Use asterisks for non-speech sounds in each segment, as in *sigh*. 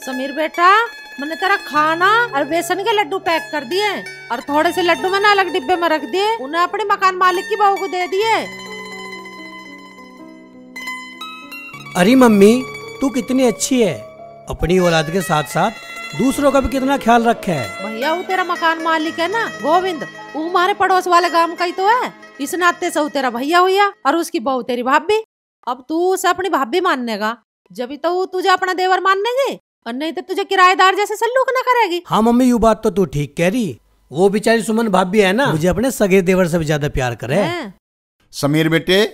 समीर बेटा मैंने तेरा खाना और बेसन के लड्डू पैक कर दिए और थोड़े से लड्डू मैंने अलग डिब्बे में रख दिए उन्हें अपने मकान मालिक की बहू को दे दिए अरे मम्मी तू कितनी अच्छी है। अपनी औलाद के साथ साथ दूसरों का भी कितना ख्याल रखे है। भैया वो तेरा मकान मालिक है ना? गोविंद वो हमारे पड़ोस वाले गाँव का ही तो है। इस नाते से वो तेरा भैया हुआ और उसकी बहू तेरी भाभी। अब तू उसे अपनी भाभी मानने का जब तो तुझे अपना देवर मानने गे और नहीं तो तुझे किराएदार जैसे सल्लूक न करेगी। हाँ मम्मी यू बात तो तू ठीक कह रही। वो बेचारी सुमन भाभी है ना मुझे अपने सगे देवर से भी ज़्यादा प्यार करे। समीर बेटे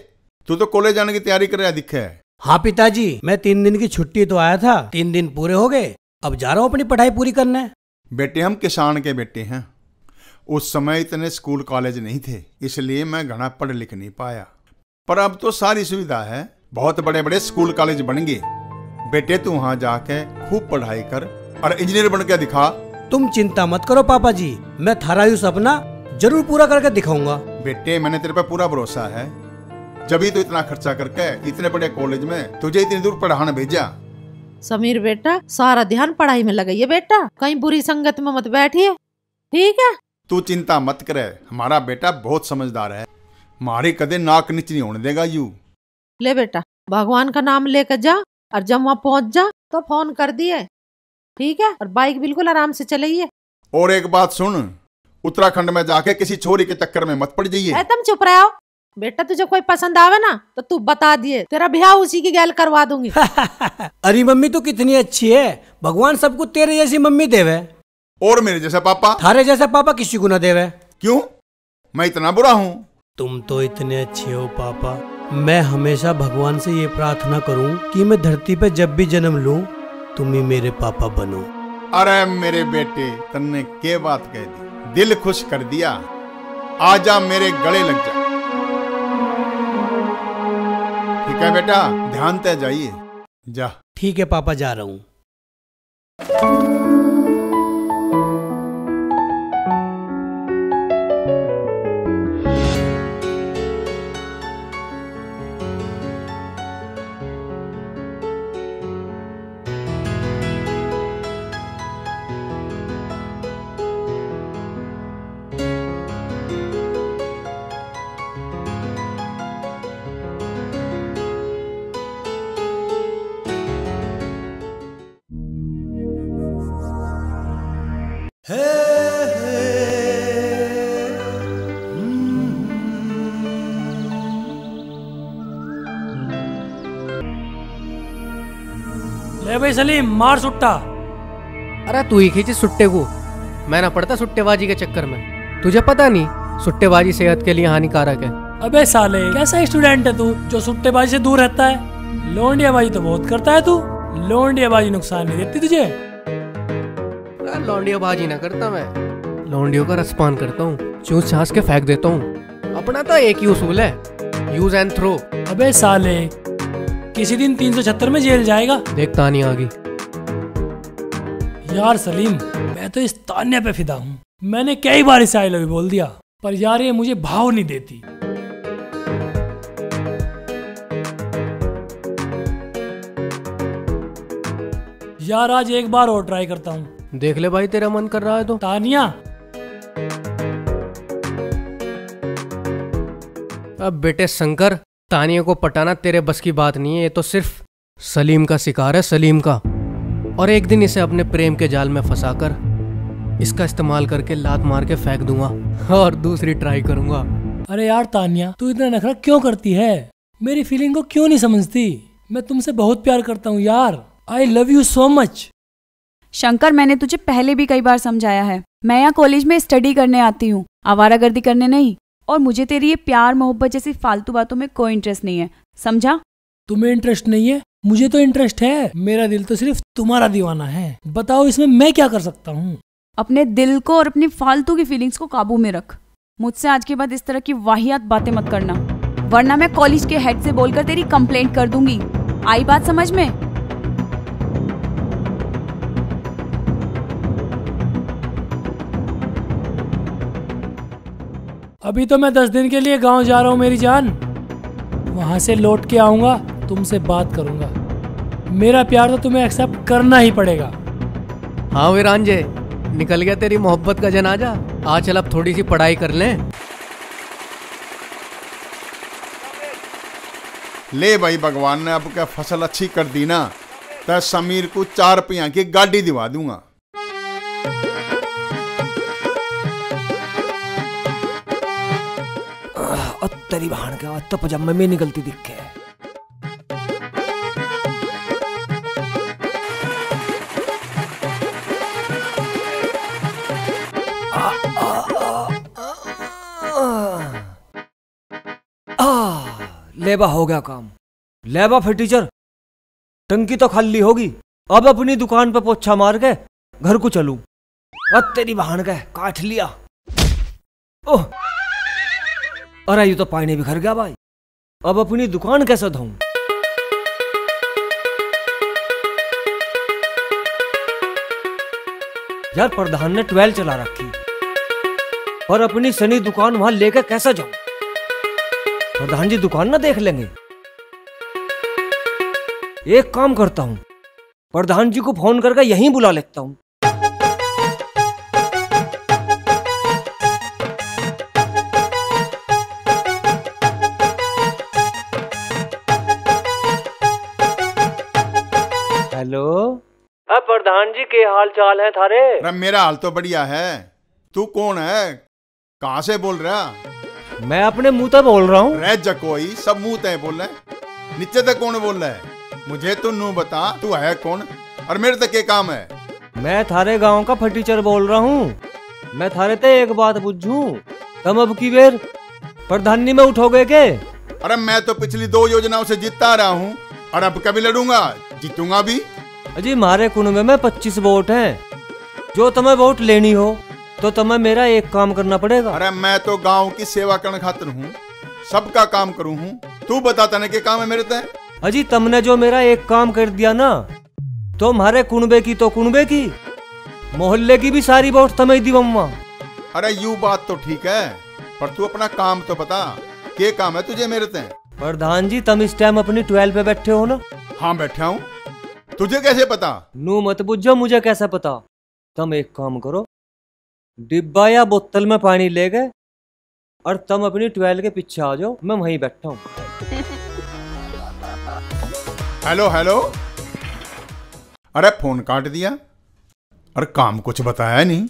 तू तो कॉलेज जाने की तैयारी कर रहा दिखे। हाँ पिताजी मैं तीन दिन की छुट्टी तो आया था तीन दिन पूरे हो गए। अब जा रहा हूँ अपनी पढ़ाई पूरी करने। बेटे हम किसान के बेटे हैं। उस समय इतने स्कूल कॉलेज नहीं थे इसलिए मैं घना पढ़ लिख नहीं पाया। पर अब तो सारी सुविधा है बहुत बड़े बड़े स्कूल कॉलेज बन गए। बेटे तू वहाँ जाके खूब पढ़ाई कर और इंजीनियर बन के दिखा। तुम चिंता मत करो पापा जी। मैं थारा यू सपना ज़रूर पूरा करके दिखाऊँगा। बेटे मैंने तेरे पे पूरा भरोसा है। जब ही तो इतना खर्चा करके इतने बड़े कॉलेज में तुझे इतनी दूर पढ़ाने भेजा। समीर बेटा सारा ध्यान पढ़ाई में लगाइए बेटा। कहीं बुरी संगत में मत बैठिए ठीक है? तू चिंता मत करे हमारा बेटा बहुत समझदार है। मारी कदे नाक नीच नहीं होने देगा यू। ले बेटा भगवान का नाम लेकर जा। और जब वहाँ पहुँच जा तो फ़ोन कर दिए। ठीक है? और बाइक बिल्कुल आराम से चलाइए। और एक बात सुन उत्तराखंड में जाके किसी छोरी के चक्कर में मत पड़ जाइए। तुम चुप रहे। हो बेटा तुझे कोई पसंद आवे ना तो तू बता दिए। तेरा ब्याह उसी की गैल करवा दूँगी। *laughs* अरे मम्मी तो कितनी अच्छी है। भगवान सबको तेरे जैसी मम्मी देवे। और मेरे जैसा पापा? थारे जैसा पापा किसी को ना देवे। क्यों? मैं इतना बुरा हूँ। तुम तो इतने अच्छे हो पापा। मैं हमेशा भगवान से ये प्रार्थना करूँ कि मैं धरती पे जब भी जन्म लूँ तुम ही मेरे पापा बनो। अरे मेरे बेटे तन्ने के बात कह दी? दिल खुश कर दिया। आजा मेरे गले लग जा। ठीक है बेटा ध्यान ते जाइए। जा। ठीक है पापा जा रहा हूँ। भाई सलीम मार सुट्टा। अरे तू ही खींची सुट्टे को मैं ना पड़ता सुट्टेबाजी के चक्कर में। तुझे पता नहीं सुट्टेबाजी सेहत के लिए हानिकारक है। अबे साले कैसा स्टूडेंट है तू जो सुट्टेबाजी से दूर रहता है? लोंडियाबाजी तो बहुत करता है तू। लोंडियाबाजी नुकसान नहीं देती तुझे। लौंडियाबाजी ना करता मैं। लौंडियों का रसपान करता हूँ चूस छास के फेंक देता हूँ। अपना तो एक ही उसूल है। यूज़ एंड थ्रो अबे साले किसी दिन तीन सौ छहत्तर में जेल जाएगा। देख तानी आ गई यार सलीम मैं तो इस तान्या पे फिदा हूँ। मैंने कई बार इसे आई लव बोल दिया पर यार ये मुझे भाव नहीं देती। यार आज एक बार और ट्राई करता हूँ। देख ले भाई तेरा मन कर रहा है तो। तानिया। अब बेटे शंकर तानिया को पटाना तेरे बस की बात नहीं है ये तो सिर्फ़ सलीम का शिकार है सलीम का। और एक दिन इसे अपने प्रेम के जाल में फंसाकर इसका इस्तेमाल करके लात मार के फेंक दूँगा और दूसरी ट्राई करूँगा। अरे यार तानिया तू इतना नखरा क्यों करती है? मेरी फीलिंग को क्यों नहीं समझती? मैं तुमसे बहुत प्यार करता हूँ यार। I love you so much Shankar मैंने तुझे पहले भी कई बार समझाया है। मैं यहाँ कॉलेज में स्टडी करने आती हूँ। आवारागर्दी करने नहीं। और मुझे तेरी ये प्यार मोहब्बत जैसी फालतू बातों में कोई इंटरेस्ट नहीं है। समझा? तुम्हें इंटरेस्ट नहीं है? मुझे तो इंटरेस्ट है। मेरा दिल तो सिर्फ़ तुम्हारा दीवाना है। बताओ इसमें मैं क्या कर सकता हूँ? अपने दिल को और अपनी फालतू की फीलिंग्स को काबू में रख। मुझसे आज के बाद इस तरह की वाहियात बातें मत करना। वरना मैं कॉलेज के हेड से बोलकर तेरी कंप्लेंट कर दूँगी। आई बात समझ में? अभी तो मैं दस दिन के लिए गाँव जा रहा हूँ मेरी जान। वहाँ से लौट के आऊँगा तुमसे बात करूँगा। मेरा प्यार तो तुम्हें एक्सेप्ट करना ही पड़ेगा। हाँ वीरांजे निकल गया तेरी मोहब्बत का जनाजा। आ चल अब थोड़ी सी पढ़ाई कर लें। ले भाई भगवान ने अब क्या फ़सल अच्छी कर दी ना? तो समीर को चार पहिया की गाड़ी दिवा दूँगा। तेरी बहन के तो पजामे में निकलती दिख लेबा हो गया काम लेबा फिर टीचर टंकी तो खाली होगी अब अपनी दुकान पे पोछा मार के घर को चलूँ अब तेरी बहन के काट लिया ओह अरे, ये तो पानी बिखर गया भाई। अब अपनी दुकान कैसे धोऊं? यार, प्रधान ने ट्वेल्व चला रखी। और अपनी सनी दुकान वहाँ लेकर कैसे जाऊँ? प्रधान जी, दुकान ना देख लेंगे। एक काम करता हूँ। प्रधान जी को फ़ोन करके यहीं बुला लेता हूँ। हेलो? अब प्रधान जी के हाल चाल है थारे? अरे मेरा हाल तो बढ़िया है। तू कौन है? कहाँ से बोल रहा? मैं अपने मुँह तक बोल रहा हूँ। रह जकोई सब मुँह तय बोल रहे नीचे तक कौन बोल रहा है? मुझे तू नू बता तू है कौन? और मेरे तक के काम है। मैं थारे गाँव का फटीचर बोल रहा हूँ। मैं थारे ते एक बात पूछूँ। तुम अब की बेर प्रधानी में उठोगे के? अरे मैं तो पिछली दो योजनाओं से जीतता रहा हूँ। और अब कभी लड़ूँगा? जीतूँगा भी? अजी मारे कुनबे में पच्चीस वोट हैं। जो तुम्हें वोट लेनी हो तो तुम्हें मेरा एक काम करना पड़ेगा। अरे मैं तो गाँव की सेवा करने खातिर हूँ। सबका काम करूँ हूँ। तू बता तने के काम है मेरे तय अजी तुमने जो मेरा एक काम कर दिया ना तो हमारे कुनबे की तो कुनबे की। मोहल्ले की भी सारी वोट तुम्हें दी मम्मा। अरे यू बात तो ठीक है पर तू अपना काम तो बता के काम है तुझे मेरे तय प्रधान जी तुम इस टाइम अपनी ट्वेल्व पे बैठे हो ना? हाँ बैठा हूँ। तुझे कैसे पता? नू मत बुझो मुझे कैसे पता? तुम एक काम करो डिब्बा या बोतल में पानी ले गए और तुम अपनी ट्वेल्व के पीछे आ जाओ मैं वहीं बैठा हूँ। Hello hello. अरे फ़ोन काट दिया। अरे काम कुछ बताया नहीं।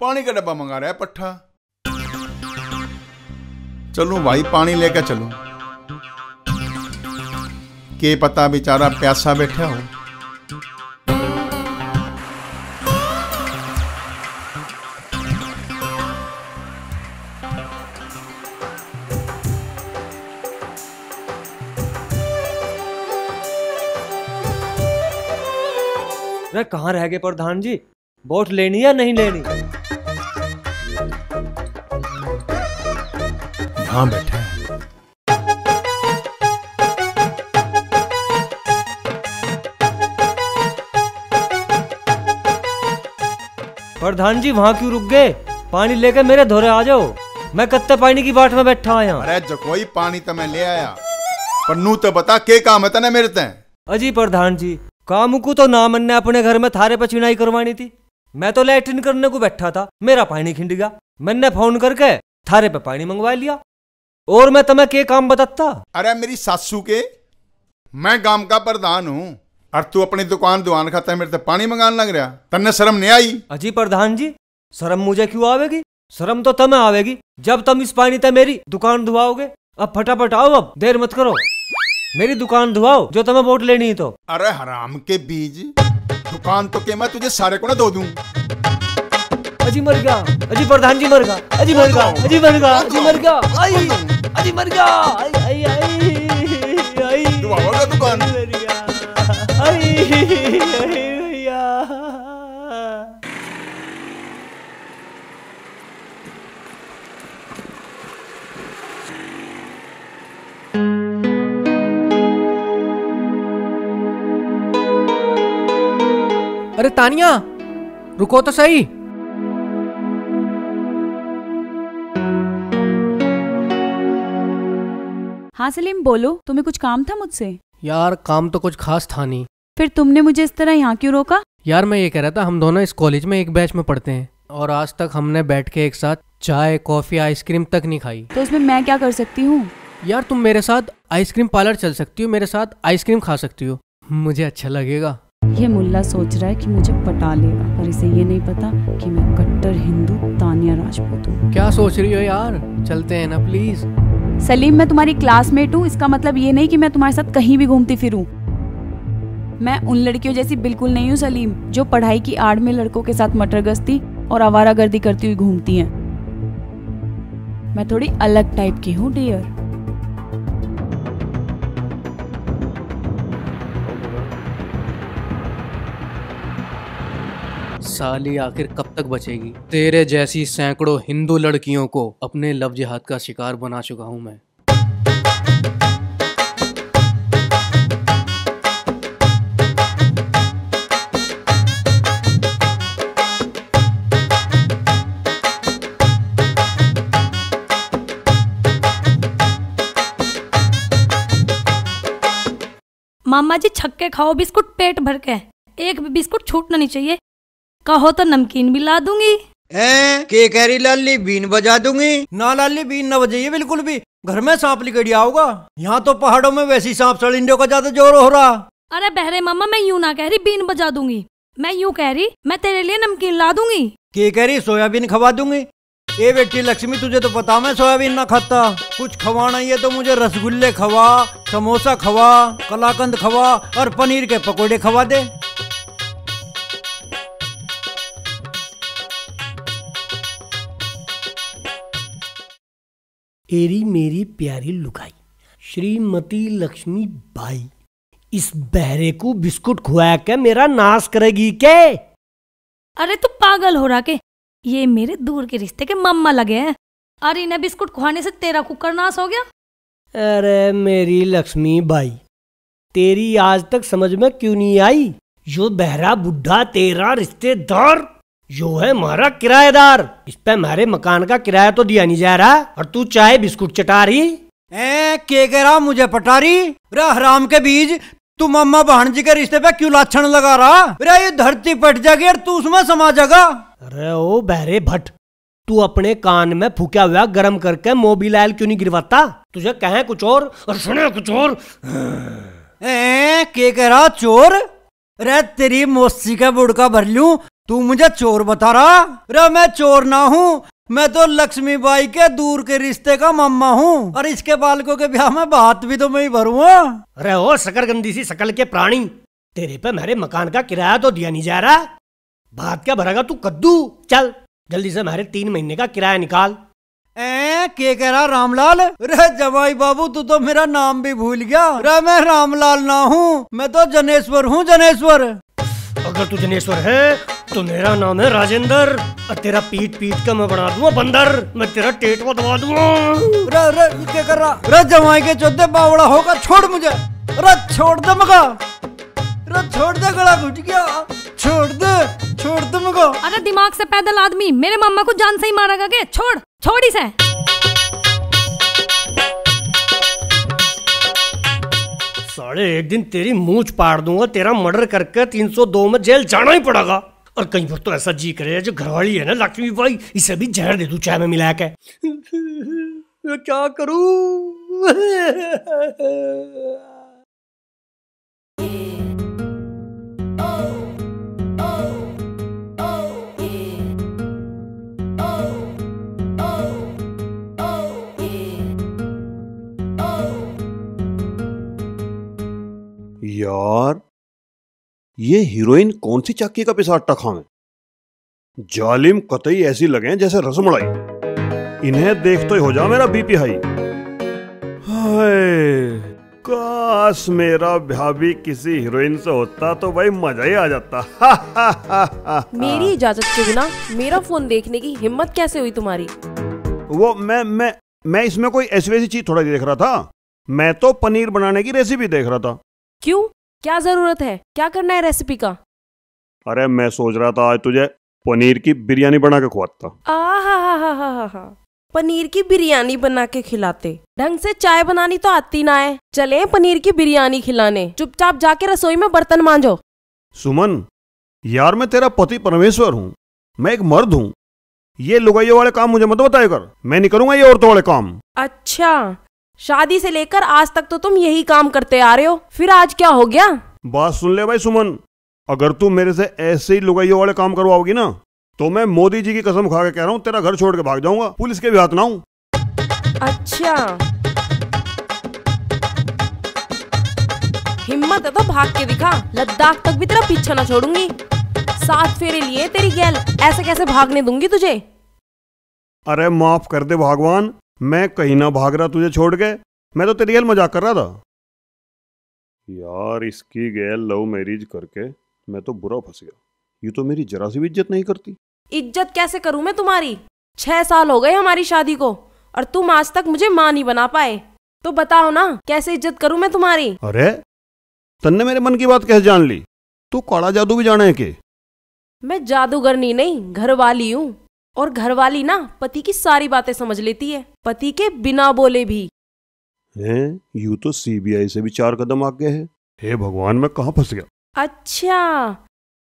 पानी का डब्बा मंगा रहा है पट्ठा। चलो भाई पानी लेकर चलूँ। के पता बेचारा प्यासा बैठा हो। अरे कहाँ रह गए प्रधान जी? वोट लेनी या नहीं लेनी? यहाँ बैठा। प्रधान जी वहाँ क्यों रुक गए? पानी लेकर मेरे धोरे आ जाओ। मैं कत्ते पानी की बाट में बैठा आया। अरे जो कोई पानी तो मैं ले आया। पर नू तो बता के काम है तने मेरे तय अजी प्रधान जी काम को तो ना मन ने अपने घर में थारे पर चिनाई करवानी थी। मैं तो लैट्रिन करने को बैठा था मेरा पानी खिंड गया। मैंने फ़ोन करके थारे पे पानी मंगवा लिया। और मैं तुम्हें के काम बताता? अरे मेरी सासू के? मैं गाँव का प्रधान हूँ। और तू अपनी दुकान दुकान खाता है मेरे से पानी मंगाने लग रहा। तन्ने शर्म नहीं आई? अजी प्रधान जी शर्म मुझे क्यों आवेगी? शर्म तो तुम्हें आवेगी। जब तुम इस पानी ते मेरी दुकान धुआओगे अब फटाफट आओ अब देर मत करो। मेरी दुकान धुआओ जो तुम्हें वोट लेनी है तो। अरे हराम के बीज दुकान तो के मैं तुझे सारे को ना धो दूँ। अजी मर गया अजी प्रधान जी मर गया अजी मर गया अजी मर गया अजी मर गया आई अजी मर गया आई आई आई आई दुकान? मर भैया अरे तानिया रुको तो सही। हाँ सलीम बोलो तुम्हें कुछ काम था मुझसे? यार काम तो कुछ खास था नहीं। फिर तुमने मुझे इस तरह यहाँ क्यों रोका? यार मैं ये कह रहा था हम दोनों इस कॉलेज में एक बैच में पढ़ते हैं। और आज तक हमने बैठ के एक साथ चाय कॉफ़ी आइसक्रीम तक नहीं खाई। तो उसमें मैं क्या कर सकती हूँ? यार तुम मेरे साथ आइसक्रीम पार्लर चल सकती हो मेरे साथ आइसक्रीम खा सकती हो। मुझे अच्छा लगेगा। ये मुल्ला सोच रहा है कि मुझे पटा लेगा पर इसे ये नहीं पता कि मैं कट्टर हिंदू तानिया राजपूत हूँ। क्या सोच रही हो यार? चलते हैं ना प्लीज़ सलीम मैं तुम्हारी क्लासमेट हूँ इसका मतलब ये नहीं कि मैं तुम्हारे साथ कहीं भी घूमती फिरूं। मैं उन लड़कियों जैसी बिल्कुल नहीं हूँ, सलीम, जो पढ़ाई की आड़ में लड़कों के साथ मटरगस्ती और आवारागर्दी करती हुई घूमती हैं। मैं थोड़ी अलग टाइप की हूँ डियर साली आखिर कब तक बचेगी? तेरे जैसी सैकड़ों हिंदू लड़कियों को अपने लव जिहाद का शिकार बना चुका हूँ मैं। मामा जी छक्के खाओ बिस्कुट पेट भर के। एक भी बिस्कुट छूटना नहीं चाहिए। कहो तो नमकीन भी ला दूँगी। ए, के कह रही लाली बीन बजा दूँगी। ना लाली बीन न बजाइए बिल्कुल भी। घर में सांप लिकड़िया होगा यहाँ तो पहाड़ों में वैसी सांप सड़िंडों का ज़्यादा ज़ोर हो रहा। अरे बहरे मामा मैं यूँ ना कह रही बीन बजा दूँगी। मैं यूँ कह रही मैं तेरे लिए नमकीन ला दूँगी। के कह रही सोयाबीन खवा दूँगी। ए बेटी लक्ष्मी तुझे तो पता मैं सोयाबीन ना खाता। कुछ खवाना ये तो मुझे रसगुल्ले खवा समोसा खवा कलाकंद खवा और पनीर के पकोड़े खवा दे। एरी मेरी प्यारी लुगाई श्रीमती लक्ष्मी बाई इस बहरे को बिस्कुट खुआ के मेरा नाश करेगी के? अरे तू पागल हो रहा के ये मेरे दूर के रिश्ते के मम्मा लगे हैं। अरे इन्हें बिस्कुट खुआने से तेरा कुकर नाश हो गया? अरे मेरी लक्ष्मी बाई तेरी आज तक समझ में क्यों नहीं आई? जो बहरा बुढ़ा तेरा रिश्तेदार जो है हमारा किराएदार। इस पे हमारे मकान का किराया तो दिया नहीं जा रहा और तू चाहे बिस्कुट चटा रही ए के कह रहा मुझे पटारी? रे हराम के बीज तू मम्मा बहन जी के रिश्ते पे क्यों लाछन लगा रहा? रे ये धरती पट जाएगी और तू उसमें समा जाएगा। अरे ओ बहरे भट्ट तू अपने कान में फूका हुआ गरम करके मोबिल ऑयल क्यों नहीं गिरवाता? तुझे कहे कुछ और और सुने कुछ और। ए के कह रहा चोर? रे तेरी मोसी का बुड़का भर लू तू मुझे चोर बता रहा? रे मैं चोर ना हूँ मैं तो लक्ष्मी बाई के दूर के रिश्ते का मम्मा हूँ और इसके बालकों के ब्याह में बात भी तो मैं ही भरूँगा। अरे ओ शकरगंदी सी शकल के प्राणी तेरे पे मेरे मकान का किराया तो दिया नहीं जा रहा। बात क्या भरेगा तू कद्दू? चल जल्दी से हमारे तीन महीने का किराया निकाल। ए के कह रहा रामलाल? रे जवाई बाबू तू तो मेरा नाम भी भूल गया। रे मैं रामलाल ना हूँ मैं तो जनेश्वर हूँ जनेश्वर। अगर तू जनेश्वर है तो मेरा नाम है राजेंद्र और तेरा पीट पीट का मैं बना दूँगा बंदर मैं तेरा टेट को दबा दूँगा रे कर रहा रे जवाई के चौथे बावड़ा होगा छोड़ मुझे। रे छोड़ दे मगा। रे छोड़ दे गला घुट गया। छोड़ दे छोड़ दे मगा अरे दिमाग से पैदल आदमी मेरे मम्मा को जान से ही मारेगा के छोड़ छोड़ इसे। साढ़े एक दिन तेरी मूछ पाड़ दूँगा तेरा मर्डर करके 302 में जेल जाना ही पड़ेगा। और कहीं पर तो ऐसा जी करे जो घरवाली है ना लक्ष्मी भाई इसे भी जहर दे दू चाय में मिला के। *laughs* क्या करूँ? *laughs* यार, ये हीरोइन कौन सी चाकी का पिसाटा खावे जालिम कतई ऐसी लगे जैसे रसमलाई इन्हें देखते ही हो जा मेरा बीपी हाई। हाय। काश मेरा ब्याह भी किसी हीरोइन से होता तो भाई मज़ा ही आ जाता। मेरी इजाज़त के बिना मेरा फ़ोन देखने की हिम्मत कैसे हुई तुम्हारी? वो मैं मैं मैं इसमें कोई ऐसी वैसी चीज़ थोड़ा देख रहा था? मैं तो पनीर बनाने की रेसिपी देख रहा था। क्यों? क्या ज़रूरत है? क्या करना है रेसिपी का? अरे मैं सोच रहा था आज तुझे पनीर की बिरयानी बना के खुआता। हा हा हा हा हा हा। पनीर की बिरयानी बना के खिलाते। ढंग से चाय बनानी तो आती ना है। चले पनीर की बिरयानी खिलाने। चुपचाप जाके रसोई में बर्तन मांजो। सुमन यार मैं तेरा पति परमेश्वर हूँ। मैं एक मर्द हूँ। ये लुगाइयों वाले काम मुझे मत बताया कर। मैं नहीं करूँगा ये औरतों वाले काम। अच्छा। शादी से लेकर आज तक तो तुम यही काम करते आ रहे हो। फिर आज क्या हो गया? बात सुन ले भाई सुमन। अगर तू मेरे से ऐसे ही लुगाइयों वाले काम करवाओगी ना तो मैं मोदी जी की कसम खा के कह रहा हूँ तेरा घर छोड़ के भाग जाऊँगा पुलिस के भी हाथ ना हूँ अच्छा। हिम्मत है तो भाग के दिखा लद्दाख तक भी तेरा पीछा ना छोड़ूँगी। सात फेरे लिए तेरी गैल ऐसे कैसे भागने दूँगी तुझे? अरे माफ़ कर दे भगवान मैं कहीं ना भाग रहा तुझे छोड़ के मैं तो तेरी गैल मज़ाक कर रहा था। यार इसकी गैल लव मैरिज करके मैं तो बुरा फंस गया। ये तो मेरी जरा सी भी इज़्ज़त नहीं करती। इज़्ज़त कैसे करूँ मैं तुम्हारी? छह साल हो गए हमारी शादी को और तुम आज तक मुझे माँ नहीं बना पाए। तो बताओ ना कैसे इज़्ज़त करूँ मैं तुम्हारी? अरे तन्ने मेरे मन की बात कैसे जान ली। तू काला जादू भी जाने के? मैं जादूगरनी नहीं घरवाली हूँ। और घर वाली ना पति की सारी बातें समझ लेती है पति के बिना बोले भी। हैं यू तो सीबीआई से भी चार कदम आगे है। हे भगवान मैं कहाँ फंस गया? अच्छा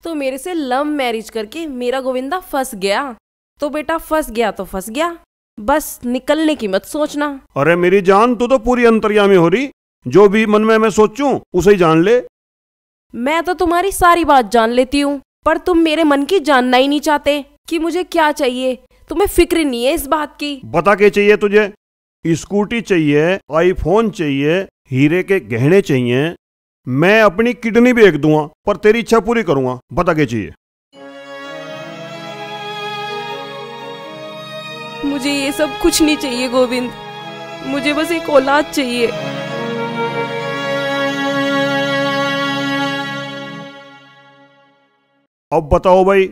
तो मेरे से लव मैरिज करके मेरा गोविंदा फंस गया। तो बेटा फंस गया तो फंस गया। बस निकलने की मत सोचना। अरे मेरी जान तू तो पूरी अंतर्यामी हो रही। जो भी मन में मैं सोचूं उसे ही जान ले। मैं तो तुम्हारी सारी बात जान लेती हूँ पर तुम मेरे मन की जानना ही नहीं चाहते कि मुझे क्या चाहिए। तुम्हें फ़िक्र नहीं है इस बात की। बता के चाहिए तुझे? स्कूटी चाहिए आईफोन चाहिए हीरे के गहने चाहिए मैं अपनी किडनी बेच दूँगा पर तेरी इच्छा पूरी करूँगा। बता के चाहिए? मुझे ये सब कुछ नहीं चाहिए गोविंद। मुझे बस एक औलाद चाहिए। अब बताओ भाई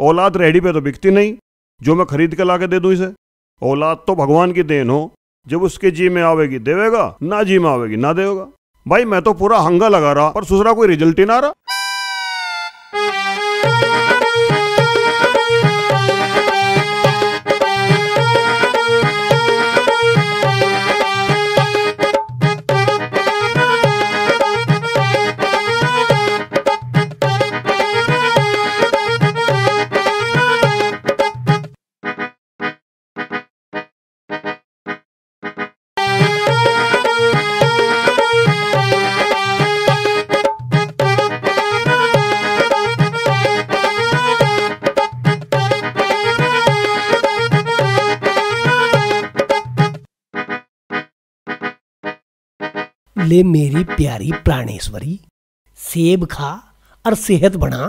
औलाद रेडी पे तो बिकती नहीं जो मैं खरीद के ला के दे दूँ इसे। औलाद तो भगवान की देन हो जब उसके जी में आवेगी देवेगा ना जी में आवेगी ना देगा भाई मैं तो पूरा हंगा लगा रहा पर सुसरा कोई रिज़ल्ट ही ना रहा। ले मेरी प्यारी प्राणेश्वरी। सेब खा और सेहत बना।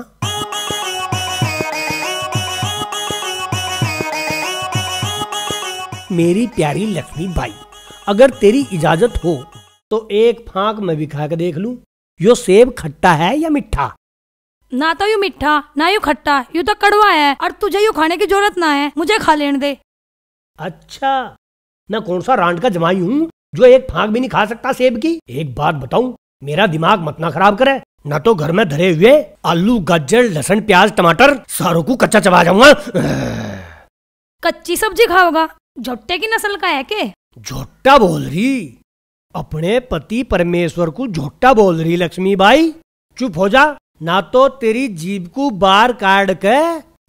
मेरी प्यारी लक्ष्मी बाई अगर तेरी इजाज़त हो तो एक फांक मैं भी खा के देख लूँ। यो सेब खट्टा है या मिठा? ना तो यू मिठा ना यू खट्टा यू तो कड़वा है और तुझे यू खाने की ज़रूरत ना है मुझे खा लेने दे। अच्छा मैं कौन सा रांड का जमाई हूँ? जो एक फांक भी नहीं खा सकता सेब की। एक बात बताऊँ मेरा दिमाग मत ना खराब करे। न तो घर में धरे हुए आलू गाजर लहसुन प्याज टमाटर सारों को कच्चा चबा जाऊँगा। कच्ची सब्ज़ी खाओगा? झुट्टे की नस्ल का है के? झोटा बोल रही। अपने पति परमेश्वर को झोटा बोल रही लक्ष्मी बाई चुप हो जा। ना तो तेरी जीभ को बार काट के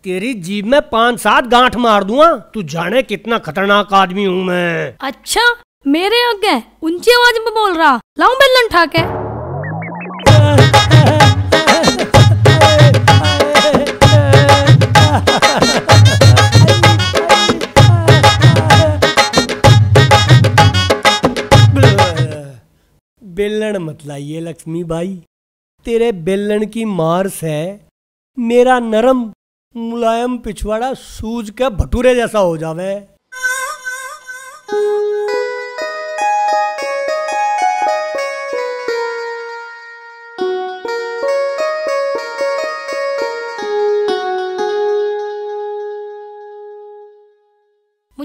तेरी जीभ में पाँच सात गांठ मार दूँगा। तू जाने कितना खतरनाक आदमी हूँ मैं। अच्छा मेरे आगे ऊँची आवाज़ में बोल रहा। लाऊं बेलन ठाके। बेलन मत लाइए लक्ष्मी बाई तेरे बेलन की मार से मेरा नरम, मुलायम पिछवाड़ा सूज के भटूरे जैसा हो जावे।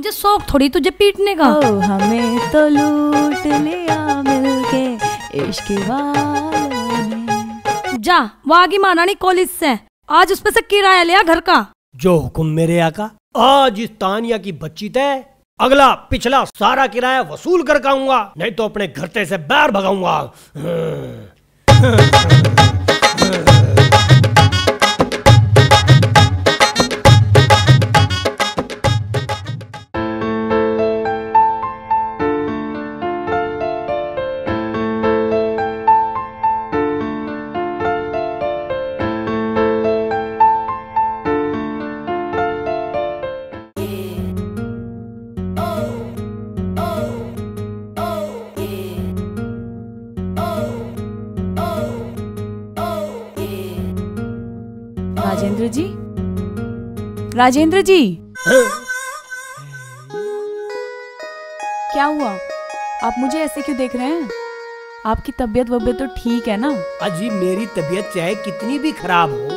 मुझे शौक थोड़ी तुझे पीटने का। ओ हमें तो लूट लिया मिलके इश्क जा वो आगे महारानी कॉलेज से आज उस पे से किराया लिया घर का। जो हुक्म मेरे आका आज इस तानिया की बच्ची तय अगला पिछला सारा किराया वसूल कर आऊँगा नहीं तो अपने घर से बैर भगाऊँगा। राजेंद्र जी। क्या हुआ? आप मुझे ऐसे क्यों देख रहे हैं? आपकी तबीयत वबीयत तो ठीक है ना? अजी मेरी तबीयत चाहे कितनी भी खराब हो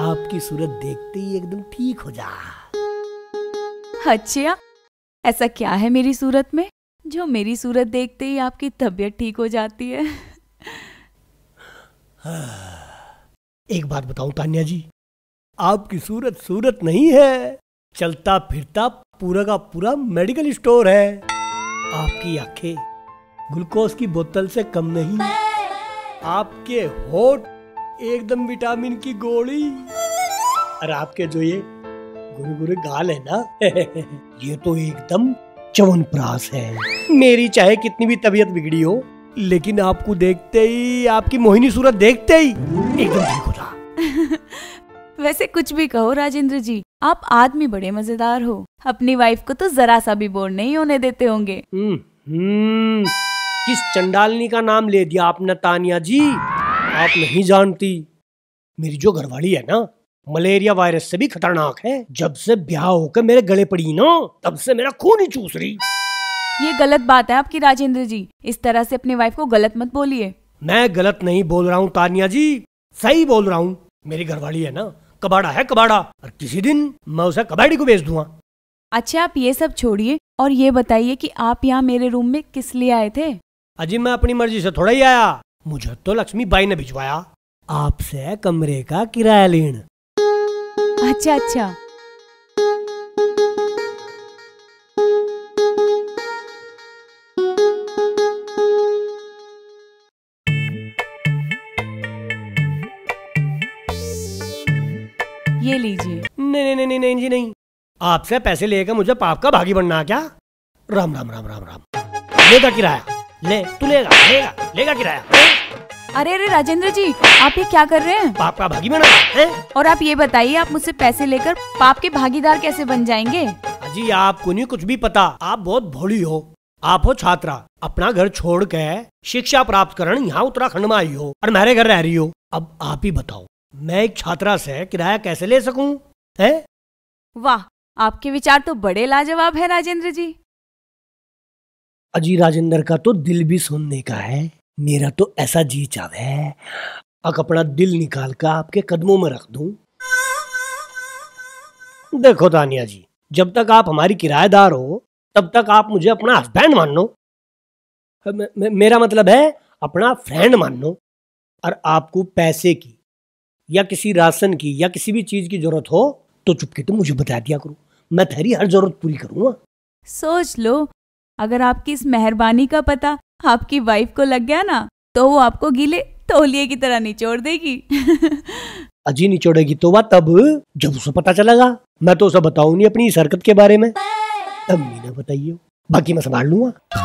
आपकी सूरत देखते ही एकदम ठीक हो जा। अच्छा ऐसा क्या है मेरी सूरत में? जो मेरी सूरत देखते ही आपकी तबीयत ठीक हो जाती है। एक बात बताऊँ तान्या जी। आपकी सूरत सूरत नहीं है। चलता फिरता पूरा का पूरा मेडिकल स्टोर है। आपकी आँखें ग्लूकोज की बोतल से कम नहीं। आपके होठ एकदम विटामिन की गोली। और आपके जो ये गुरु गुरु गाल है ना, *laughs* ये तो एकदम चवन प्रास है। मेरी चाहे कितनी भी तबीयत बिगड़ी हो, लेकिन आपको देखते ही, आपकी मोहिनी सूरत देखते ही, एकदम ठीक हो *laughs* वैसे कुछ भी कहो राजेंद्र जी आप आदमी बड़े मज़ेदार हो। अपनी वाइफ को तो जरा सा भी बोर नहीं होने देते होंगे। हम्म, हम्म, किस चंडालनी का नाम ले दिया आपने तानिया जी? आप नहीं जानती। मेरी जो घरवाली है ना मलेरिया वायरस से भी खतरनाक है। जब से ब्याह होकर मेरे गले पड़ी ना तब से मेरा खून ही चूस रही। ये गलत बात है आपकी राजेंद्र जी। इस तरह से अपनी वाइफ को गलत मत बोलिए। मैं गलत नहीं बोल रहा हूँ तानिया जी। सही बोल रहा हूँ। मेरी घरवाली है ना कबाड़ा है कबाड़ा। और किसी दिन मैं उसे कबाड़ी को बेच दूँगा। अच्छा आप ये सब छोड़िए और ये बताइए कि आप यहाँ मेरे रूम में किस लिए आए थे? अजी मैं अपनी मर्ज़ी से थोड़ा ही आया। मुझे तो लक्ष्मी बाई ने भिजवाया। आपसे कमरे का किराया लेन। अच्छा अच्छा। ये लीजिए। नहीं नहीं नहीं नहीं जी नहीं। आपसे पैसे लेकर मुझे पाप का भागी बनना क्या? राम राम राम राम राम। लेगा किराया। ले तू लेगा लेगा लेगा किराया। अरे अरे राजेंद्र जी आप ये क्या कर रहे हैं? पाप का भागी बना है और आप ये बताइए आप मुझसे पैसे लेकर पाप के भागीदार कैसे बन जाएँगे? जी आपको नहीं कुछ भी पता। आप बहुत भोली हो। आप हो छात्रा। अपना घर छोड़ के शिक्षा प्राप्त करण यहाँ उत्तराखंड में आई हो और मेरे घर रह रही हो। अब आप ही बताओ। मैं एक छात्रा से किराया कैसे ले सकूँ? है? वाह आपके विचार तो बड़े लाजवाब है राजेंद्र जी। अजी राजेंद्र का तो दिल भी सुनने का है मेरा तो ऐसा जी चाव है। अब अपना दिल निकाल कर आपके कदमों में रख दूँ। देखो तानिया जी जब तक आप हमारी किराएदार हो तब तक आप मुझे अपना हस्बैंड मान। लो मेरा मतलब है अपना फ्रेंड मान। लो और आपको पैसे की या किसी राशन की या किसी भी चीज़ की ज़रूरत हो तो चुपके तो मुझे बता दिया करो। मैं तेरी हर ज़रूरत पूरी करूँगा। सोच लो अगर आपकी इस मेहरबानी का पता आपकी वाइफ को लग गया ना तो वो आपको गीले तौलिए की तरह निचोड़ देगी। *laughs* अजी निचोड़ेगी तो वह तब जब उसे पता चलेगा। मैं तो उसे बताऊँ नहीं अपनी इस हरकत के बारे में। अम्मी ने बताइए बाकी मैं संभाल लूँगा।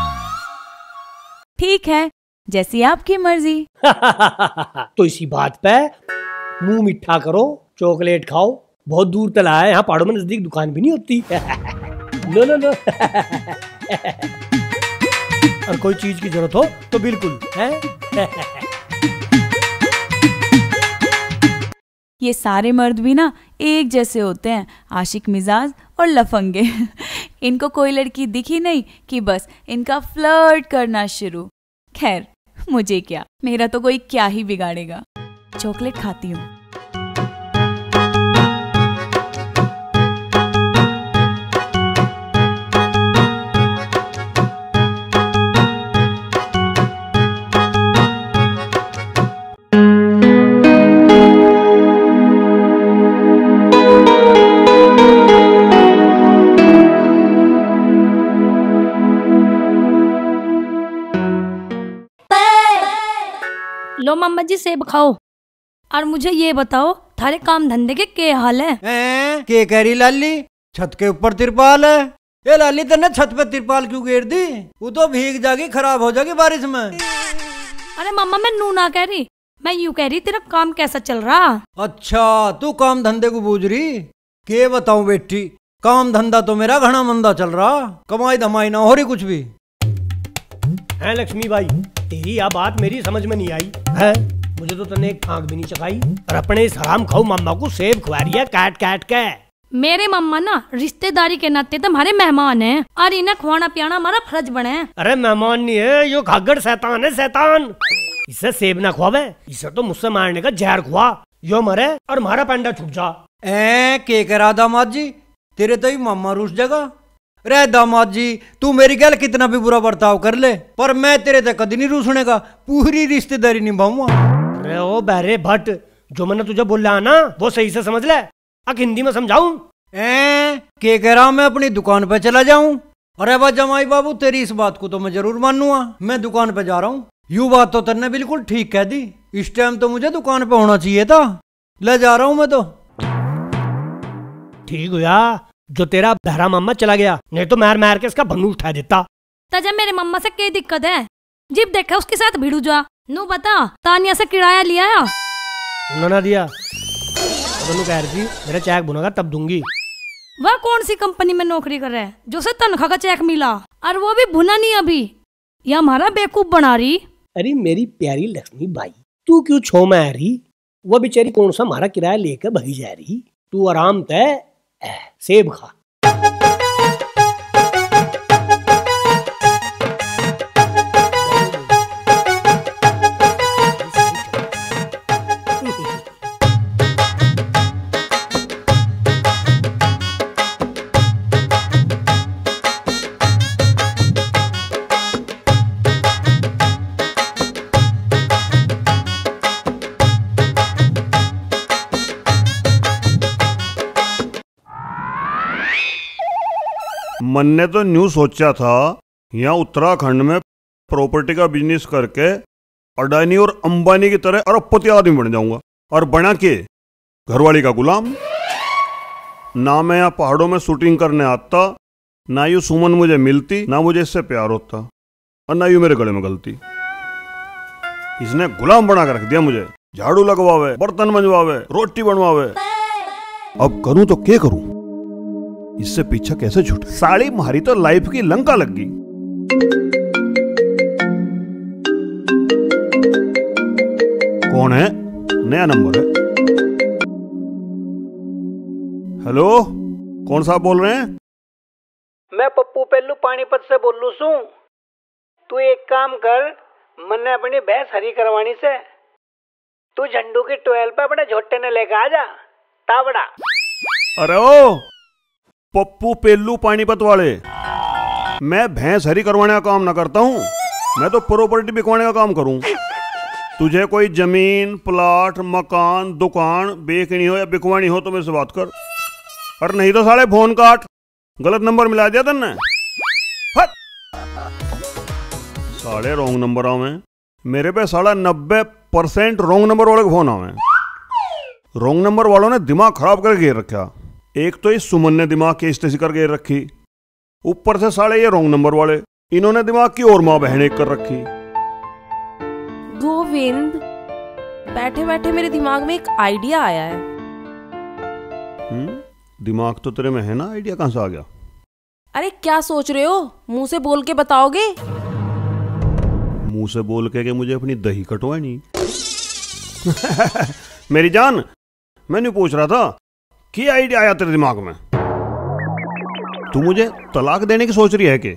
ठीक है जैसी आपकी मर्ज़ी। *laughs* तो इसी बात पे मुँह मिठा करो, चॉकलेट खाओ। बहुत दूर तला है, यहाँ पहाड़ों में नज़दीक दुकान भी नहीं होती। नो नो नो और कोई चीज़ की ज़रूरत हो तो बिल्कुल, है? *laughs* ये सारे मर्द भी ना एक जैसे होते हैं, आशिक मिजाज और लफंगे। *laughs* इनको कोई लड़की दिखी नहीं कि बस इनका फ्लर्ट करना शुरू। खैर, मुझे क्या? मेरा तो कोई क्या ही बिगाड़ेगा। चॉकलेट खाती हूँ। लो मम्मा जी सेब खाओ। और मुझे ये बताओ थारे काम धंधे के के हाल है? हैं? के कह रही लाली? छत के ऊपर तिरपाल है। ये लाली तेने छत पे तिरपाल क्यों घेर दी? वो तो भीग जाएगी खराब हो जाएगी बारिश में। अरे मम्मा मैं नू ना कह रही। मैं यूँ कह रही तेरा काम कैसा चल रहा? अच्छा तू काम धंधे को बूझ रही? के बताऊँ बेटी? काम धंधा तो मेरा घना मंदा चल रहा। कमाई धमाई ना हो रही कुछ भी। है लक्ष्मी बाई तेरी यह बात मेरी समझ में नहीं आई। है? मुझे तो तने एक आँख भी नहीं चखाई और अपने इस हराम खाऊ मामा को सेब खुआ रही है काट काट के। मेरे मम्मा ना रिश्तेदारी के नाते तुम्हारे मेहमान हैं और इन्हें खुआना पियाना हमारा फ़र्ज़ बने अरे मेहमान नहीं है यो खागड़ शैतान है शैतान इसे सेब ना खुआवे इसे तो मुझसे मारने का जहर खुआ। यो मरे और हमारा पेंडा छूट जा। ए के करा दामाद जी? तेरे तो ही मामा रूस जगा। रे दामाद जी तू मेरी गल कितना भी बुरा बर्ताव कर ले पर मैं तेरे तक कदी नहीं रूसने का पूरी रिश्तेदारी निभाऊँगा। अरे ओ बहरे भट्ट। जो मैंने तुझे बोला ना वो सही से समझ ले। अक हिंदी में समझाऊं? ए के कह रहा मैं अपनी दुकान पे चला जाऊँ? अरे बा जमाई बाबू तेरी इस बात को तो मैं ज़रूर मानूँगा। मैं दुकान पे जा रहा हूँ। यू बात तो तेने बिल्कुल ठीक कह दी। इस टाइम तो मुझे दुकान पे होना चाहिए था। ले जा रहा हूँ मैं तो। ठीक हुआ जो तेरा बहरा मामा चला गया नहीं तो मार मार के इसका भनू उठा देता। तजा मेरे मम्मा से कई दिक्कत है। जीप देखा उसके साथ भिड़ू जा। नू बता तानिया से किराया लिया है उन्होंने दिया। कह रही थी मेरा चेक बुनेगा तब दूँगी। वह कौन सी कंपनी में नौकरी कर रहा है जो से तनख्वाह का चेक मिला? और वो भी भुना नहीं अभी। यह हमारा बेवकूफ़ बना रही? अरे मेरी प्यारी लक्ष्मी बाई तू क्यों छो में आ रही? वो बेचारी कौन सा हमारा किराया लेकर भगी जा रही? तू आराम तय सेब खा। मन ने तो न्यू सोचा था, यहाँ उत्तराखंड में प्रॉपर्टी का बिज़नेस करके अडानी और अंबानी की तरह अरबपति आदमी बन जाऊँगा। और बना के घरवाली का गुलाम। ना मैं यहाँ पहाड़ों में शूटिंग करने आता, ना यू सुमन मुझे मिलती, ना मुझे इससे प्यार होता, और ना यू मेरे गले में गलती। इसने गुलाम बना कर रख दिया मुझे। झाड़ू लगवावे, बर्तन मंजवावे, रोटी बनवावे। अब करूँ तो क्या करूँ? इससे पीछा कैसे छूटे साड़ी मारी तो लाइफ की लंका लग गई। कौन है? नया नंबर है। हेलो कौन साहब बोल रहे हैं? मैं पप्पू पेल्लू पानीपत से बोल बोलू सू। तू एक काम कर मन्ने अपनी भैंस हरी करवानी से। तू झंडू की ट्वेल्व पे अपने झोटे ने लेकर आ जा। तावड़ा। अरे ओ! पप्पू पेल्लू पानीपत वाले। मैं भैंस हरी करवाने का काम ना करता हूँ, मैं तो प्रॉपर्टी बिकवाने का काम करूँ। तुझे कोई ज़मीन प्लाट मकान, दुकान बेचनी हो या बिकवानी हो तो मेरे से बात कर। और नहीं तो साले फ़ोन काट। गलत नंबर मिला दिया हट। साले रॉन्ग नंबर आवे। मेरे पे साढ़ा नब्बे परसेंट रॉन्ग नंबर वाले फ़ोन आवे। रॉन्ग नंबर वालों ने दिमाग खराब करके रखा। एक तो इस सुमन ने दिमाग की स्टेसी कर रखी? ऊपर से साले ये रोंग नंबर वाले इन्होंने दिमाग की और माँ बहन एक कर रखी। गोविंद बैठे बैठे मेरे दिमाग में एक आइडिया आया है। हम्म दिमाग तो तेरे में है ना आइडिया कहाँ से आ गया? अरे क्या सोच रहे हो? मुँह से बोल के बताओगे? मुँह से बोल के कि मुझे अपनी दही कटवानी। *laughs* मेरी जान मैं नहीं पूछ रहा था। क्या आइडिया आया तेरे दिमाग में? तू मुझे तलाक देने की सोच रही है कि?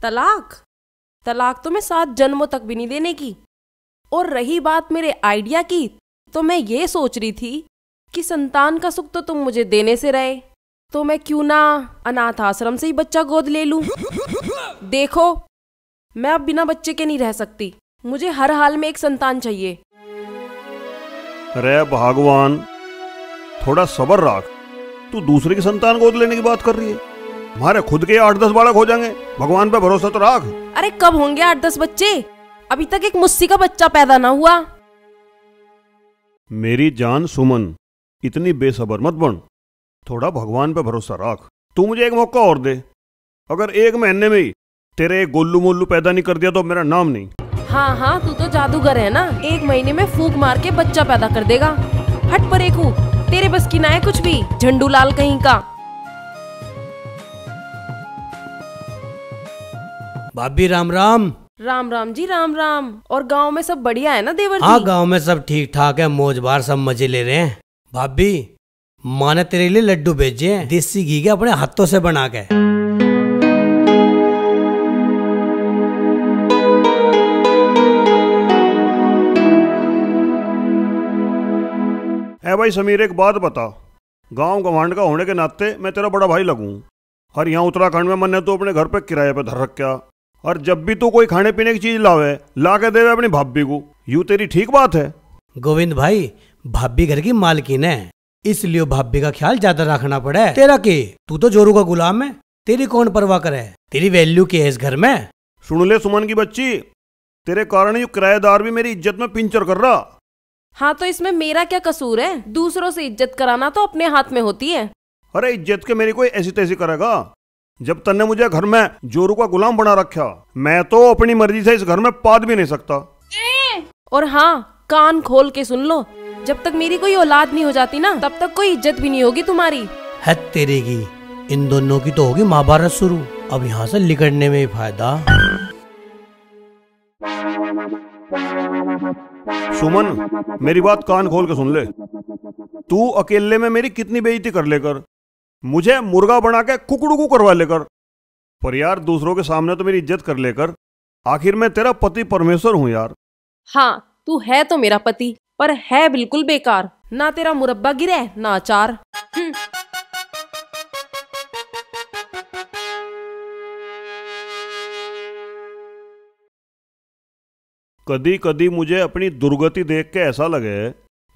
तलाक? तलाक तो मैं सात जन्मों तक भी नहीं देने की। और रही बात मेरे आइडिया की तो मैं ये सोच रही थी कि संतान का सुख तो तुम मुझे देने से रहे तो मैं क्यों ना अनाथ आश्रम से ही बच्चा गोद ले लूँ? देखो मैं अब बिना बच्चे के नहीं रह सकती। मुझे हर हाल में एक संतान चाहिए। अरे भगवान थोड़ा सबर रख। तू दूसरे की संतान गोद लेने की बात कर रही है। हमारे खुद के आठ दस बालक हो जाएँगे। भगवान पे भरोसा तो रख। अरे कब होंगे आठ दस बच्चे? अभी तक एक मुस्सी का बच्चा पैदा ना हुआ। मेरी जान सुमन इतनी बेसबर मत बन। थोड़ा भगवान पे भरोसा रख। तू मुझे एक मौका और दे। अगर एक महीने में ही तेरे एक गोल्लू मोल्लू पैदा नहीं कर दिया तो मेरा नाम नहीं। हाँ हाँ तू तो जादूगर है ना। एक महीने में फूक मार के बच्चा पैदा कर देगा। हट पर एक तेरे बस की ना है कुछ भी? झंडू लाल कहीं का। भाभी राम राम। राम राम जी राम राम। और गाँव में सब बढ़िया है ना देवर हाँ जी? गाँव में सब ठीक ठाक है मौज बार सब मज़े ले रहे हैं। भाभी माँ ने तेरे लिए लड्डू भेजे हैं देसी घी के अपने हाथों से बना के। है भाई समीर एक बात बता गाँव गवांड का होने के नाते मैं तेरा बड़ा भाई लगूं। और यहाँ उत्तराखंड में मैंने तो अपने घर पे किराए पे धर रखा और जब भी तू कोई खाने पीने की चीज़ लावे ला के देवे अपनी भाभी को। यू तेरी ठीक बात है? गोविंद भाई भाभी घर की मालकिन है। इसलिए भाभी का ख्याल ज़्यादा रखना पड़े। तेरा के? तू तो जोरू का गुलाम है। तेरी कौन परवाह करे? तेरी वैल्यू क्या है इस घर में। सुन ले सुमन की बच्ची। तेरे कारण यू किराएदार भी मेरी इज़्ज़त में पिंचर कर रहा। हाँ तो इसमें मेरा क्या कसूर है? दूसरों से इज़्ज़त कराना तो अपने हाथ में होती है। अरे इज़्ज़त के मेरी कोई ऐसी तैसी करेगा? जब तन्ने मुझे घर में जोरू का गुलाम बना रखा मैं तो अपनी मर्ज़ी से इस घर में पाद भी नहीं सकता। और हाँ कान खोल के सुन लो। जब तक मेरी कोई औलाद नहीं हो जाती ना तब तक कोई इज़्ज़त भी नहीं होगी तुम्हारी। है तेरे की। इन दोनों की तो होगी महाभारत शुरू। अब यहाँ से लिकड़ने में ही फ़ायदा। सुमन, मेरी बात कान खोल के सुन ले। तू अकेले में मेरी कितनी बेइज्जती कर लेकर, मुझे मुर्गा बना के कुकड़ू करवा लेकर, पर यार दूसरों के सामने तो मेरी इज़्ज़त कर लेकर, आखिर मैं तेरा पति परमेश्वर हूँ यार। हाँ तू है तो मेरा पति, पर है बिल्कुल बेकार, ना तेरा मुरब्बा गिरे, ना अचार। कदी कदी मुझे अपनी दुर्गति देख के ऐसा लगे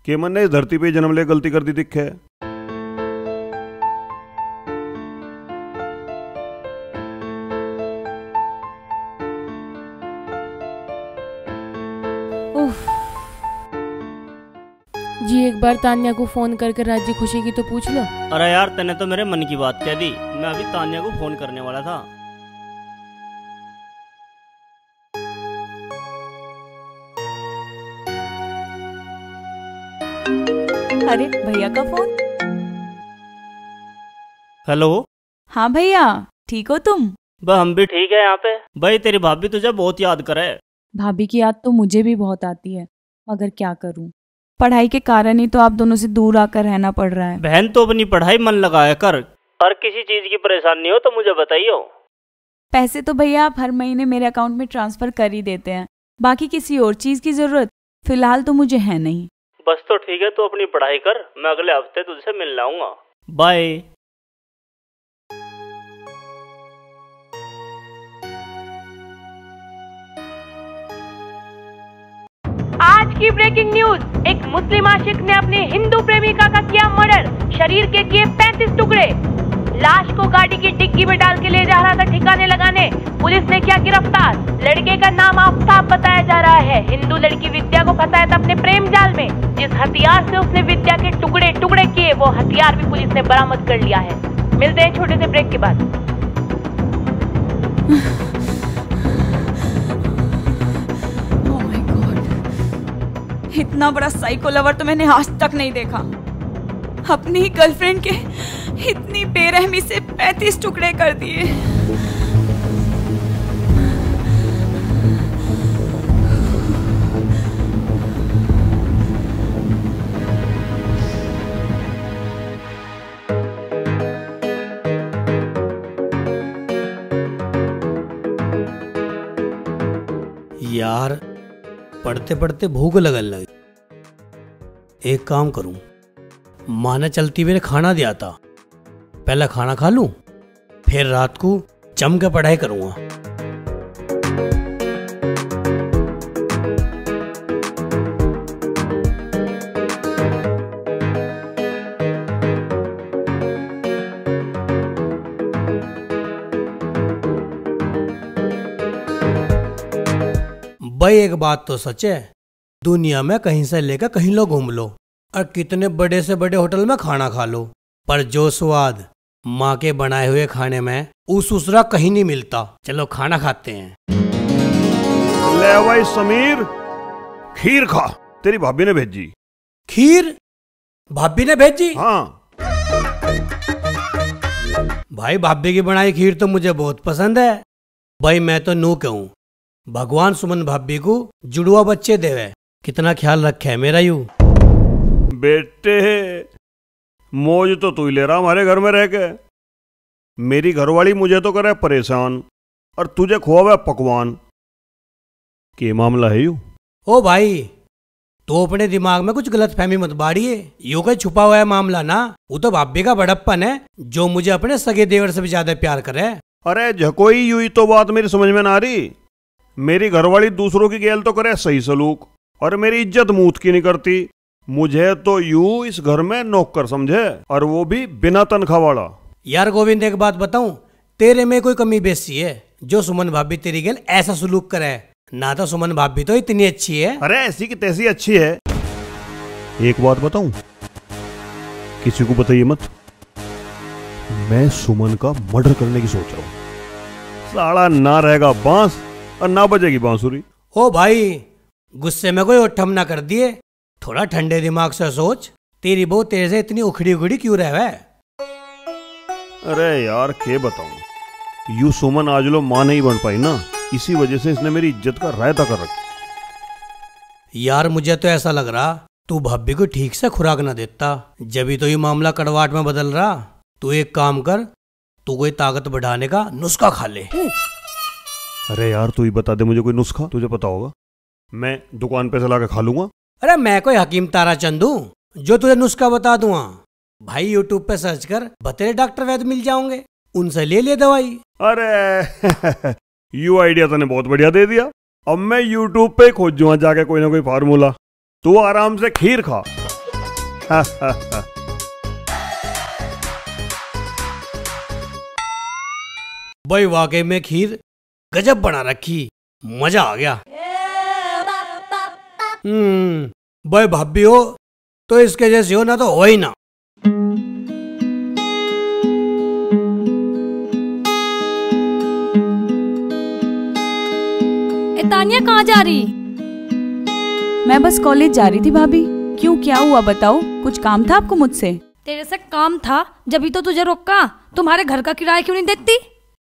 कि मैंने इस धरती पे जन्म ले गलती कर दी दिखे जी एक बार तान्या को फ़ोन करके राज्य खुशी की तो पूछ लो। अरे यार तने तो मेरे मन की बात कह दी। मैं अभी तान्या को फ़ोन करने वाला था। अरे भैया का फ़ोन। हेलो। हाँ भैया ठीक हो तुम? हम भी ठीक है यहाँ पे। भाई तेरी भाभी तुझे बहुत याद करे। भाभी की याद तो मुझे भी बहुत आती है मगर क्या करूँ? पढ़ाई के कारण ही तो आप दोनों से दूर आकर रहना पड़ रहा है। बहन तो अपनी पढ़ाई मन लगाया कर। और किसी चीज़ की परेशानी हो तो मुझे बताइयो। पैसे तो भैया आप हर महीने मेरे अकाउंट में ट्रांसफ़र कर ही देते हैं। बाकी किसी और चीज़ की ज़रूरत फ़िलहाल तो मुझे है नहीं। बस तो ठीक है तू तो अपनी पढ़ाई कर मैं अगले हफ़्ते तुझसे मिलने लाऊँगा। बाय आज की ब्रेकिंग न्यूज़ एक मुस्लिम आशिक ने अपने हिंदू प्रेमिका का किया मर्डर शरीर के किए 35 टुकड़े. लाश को गाड़ी की डिग्गी में डाल के ले जा रहा था ठिकाने लगाने। पुलिस ने किया गिरफ़्तार। लड़के का नाम आफ्ताब बताया जा रहा है। हिंदू लड़की विद्या को फंसाया था अपने प्रेम जाल में। जिस हथियार से उसने विद्या के टुकड़े टुकड़े किए, वो हथियार भी पुलिस ने बरामद कर लिया है। मिलते हैं छोटे से ब्रेक के बाद। Oh इतना बड़ा साइको लवर तो मैंने आज तक नहीं देखा। अपनी ही गर्लफ्रेंड के इतनी बेरहमी से 35 टुकड़े कर दिए। यार पढ़ते पढ़ते भूख लगन लगी। एक काम करूँ माँ ने चलती मेरे खाना दिया था। पहले खाना खा लूँ, फिर रात को जम के पढ़ाई करूँगा। भाई, एक बात तो सच है, दुनिया में कहीं से लेकर कहीं लो घूम लो। और कितने बड़े से बड़े होटल में खाना खा लो। पर जो स्वाद माँ के बनाए हुए खाने में उस उसरा कहीं नहीं मिलता। चलो खाना खाते हैं। ले भाई समीर खीर खा। तेरी भाभी ने भेजी। खीर? भाभी ने भेजी? हाँ। भाई भाभी की बनाई खीर तो मुझे बहुत पसंद है। भाई मैं तो नू कहूँ भगवान सुमन भाभी को जुड़वा बच्चे देवे। कितना ख्याल रखे है मेरा यू। बेटे मौज तो तू ही ले रहा हमारे घर में रह के। मेरी घरवाली मुझे तो करे परेशान और तुझे खुआ पकवान। के मामला है यू? ओ भाई तो अपने दिमाग में कुछ गलत फहमी मत बाड़िए। यू का छुपा हुआ है मामला ना वो तो भाभी का बड़प्पन है जो मुझे अपने सगे देवर से भी ज़्यादा प्यार करे। अरे झकोई यू ही तो बात मेरी समझ में ना आ रही। मेरी घरवाली दूसरों की गेल तो करे सही सलूक और मेरी इज़्ज़त मूत की नहीं करती। मुझे तो यू इस घर में नौकर समझे और वो भी बिना तनख्वाह वाला। यार गोविंद एक बात बताऊँ तेरे में कोई कमी बेसी है जो सुमन भाभी तेरी गेल ऐसा सुलूक करे? ना तो सुमन भाभी तो इतनी अच्छी है। अरे ऐसी की तैसी अच्छी है। एक बात बताऊँ किसी को बताइए मत मैं सुमन का मर्डर करने की सोच रहा हूँ। साला ना रहेगा बाँस और ना बजेगी बांसुरी। ओ भाई गुस्से में कोई उठम ना कर दिए। थोड़ा ठंडे दिमाग से सोच। तेरी बहू तेरे से इतनी उखड़ी उखड़ी क्यों रहे? अरे यार के बताऊँ? यू सुमन आज लो माँ नहीं बन पाई ना। इसी वजह से इसने मेरी इज़्ज़त का रायता कर रखा। यार मुझे तो ऐसा लग रहा तू भाभी को ठीक से खुराक ना देता। जब तो ये मामला कड़वाट में बदल रहा तू एक काम कर तू कोई ताकत बढ़ाने का नुस्खा खा ले। अरे यार तू ही बता दे मुझे कोई नुस्खा तुझे पता होगा। मैं दुकान पे से ला के खा लूँगा। अरे मैं कोई हकीम तारा चंदू जो तुझे नुस्खा बता दूँगा भाई यूट्यूब पे सर्च कर बतेरे डॉक्टर वैद मिल जाओगे। उनसे ले ले दवाई। अरे *laughs* यू आइडिया तने बहुत बढ़िया दे दिया। अब मैं यूट्यूब पे खोजूँगा जाके कोई ना कोई फार्मूला तू आराम से खीर खा। *laughs* भाई वाकई में खीर गजब बना रखी। मज़ा आ गया। हम्म। भाई भाभी हो तो इसके जैसे हो ना तो हो ही ना। तानिया कहाँ जा रही? मैं बस कॉलेज जा रही थी भाभी। क्यों क्या हुआ बताओ? कुछ काम था आपको मुझसे? तेरे से काम था जब ही तो तुझे रोका। तुम्हारे घर का किराया क्यों नहीं देती?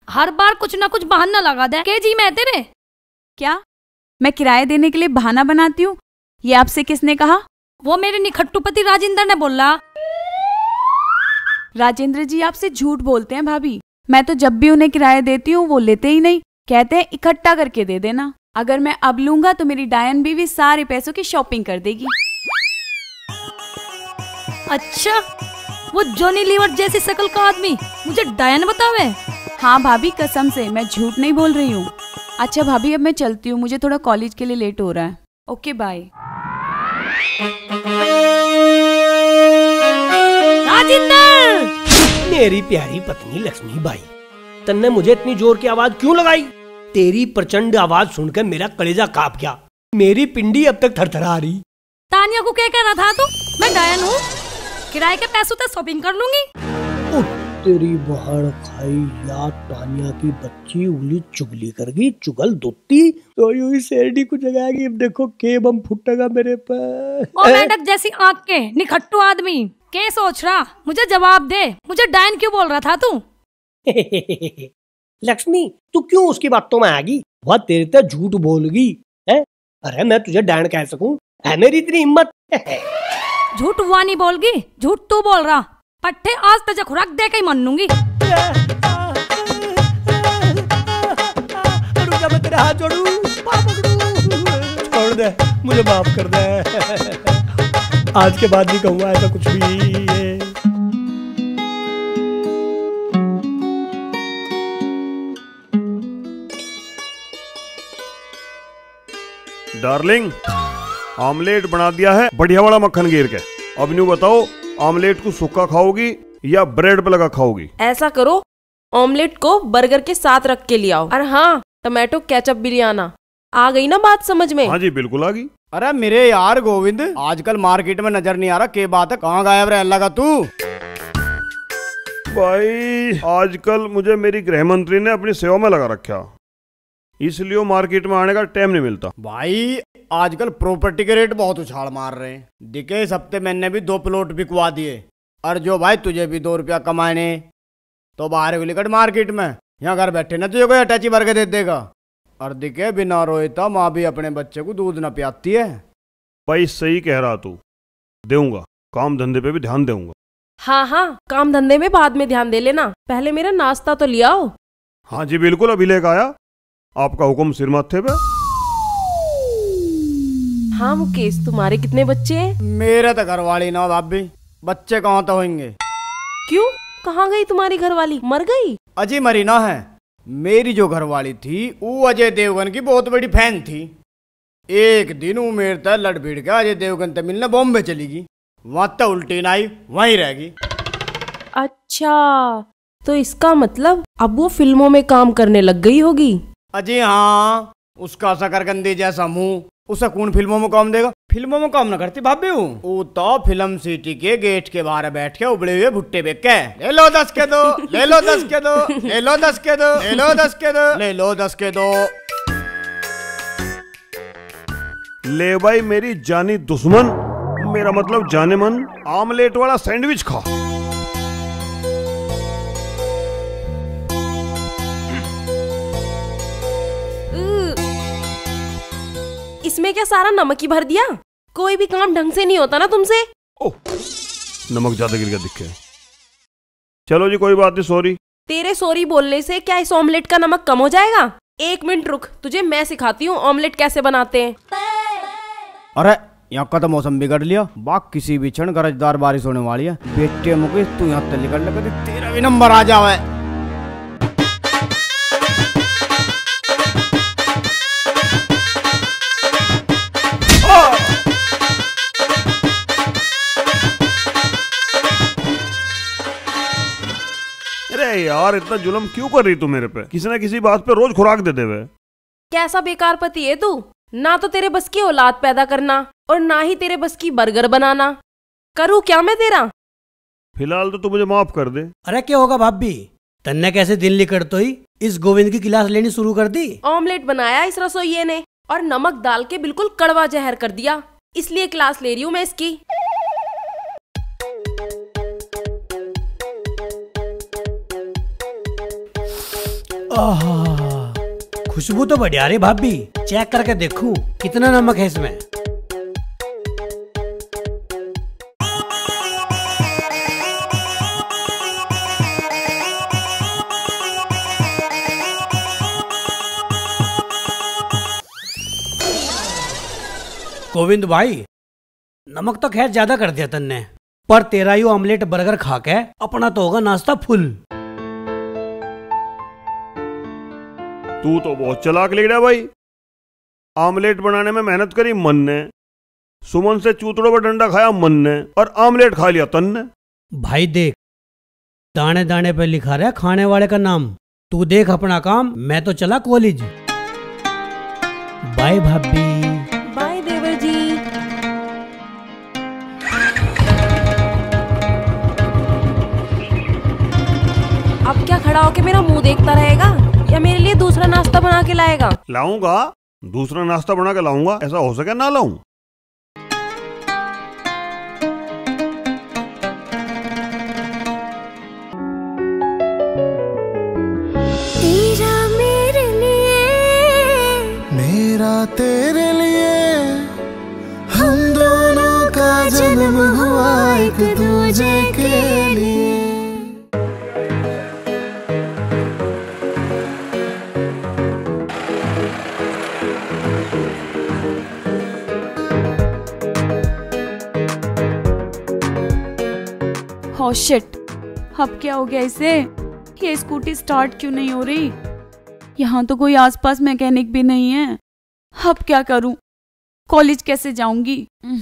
हर बार कुछ ना कुछ बहाना लगा दे। के जी मैं तेरे? क्या? मैं किराया देने के लिए बहाना बनाती हूँ? ये आपसे किसने कहा? वो मेरे निखट्टू पति राजेंद्र ने बोला। राजेंद्र जी आपसे झूठ बोलते हैं भाभी। मैं तो जब भी उन्हें किराया देती हूँ वो लेते ही नहीं। कहते हैं इकट्ठा करके दे देना। अगर मैं अब लूँगा तो मेरी डायन बीवी सारे पैसों की शॉपिंग कर देगी। अच्छा वो जॉनी लीवर जैसी शकल का आदमी। मुझे डायन बतावे। हाँ भाभी कसम से मैं झूठ नहीं बोल रही हूँ। अच्छा भाभी अब मैं चलती हूँ। मुझे थोड़ा कॉलेज के लिए लेट हो रहा है। Okay bye. राजेंद्र! मेरी प्यारी पत्नी लक्ष्मी बाई तन्ने मुझे इतनी ज़ोर की आवाज़ क्यों लगाई? तेरी प्रचंड आवाज़ सुनकर मेरा कलेजा काँप गया। मेरी पिंडी अब तक थरथरा रही। तानिया को क्या कह रहा था तू मैं डायन हूँ। किराए के पैसों से शॉपिंग कर लूँगी। तेरी बहन खाई या तानिया की बच्ची उंगली चुगली कर गई चुगल दुत्ती तो यू ही सेरडी को जगाएगी अब देखो के बम फुटेगा मेरे पर। ओ मेढक जैसी आँख के निखट्टू आदमी। के सोच रहा? मुझे जवाब दे। मुझे डायन क्यों बोल रहा था तू? *laughs* लक्ष्मी तू क्यों उसकी बातों में आगी वह तेरे ते झूठ बोलगी है? अरे मैं तुझे डैन कह सकूँ। है मेरी इतनी हिम्मत? *laughs* झूठ हुआ नहीं बोलगी झूठ तू बोल रहा। पट्टे आज तुझे खुराक दे के ही मन लूँगी रुक मैं तेरे हाथ जोड़ू छोड़ दे मुझे माफ़ कर दे। आज के बाद नहीं कहूँगा ऐसा कुछ भी डार्लिंग ऑमलेट बना दिया है बढ़िया वाला मक्खन गिर के। अब न्यू बताओ ऑमलेट को सूखा खाओगी या ब्रेड पे लगा खाओगी? ऐसा करो ऑमलेट को बर्गर के साथ रख के ले आओ। और हाँ टमाटो केचप भी ले आना आ गई ना बात समझ में? हाँ जी बिल्कुल आ गई। अरे मेरे यार गोविंद आजकल मार्केट में नज़र नहीं आ रहा के बात है कहाँ गायब रहे अल्लाह का तू? भाई आजकल मुझे मेरी गृह मंत्री ने अपनी सेवा में लगा रखा। इसलिए मार्केट में आने का टाइम नहीं मिलता। भाई आजकल प्रॉपर्टी के रेट बहुत उछाल मार रहे हैं। दिखे इस हफ़्ते मैंने भी दो प्लॉट बिकवा दिए। और जो भाई तुझे भी दो रुपया कमाने। तो बाहर निकट मार्केट में। यहाँ घर बैठे ना तुझे कोई अटैची भर के दे देगा। और दिखे बिना रोए तो माँ भी अपने बच्चे को दूध ना पियाती है। भाई सही कह रहा तू। दूँगा काम धंधे पे भी ध्यान दूँगा हाँ हाँ काम धंधे में बाद में ध्यान दे लेना। पहले मेरा नाश्ता तो लिया आओ। हाँ जी बिल्कुल अभी लेकर आया। आपका हुक्म सिर माथे पे हाँ मुकेश तुम्हारे कितने बच्चे हैं? मेरे तो घरवाली ना भाभी। बच्चे कहाँ तो होंगे? क्यों? कहाँ गई तुम्हारी घरवाली? मर गई? अजय मरी ना है। मेरी जो घरवाली थी वो अजय देवगन की बहुत बड़ी फ़ैन थी। एक दिन वो मेरे तक लड़ भिड़ के अजय देवगन से मिलने बॉम्बे चली गई। वहाँ तो उल्टी ना आई वहीं रह गई। अच्छा तो इसका मतलब अब वो फ़िल्मों में काम करने लग गई होगी? अजी हाँ उसका शकरकंदी जैसा मुँह उसे कौन फ़िल्मों में काम देगा? फ़िल्मों में काम न करती भाभी वो वो तो फ़िल्म सिटी के गेट के बाहर बैठ के उबड़े हुए भुट्टे बेच के। ले लो दस के दो ले लो दस के दो ले लो दस के दो ले लो दस के दो। ले लो दस के दो। ले भाई मेरी जानी दुश्मन मेरा मतलब जाने मन आमलेट वाला सैंडविच खा। इसमें क्या सारा नमक ही भर दिया? कोई भी काम ढंग से नहीं होता ना तुमसे। नमक ज़्यादा गिर गया दिखे। चलो जी कोई बात नहीं सॉरी। तेरे सॉरी बोलने से क्या इस ऑमलेट का नमक कम हो जाएगा? एक मिनट रुक तुझे मैं सिखाती हूँ ऑमलेट कैसे बनाते हैं। अरे यहाँ का तो मौसम बिगड़ लिया। बाग किसी भी क्षण गरजदार बारिश होने वाली है। बेटे मुकेश तू यहाँ निकल लगा तेरा भी नंबर आ जावे। यार इतना जुलम क्यों कर रही तू मेरे पे? किसी ना किसी बात पे रोज खुराक दे देवे कैसा बेकार पति है तू? ना तो तेरे बस की औलाद पैदा करना और ना ही तेरे बस की बर्गर बनाना। करूँ क्या मैं तेरा? फ़िलहाल तो तू मुझे माफ़ कर दे। अरे क्या होगा भाभी? तन्ने कैसे दिन लिकड़ तो ही इस गोविंद की क्लास लेनी शुरू कर दी? ऑमलेट बनाया इस रसोइये ने और नमक डाल के बिल्कुल कड़वा जहर कर दिया। इसलिए क्लास ले रही हूँ मैं इसकी। खुशबू तो बढ़िया रे भाभी। चेक करके देखूँ कितना नमक है इसमें। गोविंद भाई, नमक तो खैर ज़्यादा कर दिया तन्ने। पर तेरा ही ऑमलेट बर्गर खा के अपना तो होगा नाश्ता फुल। तू तो बहुत चलाक लिख रहा भाई। आमलेट बनाने में मेहनत करी मन ने। सुमन से चूतड़ों पर डंडा खाया मन ने। और आमलेट खा लिया तन ने। भाई देख दाने दाने पे लिखा रहा खाने वाले का नाम। तू देख अपना काम मैं तो चला कॉलेज। बाय भाभी। बाय देवर जी अब क्या खड़ा होके मेरा मुँह देखता रहेगा? या मेरे लिए दूसरा नाश्ता बना के लाएगा। लाऊँगा। दूसरा नाश्ता बना के लाऊँगा ऐसा हो सके ना लाऊं? तेरा मेरे लिए मेरा तेरे लिए हम दोनों का जन्म हुआ एक दूजे के Oh, शिट अब क्या हो गया इसे? ये स्कूटी स्टार्ट क्यों नहीं हो रही? यहाँ तो कोई आसपास मैकेनिक भी नहीं है। अब क्या करूँ? कॉलेज कैसे जाऊँगी? Hmm.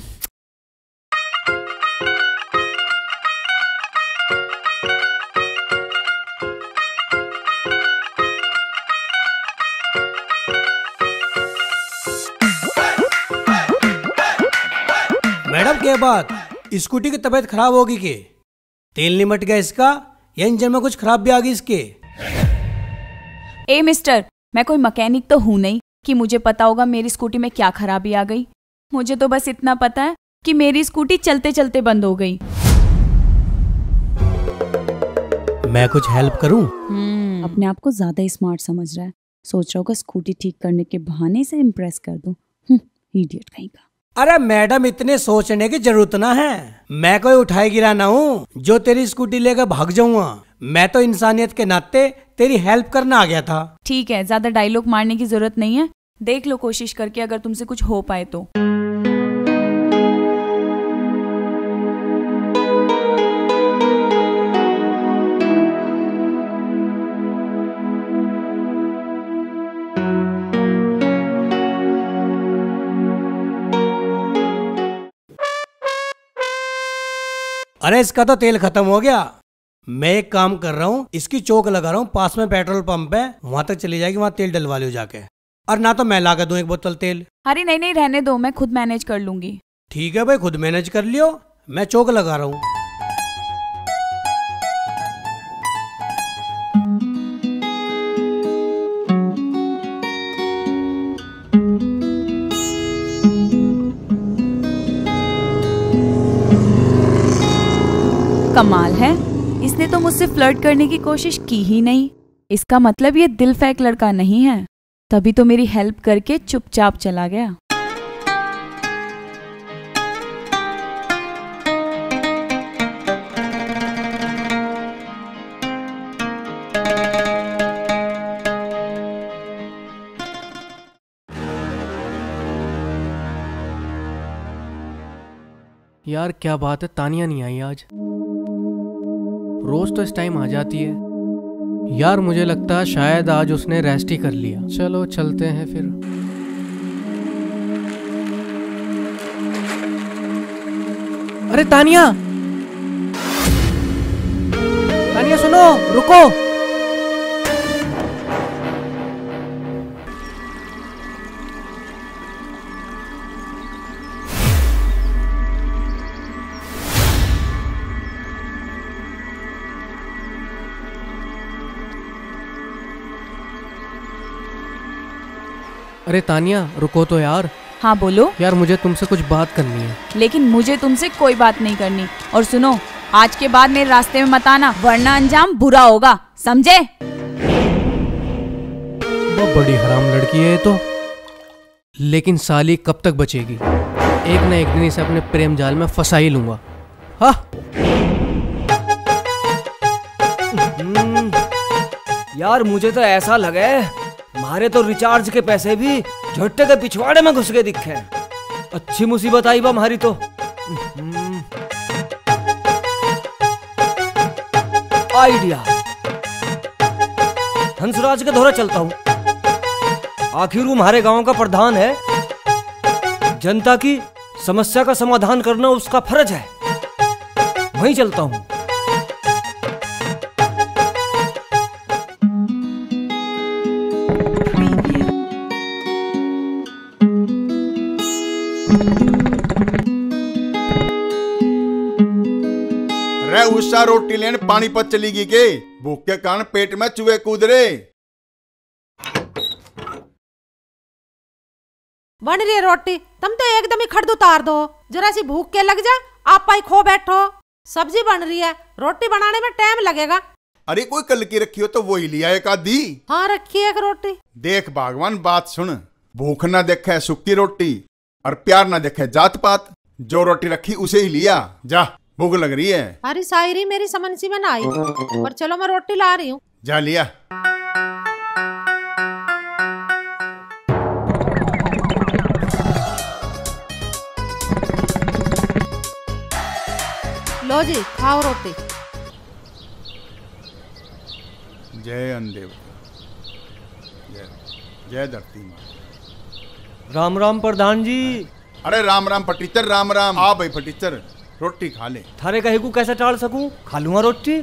मैडम क्या बात? स्कूटी की तबीयत खराब होगी कि? तेल निमट गया इसका या इंजन में कुछ खराब भी आ गई इसके? ए मिस्टर मैं कोई मैकेनिक तो हूँ नहीं कि मुझे पता होगा मेरी स्कूटी में क्या खराबी आ गई। मुझे तो बस इतना पता है कि मेरी स्कूटी चलते चलते बंद हो गई। मैं कुछ हेल्प करूँ? अपने आप को ज़्यादा ही स्मार्ट समझ रहा है। सोच रहा होगा स्कूटी ठीक करने के बहाने से इम्प्रेस कर दूँ। इडियट कहीं का। अरे मैडम, इतने सोचने की ज़रूरत ना है। मैं कोई उठाए गिरा ना हूँ। जो तेरी स्कूटी लेकर भाग जाऊँगा, मैं तो इंसानियत के नाते तेरी हेल्प करना आ गया था। ठीक है, ज़्यादा डायलॉग मारने की ज़रूरत नहीं है। देख लो कोशिश करके, अगर तुमसे कुछ हो पाए तो। अरे इसका तो तेल खत्म हो गया। मैं एक काम कर रहा हूँ इसकी चौक लगा रहा हूँ पास में पेट्रोल पंप है वहाँ तक चली जाएगी वहाँ तेल डलवा लो जाके। और ना तो मैं ला कर दू एक बोतल तेल। अरे नहीं नहीं रहने दो मैं खुद मैनेज कर लूँगी। ठीक है भाई खुद मैनेज कर लियो मैं चौक लगा रहा हूँ। कमाल है। इसने तो मुझसे फ्लर्ट करने की कोशिश की ही नहीं। इसका मतलब ये दिल फेंक लड़का नहीं है। तभी तो मेरी हेल्प करके चुपचाप चला गया। यार, क्या बात है? तानिया नहीं आई आज। रोज तो इस टाइम आ जाती है। यार, मुझे लगता है शायद आज उसने रेस्ट ही कर लिया। चलो, चलते हैं फिर। अरे तानिया! तानिया, सुनो, रुको। अरे तानिया रुको तो यार। हाँ बोलो। यार मुझे तुमसे कुछ बात करनी है। लेकिन मुझे तुमसे कोई बात नहीं करनी। और सुनो आज के बाद मेरे रास्ते में मत आना वरना अंजाम बुरा होगा समझे? वो बड़ी हराम लड़की है तो। लेकिन साली कब तक बचेगी? एक न एक दिन इसे अपने प्रेम जाल में फंसा ही लूँगा। हाँ। हम्म, यार मुझे तो ऐसा लगे मारे तो रिचार्ज के पैसे भी झट्टे के पिछवाड़े में घुस के दिखे। अच्छी मुसीबत आई बा तो। हम्म। आइडिया। हंसराज के धोरे चलता हूँ। आखिर वो हमारे गाँव का प्रधान है। जनता की समस्या का समाधान करना उसका फ़र्ज़ है। वहीं चलता हूँ। उषा रोटी लेन पानी पर चली गई के। भूख के कारण पेट में चूहे कूद रहे बन रही है रोटी। तुम तो एकदम ही खड़द उतार दो। जरा सी भूख के लग जा आप पाई खो बैठो। सब्ज़ी बन रही है। रोटी बनाने में टाइम लगेगा। अरे कोई कल की रखी हो तो वो ही लिया एक आधी हाँ रखी है एक रोटी। देख भगवान बात सुन। भूख ना देखे सुखी रोटी और प्यार ना देखे जात पात। जो रोटी रखी उसे ही लिया। जा। भूख लग रही है। अरे शायरी मेरी समझ सी में आई पर चलो मैं रोटी ला रही हूँ। जा लिया। लो जी खाओ रोटी। जय अनदेव। जय जय धरती माँ। राम राम प्रधान जी। अरे राम राम फटीचर राम राम। आ भाई फटीचर रोटी खा ले। थारे कहे को कैसे टाल सकूँ? खा लूँगा रोटी।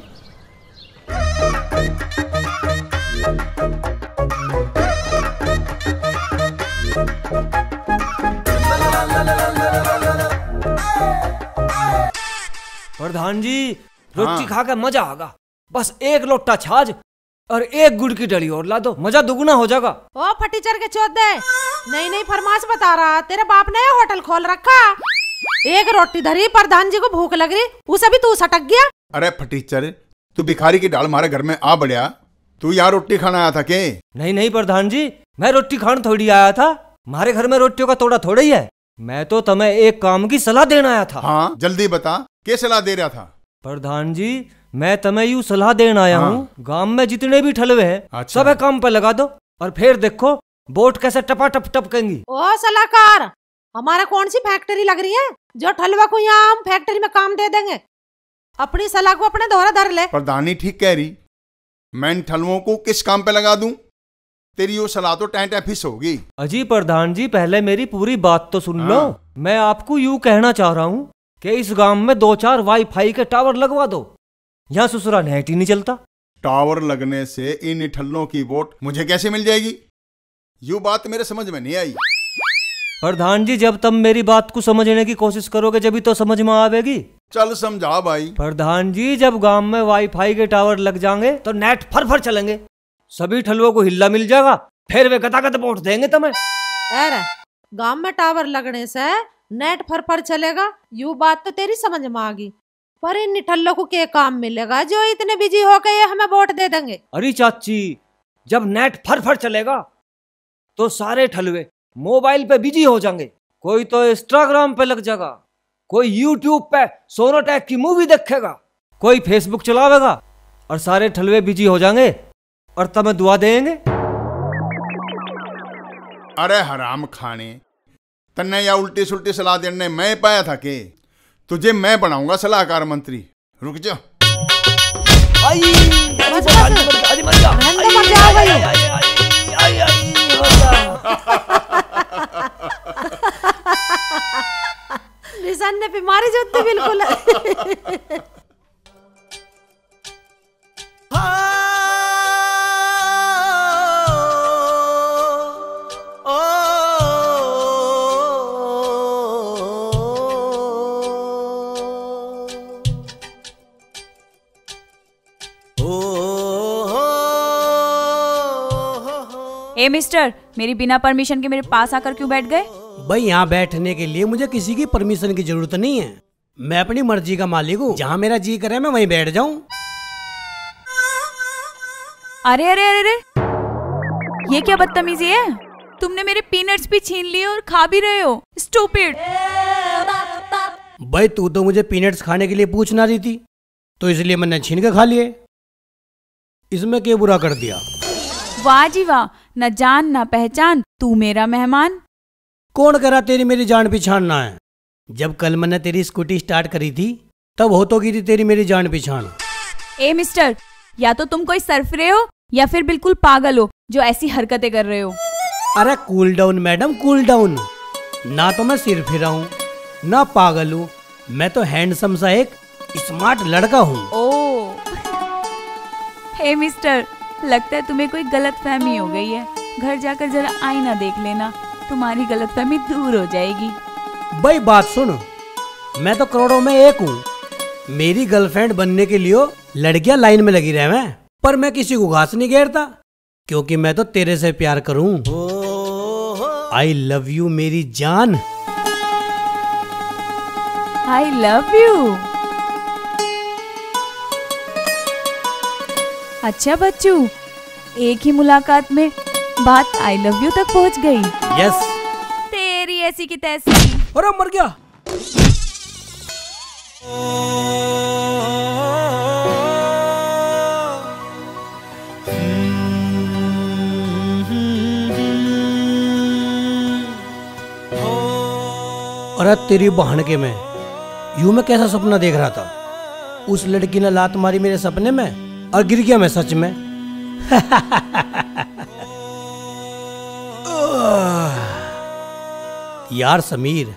प्रधान जी रोटी हाँ। खा के मज़ा आगा। बस एक लोटा छाछ और एक गुड़ की डली और ला दो मज़ा दुगुना हो जाएगा ओ फटीचर के चौदे नई नहीं फरमाश बता रहा। तेरे बाप ने होटल खोल रखा। एक रोटी धरी प्रधान जी को भूख लग रही उसे भी तू सटक गया? अरे फटीचर तू भिखारी की डाल मारे घर में आ बढ़िया। तू यहाँ रोटी खाना आया था के नहीं नहीं प्रधान जी मैं रोटी खान थोड़ी आया था। हमारे घर में रोटियों का तोड़ा थोड़ा ही है। मैं तो तुम्हें एक काम की सलाह देना आया था। हाँ जल्दी बता के सलाह दे रहा था? प्रधान जी मैं तुम्हें यू सलाह देना आया हाँ। हूँ। गाँव में जितने भी ठलवे हैं अच्छा। सब काम पे लगा दो और फिर देखो बोट कैसे टपा टप टपकेंगी। ओ सलाहकार हमारा कौन सी फैक्ट्री लग रही है? जो ठलवा को यहाँ हम फैक्ट्री में काम दे देंगे। अपनी सलाह को अपने दोहरा धर ले। प्रधानी ठीक कह रही मैं इन ठलुओं को किस काम पे लगा दूँ? तेरी वो सलाह तो टैंट फिस होगी। अजी प्रधान जी पहले मेरी पूरी बात तो सुन लो। हाँ। मैं आपको यूँ कहना चाह रहा हूँ कि इस गाँव में दो चार वाईफाई के टावर लगवा दो। यहाँ ससुरा नेट ही नहीं चलता। टावर लगने से इन ठल्लों की वोट मुझे कैसे मिल जाएगी? यू बात मेरे समझ में नहीं आई। प्रधान जी जब तुम मेरी बात को समझने की कोशिश करोगे जब तो समझ में आवेगी। चल समझा भाई। प्रधान जी जब गाँव में वाईफाई के टावर लग जाएँगे तो नेट फर फर चलेंगे। सभी ठलुओं को हिल्ला मिल जाएगा फिर वे गतागत वोट देंगे तुम्हें। अरे गाँव में टावर लगने से नेट फर फर चलेगा यू बात तो तेरी समझ में आ गई पर इन निठल्लों को क्या काम मिलेगा जो इतने बिज़ी हो गए हमें वोट दे देंगे? अरे चाची जब नेट फर फर चलेगा तो सारे ठलुए मोबाइल पे बिज़ी हो जाएँगे कोई तो इंस्टाग्राम पे लग जाएगा कोई यूट्यूब पे सोनोटैक की मूवी देखेगा कोई फेसबुक चलावेगा और सारे ठलुए बिज़ी हो जाएँगे और तुम्हें दुआ देंगे अरे हराम खाने तन्ने या उल्टी सुल्टी सलाह देने मैं पाया था के तुझे मैं बनाऊँगा सलाहकार मंत्री रुक जा मर निशान ने बीमारी जोते बिल्कुल। ए मिस्टर मेरी बिना परमिशन के मेरे पास आकर क्यों बैठ गए? भाई यहाँ बैठने के लिए मुझे किसी की परमिशन की ज़रूरत नहीं है। मैं अपनी मर्ज़ी का मालिक हूँ। जहाँ मेरा जी करे मैं वहीं बैठ जाऊँ। अरे अरे अरे अरे। ये क्या बदतमीजी है? तुमने मेरे पीनट्स भी छीन लिए और खा भी रहे हो। स्टूपिड भाई तू तो मुझे पीनट्स खाने के लिए पूछ ना रही थी तो इसलिए मैंने छीन के खा लिए। इसमें क्या बुरा कर दिया? वाह जी वाह। न जान न पहचान तू मेरा मेहमान। कौन करा तेरी मेरी जान पहचान ना है? जब कल मैंने तेरी स्कूटी स्टार्ट करी थी तब हो तो की थी तेरी मेरी जान पहचान। ए मिस्टर या तो तुम कोई सरफरे हो या फिर बिल्कुल पागल हो जो ऐसी हरकतें कर रहे हो। अरे cool down madam cool down ना तो मैं सिर फिरा हूँ ना पागल हूँ मैं तो हैंडसम सा एक स्मार्ट लड़का हूँ। ओ। *laughs* हे मिस्टर लगता है तुम्हें कोई गलत फहमी हो गई है। घर जाकर जरा आईना देख लेना तुम्हारी गलत फहमी दूर हो जाएगी। भाई बात सुन। मैं तो करोड़ों में एक हूँ। मेरी गर्लफ्रेंड बनने के लिए लड़कियाँ लाइन में लगी रहे हैं पर मैं किसी को घास नहीं घेरता क्योंकि मैं तो तेरे से प्यार करूँ। आई लव यू मेरी जान। आई लव यू अच्छा बच्चू एक ही मुलाकात में बात आई लव यू तक पहुँच गई। यस तेरी ऐसी की तैसी। अरे मर गया। अरे तेरी बहन के मैं यूँ मैं कैसा सपना देख रहा था? उस लड़की ने लात मारी मेरे सपने में? और गिर गया मैं सच में। *laughs* यार समीर,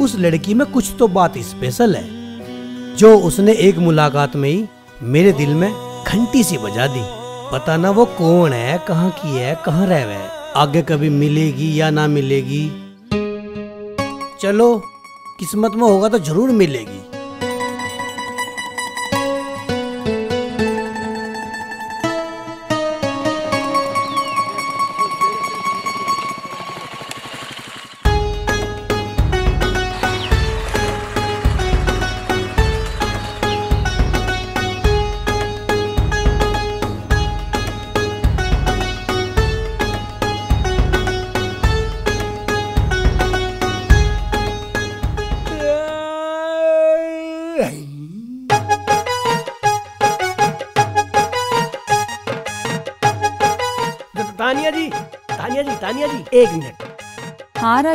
उस लड़की में कुछ तो बात स्पेशल है, जो उसने एक मुलाकात में ही मेरे दिल में घंटी सी बजा दी। पता ना वो कौन है, कहाँ की है, कहाँ रह है। आगे कभी मिलेगी या ना मिलेगी, चलो, किस्मत में होगा तो ज़रूर मिलेगी।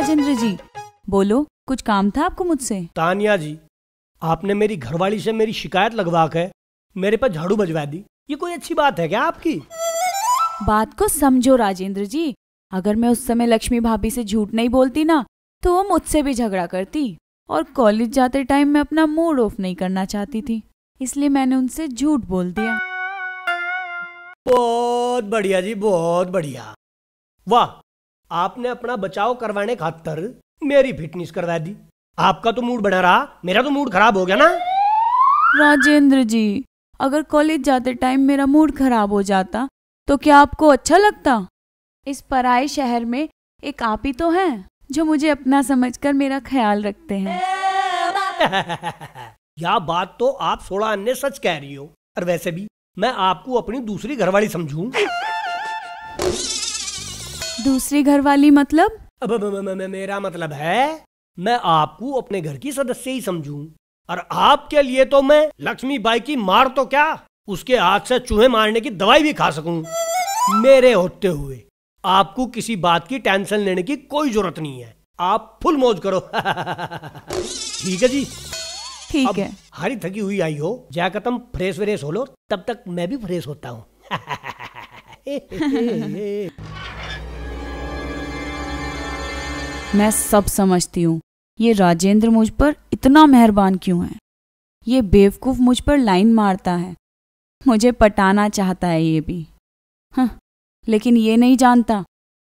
राजेंद्र जी बोलो कुछ काम था आपको मुझसे? तानिया जी आपने मेरी घरवाली से मेरी शिकायत लगवा कर मेरे पर झाड़ू बजवा दी। ये कोई अच्छी बात है क्या आपकी? बात को समझो राजेंद्र जी अगर मैं उस समय लक्ष्मी भाभी से झूठ नहीं बोलती ना तो वो मुझसे भी झगड़ा करती और कॉलेज जाते टाइम मैं अपना मूड ऑफ़ नहीं करना चाहती थी इसलिए मैंने उनसे झूठ बोल दिया। बहुत बढ़िया जी बहुत बढ़िया। वाह आपने अपना बचाव करवाने खातर मेरी फिटनेस करवा दी। आपका तो मूड बना रहा मेरा तो मूड खराब हो गया ना? राजेंद्र जी अगर कॉलेज जाते टाइम मेरा मूड खराब हो जाता तो क्या आपको अच्छा लगता? इस पराए शहर में एक आप ही तो हैं जो मुझे अपना समझकर मेरा ख्याल रखते हैं। *laughs* या बात तो आप सोलह अन्य सच कह रही हो और वैसे भी मैं आपको अपनी दूसरी घरवाली समझूं। दूसरी घरवाली मतलब? अब अब- अब- अब- मेरा मतलब है मैं आपको अपने घर की सदस्य ही समझूं। और आपके लिए तो मैं लक्ष्मी बाई की मार तो क्या उसके हाथ से चूहे मारने की दवाई भी खा सकूँ? मेरे होते हुए आपको किसी बात की टेंशन लेने की कोई ज़रूरत नहीं है। आप फुल मौज करो। *laughs* ठीक है जी? ठीक है। हरी थकी हुई आई हो जाकर तुम फ्रेश व्रेश हो लो तब तक मैं भी फ्रेश होता हूँ। *laughs* *laughs* मैं सब समझती हूँ। ये राजेंद्र मुझ पर इतना मेहरबान क्यों है? ये बेवकूफ़ मुझ पर लाइन मारता है। मुझे पटाना चाहता है ये भी। हाँ, लेकिन ये नहीं जानता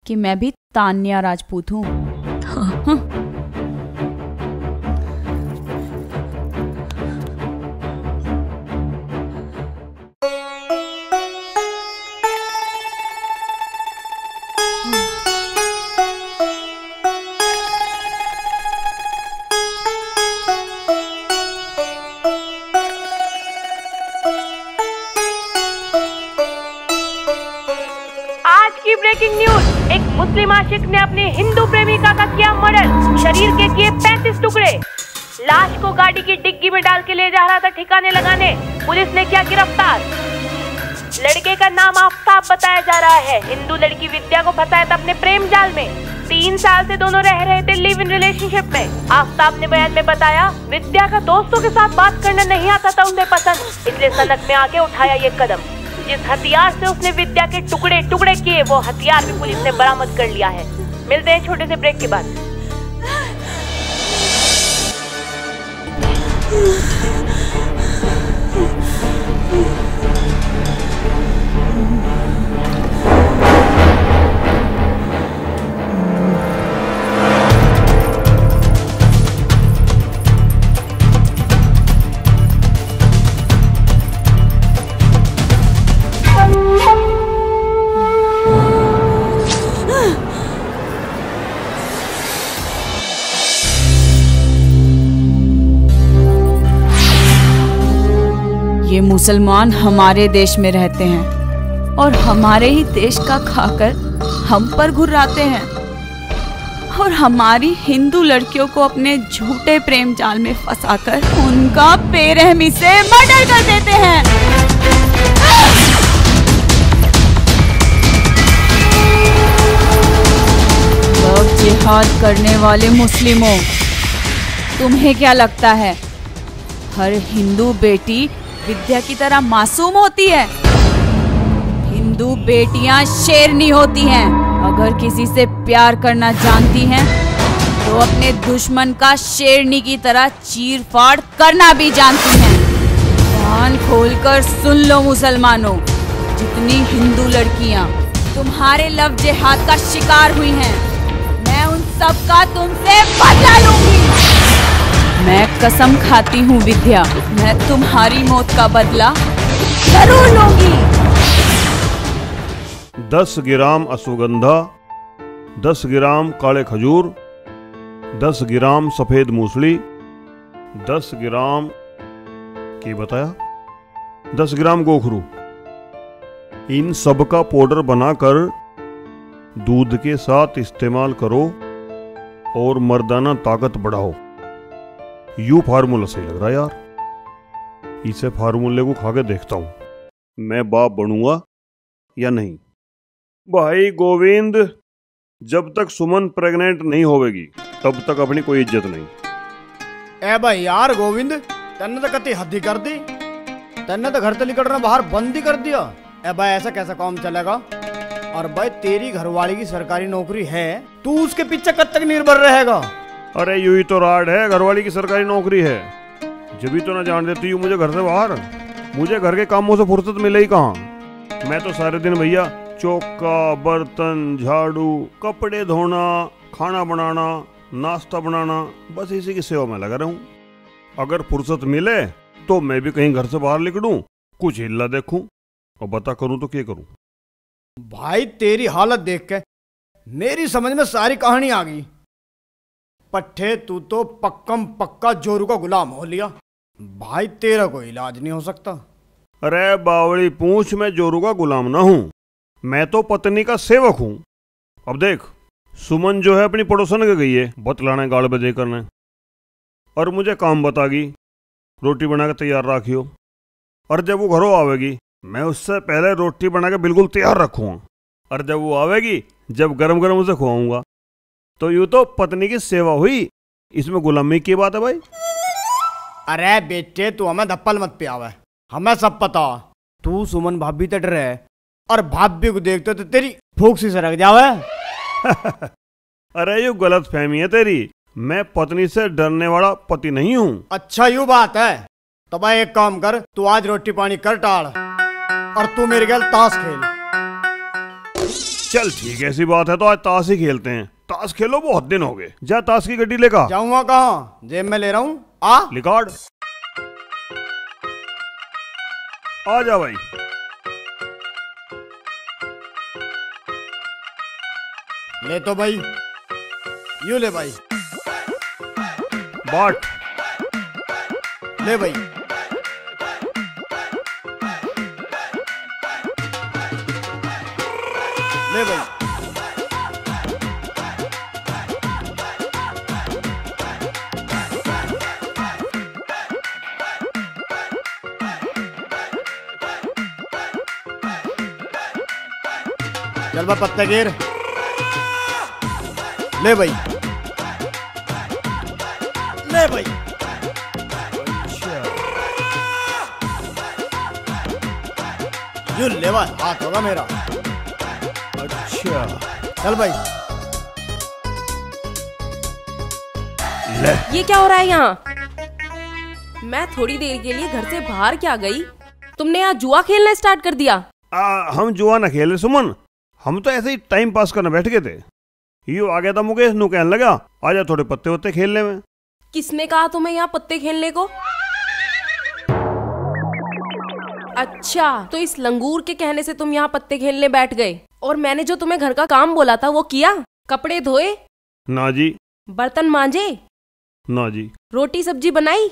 कि मैं भी तान्या राजपूत हूँ। हाँ, आज की ब्रेकिंग न्यूज़ एक मुस्लिम आशिक ने अपने हिंदू प्रेमिका का किया मर्डर। शरीर के किए 35 टुकड़े। लाश को गाड़ी की डिग्गी में डाल के ले जा रहा था ठिकाने लगाने। पुलिस ने किया गिरफ़्तार। लड़के का नाम आफ्ताब बताया जा रहा है। हिंदू लड़की विद्या को फंसाया था अपने प्रेम जाल में। तीन साल से दोनों रह रहे थे लिव इन रिलेशनशिप में। आफ्ताब ने बयान में बताया, विद्या का दोस्तों के साथ बात करना नहीं आता था उन्हें पसंद, इसलिए सनक में आके उठाया ये कदम। जिस हथियार से उसने विद्या के टुकड़े टुकड़े किए, वो हथियार भी पुलिस ने बरामद कर लिया है। मिलते हैं छोटे से ब्रेक के बाद। मुसलमान हमारे देश में रहते हैं और हमारे ही देश का खाकर हम पर घुर्राते हैं। और हमारी हिंदू लड़कियों को अपने झूठे प्रेम जाल में फंसाकर उनका बेरहमी से मर्डर कर देते हैं। जिहाद करने वाले मुस्लिमों, तुम्हें क्या लगता है? हर हिंदू बेटी विद्या की तरह मासूम होती है। हिंदू बेटियाँ शेरनी होती हैं। अगर किसी से प्यार करना जानती हैं तो अपने दुश्मन का शेरनी की तरह चीर फाड़ करना भी जानती हैं। कान खोलकर सुन लो मुसलमानों, जितनी हिंदू लड़कियाँ तुम्हारे लव जिहाद का शिकार हुई हैं, मैं उन सब का तुमसे बदला लूँगी। मैं कसम खाती हूँ, विद्या। मैं तुम्हारी मौत का बदला ज़रूर लूँगी। दस ग्राम अश्वगंधा, दस ग्राम काले खजूर, दस ग्राम सफ़ेद मूसली, दस ग्राम की बताया? दस ग्राम गोखरू। इन सब का पाउडर बनाकर दूध के साथ इस्तेमाल करो और मर्दाना ताकत बढ़ाओ। यू फार्मूला सही लग रहा है यार। इसे फार्मूले को खा के देखता हूँ। मैं बाप बनूँगा या नहीं? भाई गोविंद, जब तक सुमन प्रेग्नेंट नहीं होवेगी, तब तक अपनी कोई इज़्ज़त नहीं। ए भाई यार गोविंद, तन्ने तो कति हद्दी कर दी। तन्ने तो घर से निकलना बाहर बंद ही कर दिया। ए भाई ऐसा कैसा काम चलेगा? और भाई तेरी घरवाली की सरकारी नौकरी है, तू उसके पीछे कब तक निर्भर रहेगा? अरे यू ही तो राड है, घरवाली की सरकारी नौकरी है। जब भी तो ना जान देती हूँ मुझे घर से बाहर। मुझे घर के कामों से फुर्सत मिले ही कहाँ? मैं तो सारे दिन भैया चौका, बर्तन, झाड़ू, कपड़े धोना, खाना बनाना, नाश्ता बनाना, बस इसी की सेवा में लगा रहूँ। अगर फुर्सत मिले तो मैं भी कहीं घर से बाहर निकलूं, कुछ हिल्ला देखूँ, और बता करूँ तो क्या करूँ? भाई तेरी हालत देख के मेरी समझ में सारी कहानी आ गई। पट्टे तू तो पक्कम पक्का जोरू का गुलाम हो लिया। भाई, तेरा कोई इलाज नहीं हो सकता। अरे, बावड़ी, पूछ, मैं जोरू का गुलाम ना हूँ। मैं तो पत्नी का सेवक हूँ। अब देख, सुमन जो है अपनी पड़ोसन के गई है, बतलाने गाड़ बजे करने। और मुझे काम बतागी, रोटी बना के तैयार रखियो। और जब वो घरों आवेगी, मैं उससे पहले रोटी बना के बिल्कुल तैयार रखूँगा। और जब वो आवेगी, जब गरम गरम उसे खुआऊँगा। तो यूँ तो पत्नी की सेवा हुई। इसमें गुलामी की बात है भाई। अरे बेटे तू हमें धप्पल मत पियावे। हमें सब पता। तू सुमन भाभी ते डरे और भाभी को देखते तो तेरी फूक सी सरक जावे। *laughs* अरे यू गलत फहमी है तेरी। मैं पत्नी से डरने वाला पति नहीं हूँ। अच्छा यू बात है। तो भाई एक काम कर तू आज रोटी पानी कर टाल और तू मेरे गल ताश खेल। चल ठीक है ऐसी बात है तो आज ताश ही खेलते हैं। ताश खेलो बहुत दिन हो गए। जा ताश की गड्डी लेकर जाऊँगा कहाँ? जेब में ले रहा हूँ। आ। रिकॉर्ड। आ जा भाई। ले तो भाई। यू ले भाई। बाट। ले भाई। ले भाई। चल पत्ता गिर ले भाई। ले भाई। यू ले भाई हाथ होगा मेरा। अच्छा चल भाई। ले ये क्या हो रहा है यहाँ? मैं थोड़ी देर के लिए घर से बाहर क्या गई? तुमने यहाँ जुआ खेलना स्टार्ट कर दिया। आ, हम जुआ ना खेले सुमन। हम तो ऐसे ही टाइम पास करने बैठ गए थे। यू आ गया था मुकेश नु कहने लगा आजा थोड़े पत्ते वत्ते खेलने में। किसने कहा तुम्हें यहाँ पत्ते खेलने को? अच्छा तो इस लंगूर के कहने से तुम यहाँ पत्ते खेलने बैठ गए। और मैंने जो तुम्हें घर का काम बोला था वो किया? कपड़े धोए? ना जी। बर्तन मांजे? ना जी। रोटी सब्ज़ी बनाई?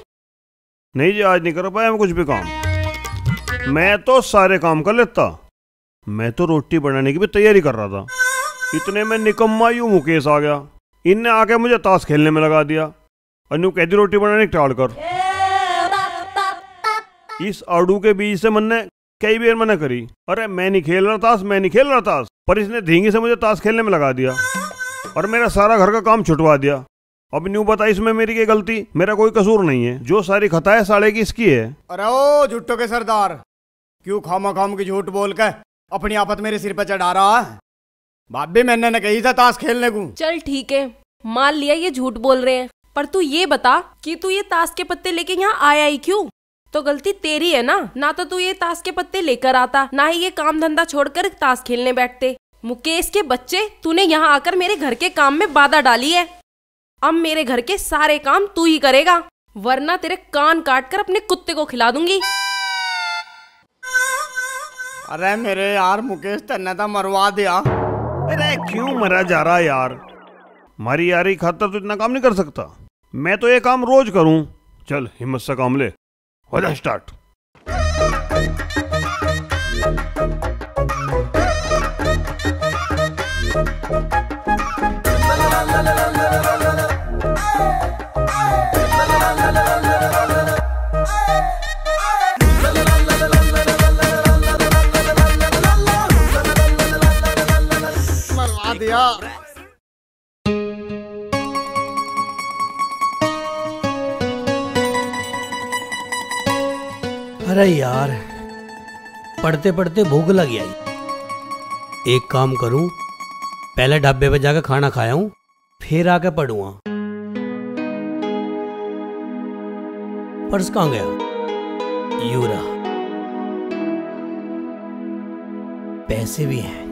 नहीं जी आज नहीं कर पाया मैं कुछ भी काम। मैं तो सारे काम कर लेता। मैं तो रोटी बनाने की भी तैयारी कर रहा था। इतने में निकम्मा यू मुकेश आ गया। इनने आके मुझे ताश खेलने में लगा दिया। अनु कहती रोटी बनाने टाल कर। इस आड़ू के बीच से मन ने कई बार मना करी। अरे, मैं नहीं खेल रहा ताश, मैं नहीं खेल रहा ताश। पर इसने धींगी से मुझे ताश खेलने में लगा दिया और मेरा सारा घर का काम छुटवा दिया। अब न्यू बता इसमें मेरी क्या गलती। मेरा कोई कसूर नहीं है। जो सारी खता है की इसकी है। अरे, ओ झुट्टो के सरदार। क्यों खामा खाम की झूठ बोल के अपनी आफत मेरे सिर पर चढ़ा रहा है। भाभी मैंने न कही था ताश खेलने को। चल ठीक है, मान लिया ये झूठ बोल रहे हैं। पर तू ये बता कि तू ये ताश के पत्ते लेके यहाँ आया ही क्यों? तो गलती तेरी है ना? ना तो तू ये ताश के पत्ते लेकर आता, ना ही ये काम धंधा छोड़कर ताश खेलने बैठते। मुकेश के बच्चे, तूने यहाँ आकर मेरे घर के काम में बाधा डाली है। अब मेरे घर के सारे काम तू ही करेगा, वरना तेरे कान काट कर अपने कुत्ते को खिला दूँगी। अरे मेरे यार, मुकेश तन्ने तो मरवा दिया। अरे क्यों मरा जा रहा यार? मारी यारी खातर तो इतना काम नहीं कर सकता। मैं तो ये काम रोज करूँ। चल, हिम्मत से काम ले। हो जा स्टार्ट अरे यार पढ़ते पढ़ते भूख लग आई। एक काम करूँ, पहले ढाबे पर जाकर खाना खाया हूँ, फिर आके पढ़ूँगा। पर्स कहाँ गया? यूरा पैसे भी हैं।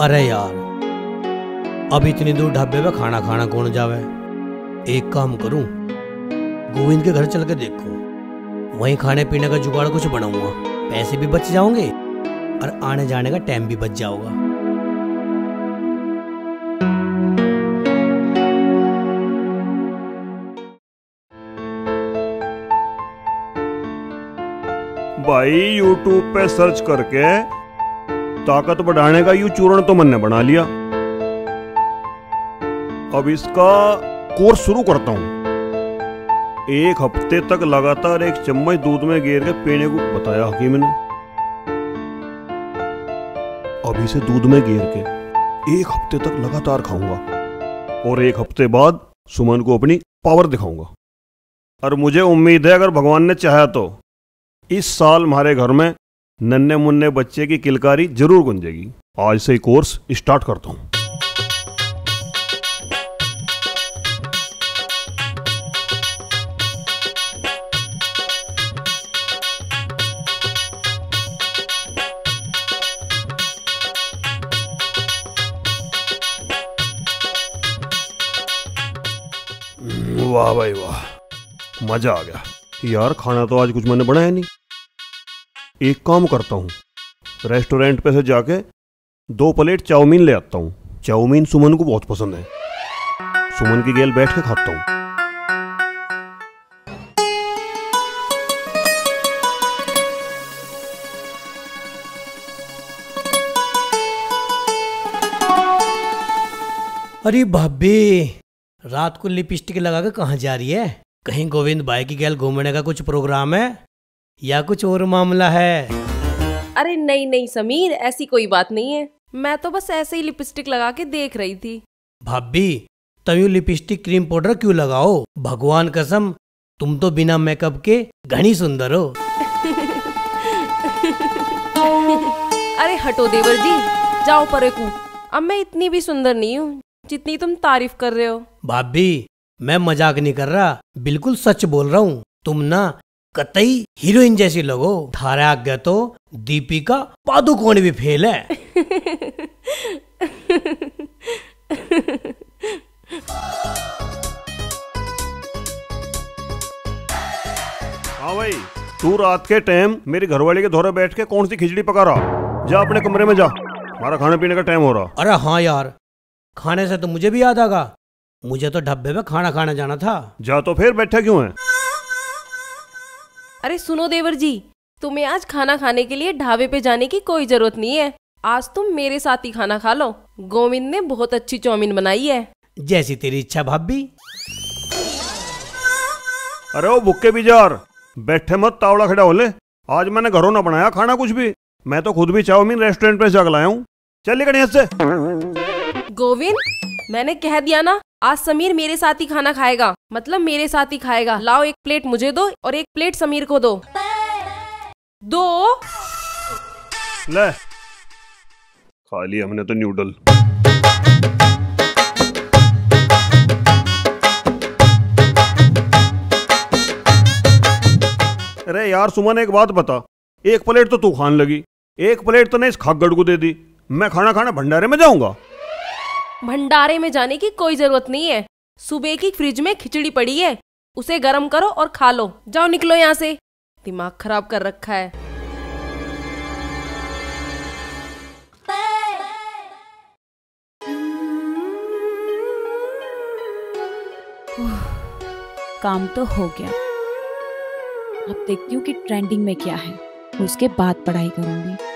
अरे यार, अब इतनी दूर ढाबे पे खाना खाना कौन जावे? एक काम करूँ, गोविंद के घर चल के देखूँ। वहीं खाने पीने का जुगाड़ कुछ बनाऊँगा। पैसे भी बच जाओगे और आने जाने का टाइम भी बच जाओगा। भाई यूट्यूब पे सर्च करके ताकत बढ़ाने का यू चूर्ण तो मन ने बना लिया। अब इसका कोर्स शुरू करता हूँ। एक हफ़्ते तक लगातार एक चम्मच दूध में गेर के पीने को बताया हकीम ने। अभी से दूध में गेर के एक हफ़्ते तक लगातार खाऊँगा और एक हफ़्ते बाद सुमन को अपनी पावर दिखाऊँगा। और मुझे उम्मीद है अगर भगवान ने चाहा तो इस साल हमारे घर में नन्हे मुन्ने बच्चे की किलकारी ज़रूर गुंजेगी। आज से कोर्स स्टार्ट करता हूँ। वाह भाई वाह। मज़ा आ गया। यार, खाना तो आज कुछ मैंने बनाया नहीं। एक काम करता हूँ। रेस्टोरेंट पे से जाके दो प्लेट चाउमीन ले आता हूँ। चाउमीन सुमन को बहुत पसंद है। सुमन की गेल बैठ के खाता हूँ। अरे भाभी रात को लिपस्टिक लगा के कहाँ जा रही है? कहीं गोविंद भाई की गैल घूमने का कुछ प्रोग्राम है? या कुछ और मामला है? अरे नहीं नहीं समीर ऐसी कोई बात नहीं है। मैं तो बस ऐसे ही लिपस्टिक लगा के देख रही थी। भाभी तब यूँ लिपस्टिक क्रीम पाउडर क्यों लगाओ? भगवान कसम तुम तो बिना मेकअप के घनी सुंदर हो। *laughs* अरे हटो देवर जी जाओ परेकू। अब मैं इतनी भी सुंदर नहीं हूँ। जितनी तुम तारीफ़ कर रहे हो। भाभी मैं मज़ाक नहीं कर रहा बिल्कुल सच बोल रहा हूँ। तुम ना कतई हीरोइन जैसी लगो। थारे आगे तो दीपिका पादुकोण भी फेल है। हाँ भाई तू रात के टाइम मेरी घरवाली के धोरे बैठ के कौन सी खिचड़ी पका रहा? जा अपने कमरे में जा। हमारा खाने पीने का टाइम हो रहा। अरे हाँ यार खाने से तो मुझे भी याद आगा। मुझे तो ढब्बे में खाना खाना जाना था। जा तो फिर बैठा क्यों है? अरे सुनो देवर जी तुम्हें आज खाना खाने के लिए ढाबे पे जाने की कोई ज़रूरत नहीं है। आज तुम मेरे साथ ही खाना खा लो। गोविंद ने बहुत अच्छी चाउमीन बनाई है। जैसी तेरी इच्छा भाभी। अरे वो बुक्के बिजार बैठे मत तावड़ा खड़ा हो ले। आज मैंने घरों ना बनाया खाना कुछ भी। मैं तो खुद भी चाउमीन रेस्टोरेंट पे जाकर लाया हूँ। चल निकल यहाँ से। गोविंद, मैंने कह दिया ना, आज समीर मेरे साथ ही खाना खाएगा। मतलब मेरे साथ ही खाएगा। लाओ एक प्लेट मुझे दो और एक प्लेट समीर को दो। दो? ले। खा लिया हमने तो न्यूडल अरे यार, सुमन, एक बात बता। एक प्लेट तो तू खान लगी। एक प्लेट तो नहीं इस खागड़ को दे दी। मैं खाना खाना भंडारे में जाऊँगा। भंडारे में जाने की कोई ज़रूरत नहीं है। सुबह की फ्रिज में खिचड़ी पड़ी है। उसे गर्म करो और खा लो। जाओ निकलो यहाँ से। दिमाग खराब कर रखा है। काम तो हो गया। अब देखती हूँ कि ट्रेंडिंग में क्या है। उसके बाद पढ़ाई करूँगी।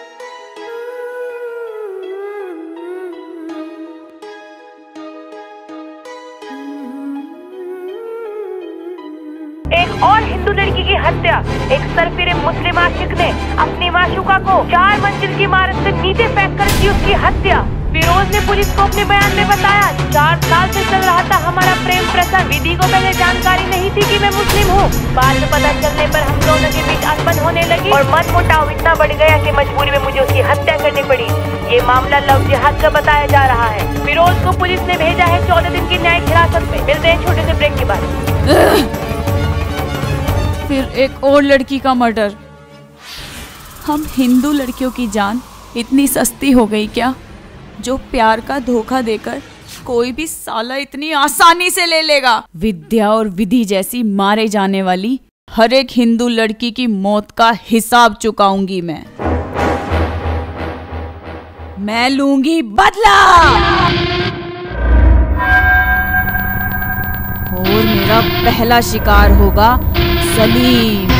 हत्या। एक सरफिरे मुस्लिम आशिक ने अपनी माशुका को चार मंजिल की इमारत से नीचे फेंक कर की उसकी हत्या। फिरोज ने पुलिस को अपने बयान में बताया, चार साल से चल रहा था हमारा प्रेम प्रसंग विधि को पहले जानकारी नहीं थी कि मैं मुस्लिम हूँ। बाद में पता चलने पर हम दोनों के बीच अनबन होने लगी और मन मुटाव इतना बढ़ गया कि मजबूरी में मुझे उसकी हत्या करनी पड़ी। ये मामला लव जिहाद का बताया जा रहा है। फिरोज को पुलिस ने भेजा है चौदह दिन की न्यायिक हिरासत में। मिलते हैं छोटे से ब्रेक के बाद। *laughs* फिर एक और लड़की का मर्डर। हम हिंदू लड़कियों की जान इतनी सस्ती हो गई क्या? जो प्यार का धोखा देकर कोई भी साला इतनी आसानी से ले लेगा। विद्या और विधि जैसी मारे जाने वाली हर एक हिंदू लड़की की मौत का हिसाब चुकाऊँगी मैं। मैं लूँगी बदला। और मेरा पहला शिकार होगा सलीम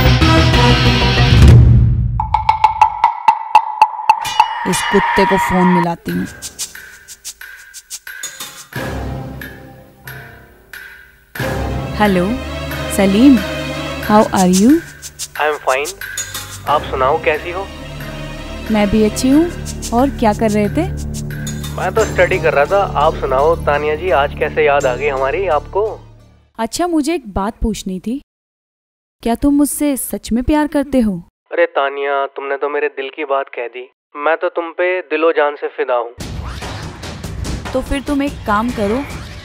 इस कुत्ते को फ़ोन मिलाती हूँ। Hello Salim how are you I am fine आप सुनाओ कैसी हो? मैं भी अच्छी हूँ। और क्या कर रहे थे? मैं तो स्टडी कर रहा था। आप सुनाओ तानिया जी आज कैसे याद आ गई हमारी आपको? अच्छा मुझे एक बात पूछनी थी। क्या तुम मुझसे सच में प्यार करते हो? अरे तानिया तुमने तो मेरे दिल की बात कह दी। मैं तो तुम पे दिलो जान से फिदा हूँ। तो फिर तुम एक काम करो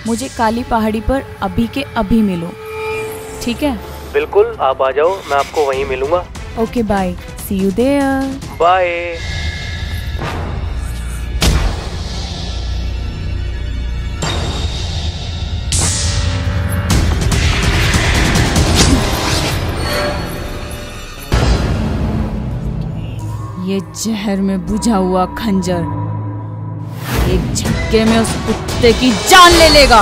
मुझे काली पहाड़ी पर अभी के अभी मिलो। ठीक है? बिल्कुल आप आ जाओ मैं आपको वहीं मिलूँगा। Okay bye see you there bye ये जहर में बुझा हुआ खंजर एक झटके में उस कुत्ते की जान ले लेगा।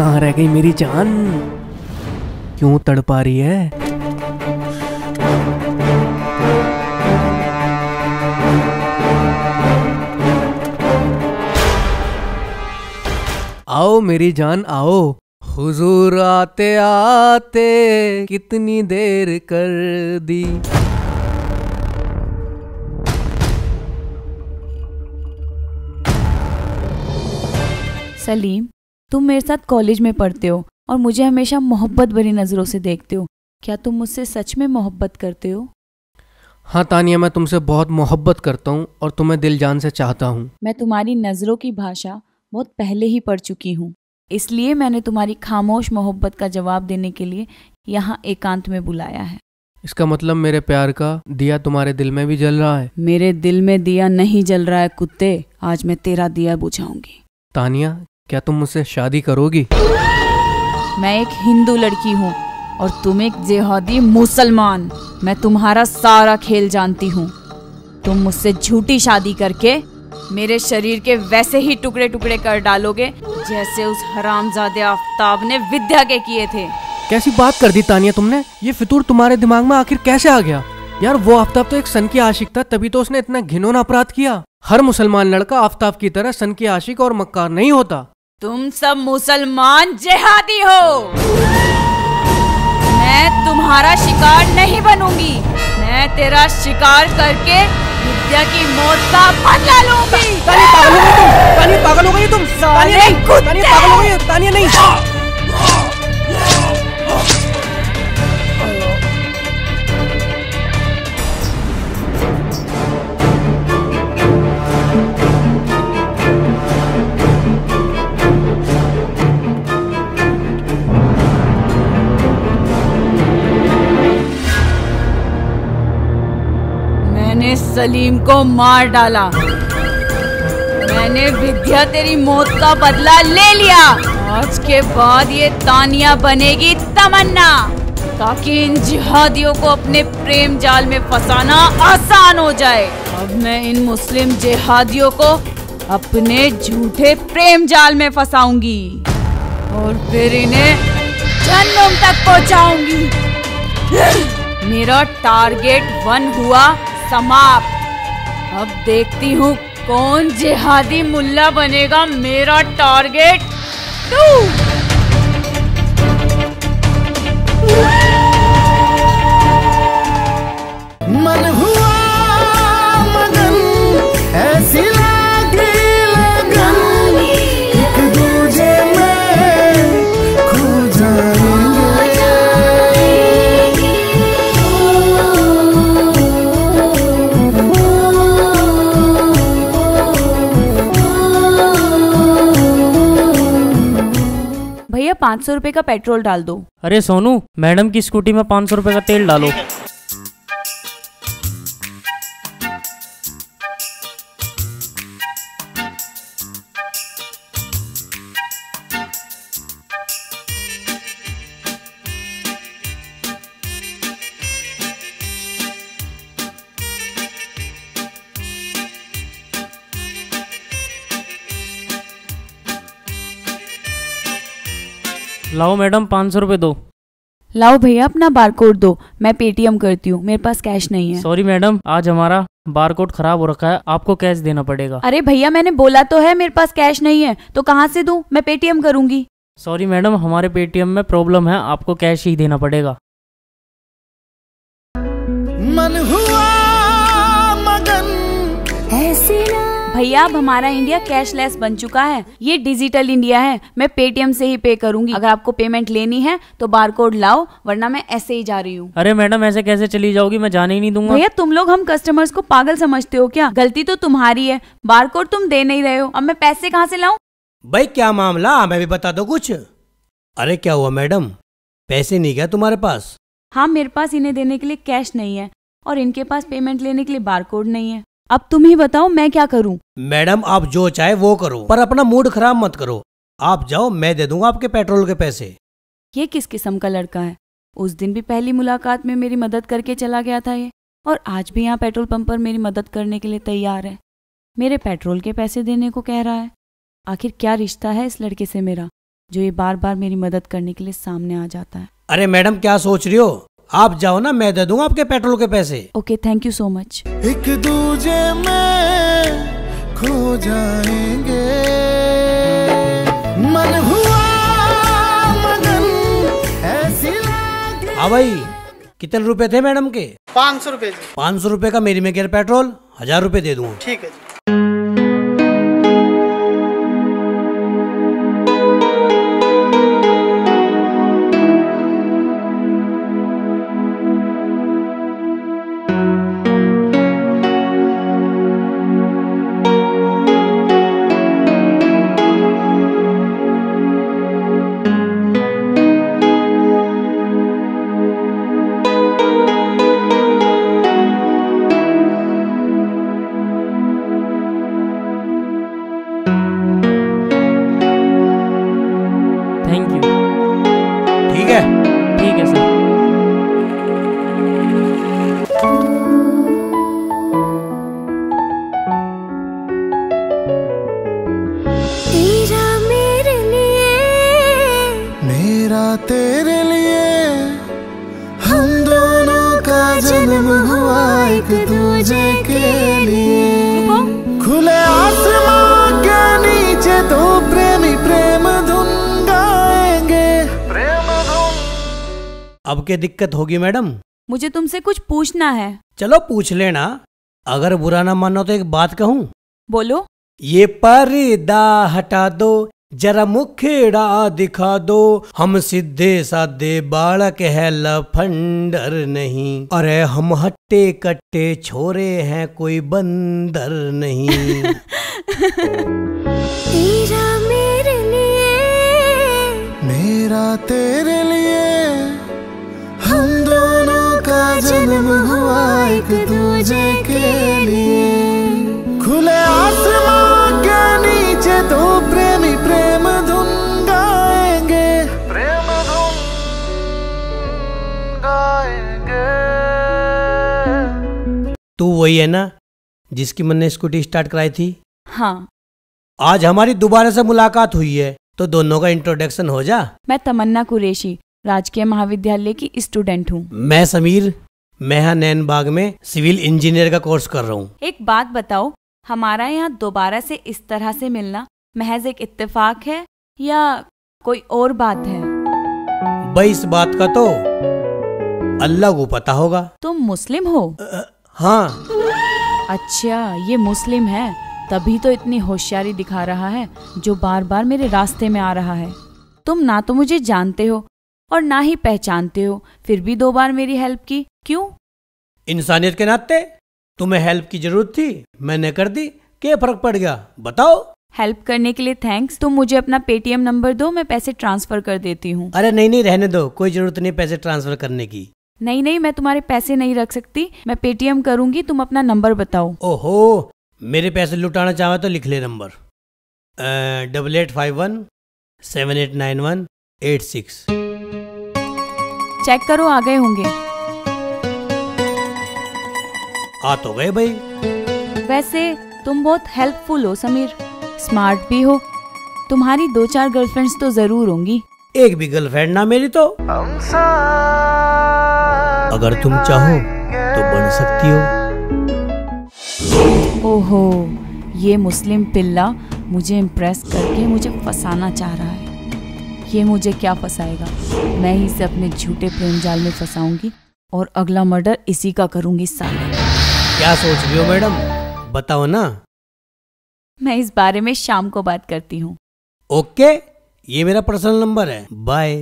कहाँ रह गई मेरी जान? क्यों तड़पा रही है? आओ मेरी जान, आओ। हुजूर आते आते, कितनी देर कर दी। सलीम तुम मेरे साथ कॉलेज में पढ़ते हो और मुझे हमेशा मोहब्बत भरी नज़रों से देखते हो। क्या तुम मुझसे सच में मोहब्बत करते हो? हाँ तानिया मैं तुमसे बहुत मोहब्बत करता हूँ और तुम्हें दिल जान से चाहता हूँ। मैं तुम्हारी नज़रों की भाषा बहुत पहले ही पढ़ चुकी हूँ। इसलिए मैंने तुम्हारी खामोश मोहब्बत का जवाब देने के लिए यहाँ एकांत में बुलाया है। इसका मतलब मेरे प्यार का दिया तुम्हारे दिल में भी जल रहा है। मेरे दिल में दिया नहीं जल रहा है कुत्ते। आज मैं तेरा दिया बुझाऊँगी। तानिया क्या तुम मुझसे शादी करोगी? मैं एक हिंदू लड़की हूँ और तुम एक जिहादी मुसलमान। मैं तुम्हारा सारा खेल जानती हूँ। तुम मुझसे झूठी शादी करके मेरे शरीर के वैसे ही टुकड़े टुकड़े कर डालोगे जैसे उस हरामजादे आफ्ताब ने विद्या के किए थे। कैसी बात कर दी तानिया तुमने? ये फितूर तुम्हारे दिमाग में आखिर कैसे आ गया? यार वो आफ्ताब तो एक सन की आशिक था तभी तो उसने इतना घिनौना अपराध किया। हर मुसलमान लड़का आफ्ताब की तरह सन की आशिक और मक्कार नहीं होता। तुम सब मुसलमान जिहादी हो। मैं तुम्हारा शिकार नहीं बनूँगी। मैं तेरा शिकार करके विद्या की मौत का बदला लूँगी। तानिया पागल हो गई तुम। पागल हो गई तुम। तानिया पागल हो गई तानिया नहीं। मैंने सलीम को मार डाला। मैंने विद्या तेरी मौत का बदला ले लिया। आज के बाद ये तानिया बनेगी तमन्ना। ताकि इन जिहादियों को अपने प्रेम जाल में फंसाना आसान हो जाए। अब मैं इन मुस्लिम जिहादियों को अपने झूठे प्रेम जाल में फंसाऊँगी। और फिर इन्हें जन्म तक पहुंचाऊँगी। मेरा टारगेट वन हुआ समाप्त। अब देखती हूँ कौन जिहादी मुल्ला बनेगा मेरा टारगेट। टू मन हुआ पाँच सौ रुपए का पेट्रोल डाल दो। अरे सोनू, मैडम की स्कूटी में पाँच सौ रूपए का तेल डालो। लाओ मैडम पाँच सौ रुपये दो। लाओ भैया अपना बारकोड दो। मैं पेटीएम करती हूँ मेरे पास कैश नहीं है। सॉरी मैडम आज हमारा बारकोड खराब हो रखा है आपको कैश देना पड़ेगा। अरे भैया मैंने बोला तो है मेरे पास कैश नहीं है तो कहाँ से दूँ? मैं पेटीएम करूँगी। सॉरी मैडम हमारे पेटीएम में प्रॉब्लम है आपको कैश ही देना पड़ेगा। मन हुआ भैया अब हमारा इंडिया कैशलेस बन चुका है। ये डिजिटल इंडिया है। मैं पेटीएम से ही पे करूँगी। अगर आपको पेमेंट लेनी है तो बारकोड लाओ वरना मैं ऐसे ही जा रही हूँ। अरे मैडम ऐसे कैसे चली जाओगी? मैं जाने ही नहीं दूँगा। भैया तुम लोग हम कस्टमर्स को पागल समझते हो क्या? गलती तो तुम्हारी है। बारकोड तुम दे नहीं रहे हो। अब मैं पैसे कहाँ से लाऊं? भाई क्या मामला? मैं भी बता दो कुछ। अरे क्या हुआ मैडम? पैसे नहीं क्या तुम्हारे पास? हाँ मेरे पास इन्हें देने के लिए कैश नहीं है। और इनके पास पेमेंट लेने के लिए बारकोड नहीं है। अब तुम ही बताओ मैं क्या करूँ? मैडम आप जो चाहे वो करो पर अपना मूड खराब मत करो। आप जाओ मैं दे दूँगा आपके पेट्रोल के पैसे। ये किस किस्म का लड़का है? उस दिन भी पहली मुलाकात में मेरी मदद करके चला गया था ये और आज भी यहाँ पेट्रोल पंप पर मेरी मदद करने के लिए तैयार है। मेरे पेट्रोल के पैसे देने को कह रहा है। आखिर क्या रिश्ता है इस लड़के से मेरा जो ये बार बार मेरी मदद करने के लिए सामने आ जाता है? अरे मैडम क्या सोच रही हो? आप जाओ ना मैं दे दूँगा आपके पेट्रोल के पैसे। Okay thank you so much एक दूजे में खो जाएँगे। मन हुआ मगन ऐसी हाँ भाई कितने रुपए थे मैडम के? पाँच सौ रुपये पाँच सौ रुपए का मेरी में गेर पेट्रोल हज़ार रुपए दे दूँगा। ठीक है दिक्कत होगी मैडम? मुझे तुमसे कुछ पूछना है। चलो पूछ लेना। अगर बुरा ना मानो तो एक बात कहूँ। बोलो। ये पर्दा हटा दो जरा मुखेड़ा दिखा दो। हम सीधे साधे बालक है लफंडर नहीं। अरे हम हट्टे कट्टे छोरे हैं कोई बंदर नहीं। तेरा मेरे लिए मेरा तेरे लिए जन्म हुआ एक दूजे के लिए। खुले आसमां के नीचे दो प्रेमी प्रेम धुन गाएँगे प्रेम धुन गाएँगे तू वही है ना जिसकी मैंने स्कूटी स्टार्ट कराई थी? हाँ। आज हमारी दोबारा से मुलाकात हुई है तो दोनों का इंट्रोडक्शन हो जा। मैं तमन्ना कुरेशी राजकीय महाविद्यालय की स्टूडेंट हूँ। मैं समीर मैं यहाँ नैन बाग में सिविल इंजीनियर का कोर्स कर रहा हूँ। एक बात बताओ हमारा यहाँ दोबारा से इस तरह से मिलना महज एक इत्तेफाक है या कोई और बात है? भाई इस बात का तो अल्लाह को पता होगा। तुम मुस्लिम हो? आ, हाँ। अच्छा ये मुस्लिम है तभी तो इतनी होशियारी दिखा रहा है जो बार बार मेरे रास्ते में आ रहा है। तुम ना तो मुझे जानते हो और ना ही पहचानते हो। फिर भी दो बार मेरी हेल्प की। क्यों? इंसानियत के नाते तुम्हें हेल्प की ज़रूरत थी मैंने कर दी। क्या फ़र्क पड़ गया? बताओ। हेल्प करने के लिए थैंक्स तुम मुझे अपना पेटीएम नंबर दो मैं पैसे ट्रांसफ़र कर देती हूँ। अरे नहीं नहीं रहने दो। कोई ज़रूरत नहीं पैसे ट्रांसफ़र करने की। नहीं नहीं मैं तुम्हारे पैसे नहीं रख सकती। मैं पेटीएम करूँगी तुम अपना नंबर बताओ। ओहो मेरे पैसे लुटाना चाहे तो लिख ले number double eight five one seven eight nine one eight six check करो आ गए होंगे। आ तो गए भाई। वैसे तुम बहुत हेल्पफुल हो समीर। स्मार्ट भी हो। तुम्हारी दो चार गर्लफ्रेंड्स तो ज़रूर होंगी। एक भी गर्लफ्रेंड ना मेरी तो। अगर तुम चाहो तो बन सकती हो। ओहो ये मुस्लिम पिल्ला मुझे इम्प्रेस करके मुझे फंसाना चाह रहा है। ये मुझे क्या फंसाएगा? मैं ही इसे अपने झूठे प्रेम जाल में फंसाऊँगी और अगला मर्डर इसी का करूँगी साले। क्या सोच रही हो मैडम? बताओ ना। मैं इस बारे में शाम को बात करती हूँ। ओके ये मेरा पर्सनल नंबर है। बाय।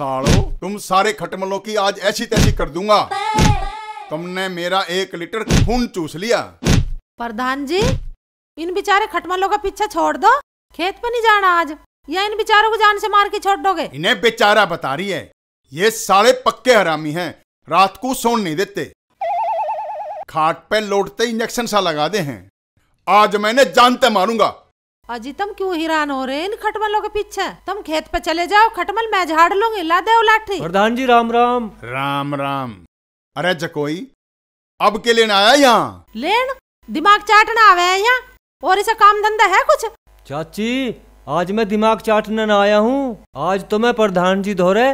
सालो। तुम सारे खटमलों की आज ऐसी तैसी कर दूँगा। तुमने मेरा एक लीटर खून चूस लिया। प्रधान जी इन बेचारे खटमलों का पीछा छोड़ दो। खेत पे नहीं जाना आज। या इन बेचारों को जान से मार के छोड़ दोगे? इन्हें बेचारा बता रही है। ये साले पक्के हरामी हैं। रात को सोन नहीं देते। खाट पे लौटते इंजेक्शन सा लगा दे हैं। आज मैंने जानते मारूँगा। अजी तुम क्यों हैरान हो रहे हैं? इन खटमलों के पीछे। तुम खेत पे चले जाओ खटमल मैं झाड़ लूँगी। ला दे लाठी प्रधान जी राम राम। राम राम। अरे जकोई अब के लेने आया यहाँ? लेन दिमाग चाटना आवे है यहाँ? और इसे काम धंधा है कुछ? चाची आज मैं दिमाग चाटने न आया हूँ। आज तो मैं प्रधान जी धोरे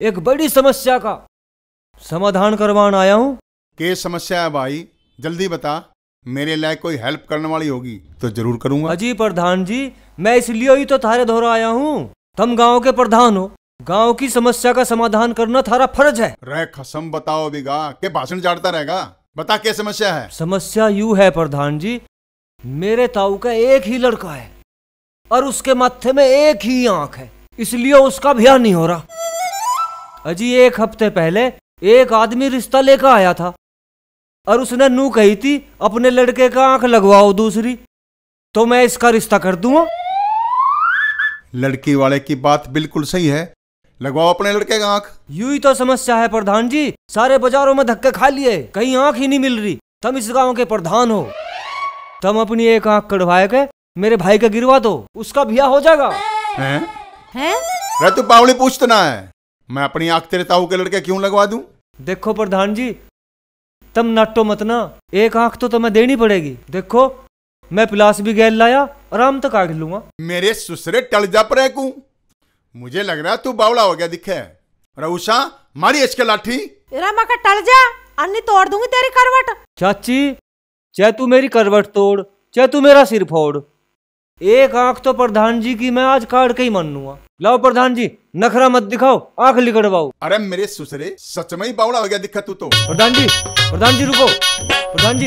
एक बड़ी समस्या का समाधान करवान आया हूँ। के समस्या है भाई? जल्दी बता। मेरे लायक कोई हेल्प करने वाली होगी तो ज़रूर करूँगा। अजी प्रधान जी मैं इसलिए ही तो थारे धोरा आया हूँ। तुम गाँव के प्रधान हो। गाँव की समस्या का समाधान करना थारा फ़र्ज़ है। रे खसम बताओ बिगा के भाषण चाटता रहेगा? बता क्या समस्या है? समस्या यू है प्रधान जी मेरे ताऊ का एक ही लड़का है और उसके माथे में एक ही आँख है इसलिए उसका ब्याह नहीं हो रहा। अजी एक हफ़्ते पहले एक आदमी रिश्ता लेकर आया था और उसने नू कही थी अपने लड़के का आँख लगवाओ दूसरी। तो मैं इसका रिश्ता कर दूँगा। लड़की वाले की बात बिल्कुल सही है। लगवाओ अपने लड़के का आँख। यू ही तो समस्या है प्रधान जी। सारे बाजारों में धक्के खा लिए कहीं आँख ही नहीं मिल रही। तुम इस गाँव के प्रधान हो। तुम अपनी एक आँख कढ़वाए के मेरे भाई का गिरवा दो उसका ब्याह हो जाएगा। हैं? हैं? रे तू पावली पूछता ना है। मैं अपनी आँख तेरे ताऊ के लड़के क्यों लगवा दूँ? देखो प्रधान जी तुम नाटो मत ना। एक आँख तो तुम्हें देनी पड़ेगी। देखो मैं पिलास भी गैल लाया आराम तक काट लूँगा। मेरे सुसरे टल जा पर कू। मुझे लग रहा है तू बावला हो गया दिखे रऊशा मारी इसके लाठी। इरा मका टल जा। अन्नी तोड़ दूँगी तेरी करवट। चाची चाहे तू मेरी करवट तोड़ चाहे तू मेरा सिर फोड़। एक आँख तो प्रधान जी की मैं आज काट के ही मान लूँगा लाओ प्रधान जी नखरा मत दिखाओ आँख लिकड़वाओ अरे मेरे सुसरे सच में ही बावला हो गया दिखा तू तो। प्रधान जी प्रधान जी रुको। प्रधान जी।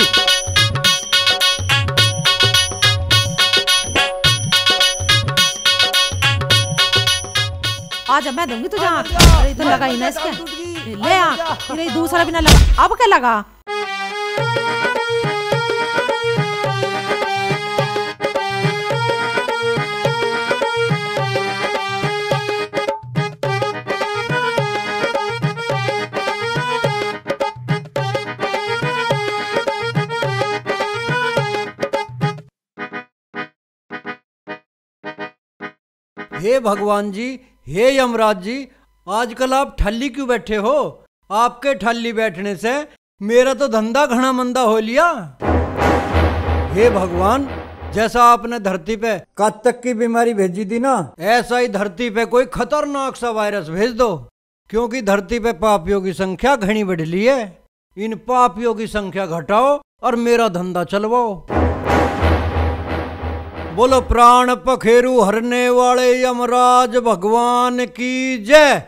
आज मैं दूँगी तुझे आँख। अरे तो लगा ही ना इसके। ले आँख। दूसरा भी ना लगा। अब क्या लगा? हे भगवान जी, हे यमराज जी, आजकल आप ठल्ली क्यों बैठे हो? आपके ठल्ली बैठने से मेरा तो धंधा घना मंदा हो लिया। हे भगवान, जैसा आपने धरती पे कातक की बीमारी भेजी थी ना, ऐसा ही धरती पे कोई खतरनाक सा वायरस भेज दो, क्योंकि धरती पे पापियों की संख्या घनी बढ़ ली है। इन पापियों की संख्या घटाओ और मेरा धंधा चलवाओ। बोलो प्राण पखेरु हरने वाले यमराज भगवान की जय।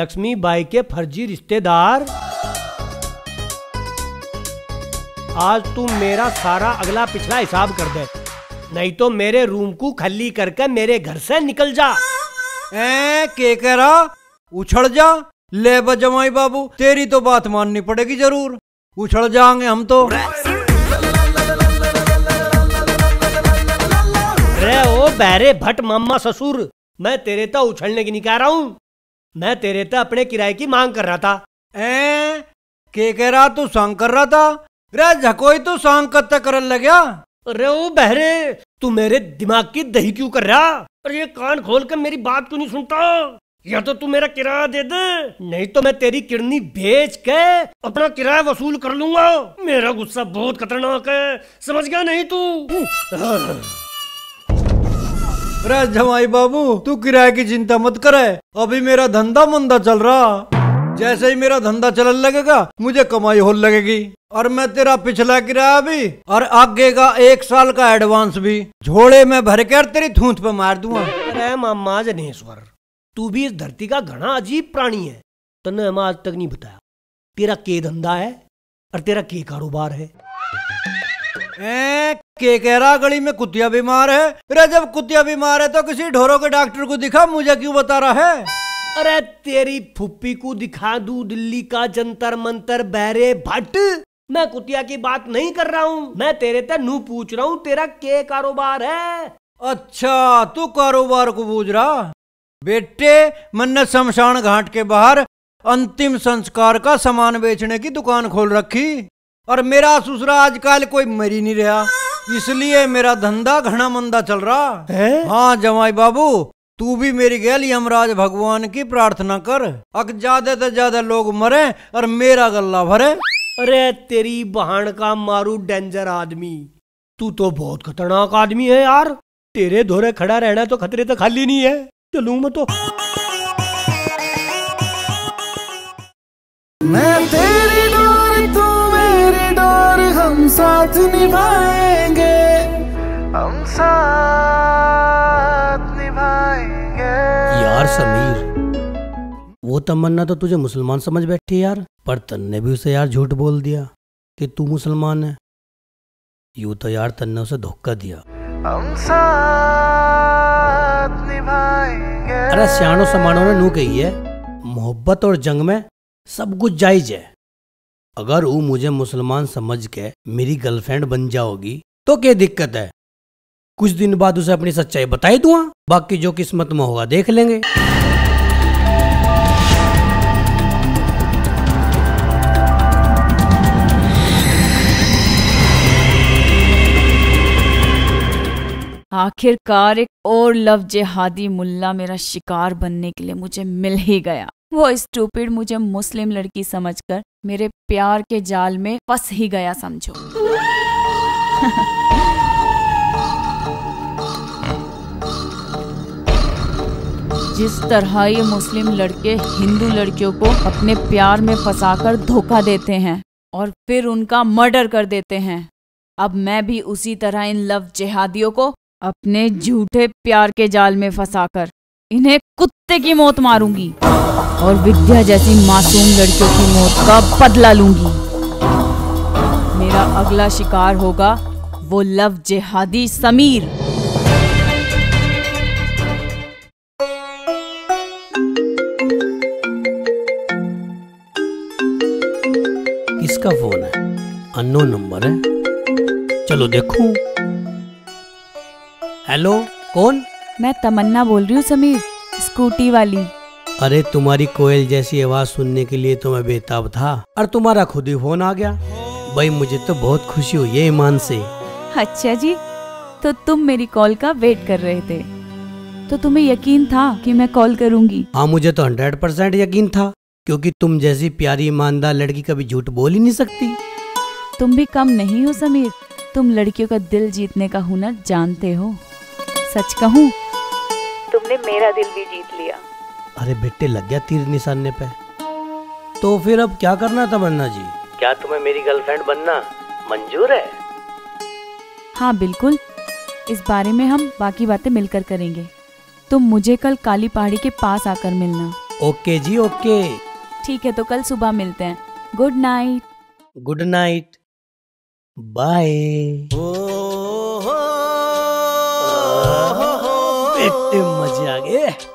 लक्ष्मी बाई के फर्जी रिश्तेदार। आज तू मेरा सारा अगला पिछला हिसाब कर दे। नहीं तो मेरे रूम को खली करके मेरे घर से निकल जा। ए के कह रहा? उछड़ जा। ले बजमाई बाबू तेरी तो बात माननी पड़ेगी ज़रूर। उछड़ जाएँगे हम तो। अरे ओ बहरे भट मामा ससुर मैं तेरे तो उछलने की नहीं कह रहा हूँ। मैं तेरे तो अपने किराए की मांग कर रहा था। ए के कह रहा तू सांग कर रहा था? रे झकोई तू सांग कत्ते करन लग्या? अरे ओ बहरे तू मेरे दिमाग की दही क्यों कर रहा? अरे ये कान खोल कर मेरी बात क्यों नहीं सुनता? या तो तू मेरा किराया दे दे नहीं तो मैं तेरी किडनी बेच के अपना किराया वसूल कर लूँगा। मेरा गुस्सा बहुत खतरनाक है समझ गया नहीं तू? रे जमाई बाबू, तू किराए की चिंता मत करे अभी मेरा धंधा मंदा चल रहा। जैसे ही मेरा धंधा चलने लगेगा, मुझे कमाई हो लगेगी। और मैं तेरा पिछला किराया भी, और आगे का एक साल का एडवांस भी। झोड़े में भर के तेरी थूथ पे मार दूँगा। अरे मामा जनेश्वर तू भी इस धरती का घना अजीब प्राणी है। तने हम आज तक नहीं बताया। तेरा के धंधा है, और तेरा के कारोबार है। ए, के रहा गली में कुतिया बीमार है? रे जब कुतिया बीमार है तो किसी ढोरों के डॉक्टर को दिखा मुझे क्यों बता रहा है? अरे तेरी फुप्पी को दिखा दू दिल्ली का जंतर मंतर बैरे भट्ट। मैं कुतिया की बात नहीं कर रहा हूँ मैं तेरे ते नू पूछ रहा हूँ तेरा के कारोबार है? अच्छा तू कारोबार को बूझ रहा? बेटे मैंने शमशान घाट के बाहर अंतिम संस्कार का सामान बेचने की दुकान खोल रखी। और मेरा ससुरा आजकल कोई मरी नहीं रहा। इसलिए मेरा धंधा घना मंदा चल रहा। है? हाँ जमाई बाबू तू भी मेरी गैल यमराज भगवान की प्रार्थना कर। अक ज़्यादा से ज़्यादा लोग मरे और मेरा गल्ला भरे। अरे तेरी बहन का मारू डेंजर आदमी। तू तो बहुत खतरनाक आदमी है यार। तेरे धोरे खड़ा रहना तो खतरे तो खाली नहीं है। चलू मैं तो। मैं तेरी साथ निभाएँगे। हम साथ निभाएँगे। यार समीर वो तमन्ना तो तुझे मुसलमान समझ बैठी है यार। पर तन्ने भी उसे यार झूठ बोल दिया कि तू मुसलमान है। यूँ तो यार तन्ने उसे धोखा दिया। हम साथ निभाएँगे। अरे सियाणों समानों ने नू कही है मोहब्बत और जंग में सब कुछ जायज़ है। अगर वो मुझे मुसलमान समझ के मेरी गर्लफ्रेंड बन जाओगी तो क्या दिक्कत है? कुछ दिन बाद उसे अपनी सच्चाई बताई दूँगा बाकी जो किस्मत में होगा देख लेंगे। आखिरकार एक और लव जिहादी मुल्ला मेरा शिकार बनने के लिए मुझे मिल ही गया। वो स्टूपिड मुझे मुस्लिम लड़की समझकर मेरे प्यार के जाल में फंस ही गया, समझो। जिस तरह ये मुस्लिम लड़के हिंदू लड़कियों को अपने प्यार में फंसाकर धोखा देते हैं और फिर उनका मर्डर कर देते हैं, अब मैं भी उसी तरह इन लव जिहादियों को अपने झूठे प्यार के जाल में फंसाकर इन्हें कुत्ते की मौत मारूँगी। और विद्या जैसी मासूम लड़कियों की मौत का बदला लूँगी। मेरा अगला शिकार होगा वो लव जेहादी समीर। किसका फ़ोन है? अनो नंबर है। चलो देखो। हेलो कौन? मैं तमन्ना बोल रही हूँ समीर स्कूटी वाली। अरे तुम्हारी कोयल जैसी आवाज़ सुनने के लिए तो मैं बेताब था और तुम्हारा खुद ही फ़ोन आ गया। भाई मुझे तो बहुत खुशी हुई है ईमान से। अच्छा जी तो तुम मेरी कॉल का वेट कर रहे थे। तो तुम्हें यकीन था कि मैं कॉल करूँगी? हाँ मुझे तो हंड्रेड परसेंट यकीन था क्योंकि तुम जैसी प्यारी ईमानदार लड़की कभी झूठ बोल ही नहीं सकती। तुम भी कम नहीं हो समीर। तुम लड़कियों का दिल जीतने का हुनर जानते हो। सच कहूँ तुमने मेरा दिल भी जीत लिया। अरे बेटे लग गया तीर निशाने पे। तो फिर अब क्या करना तमन्ना जी? क्या तुम्हें मेरी गर्लफ्रेंड बनना मंजूर है? हाँ बिल्कुल। इस बारे में हम बाकी बातें मिलकर करेंगे। तुम मुझे कल काली पहाड़ी के पास आकर मिलना। ओके जी ओके। ठीक है तो कल सुबह मिलते हैं। Good night. Good night. Bye. बेटे मज़े आ गए।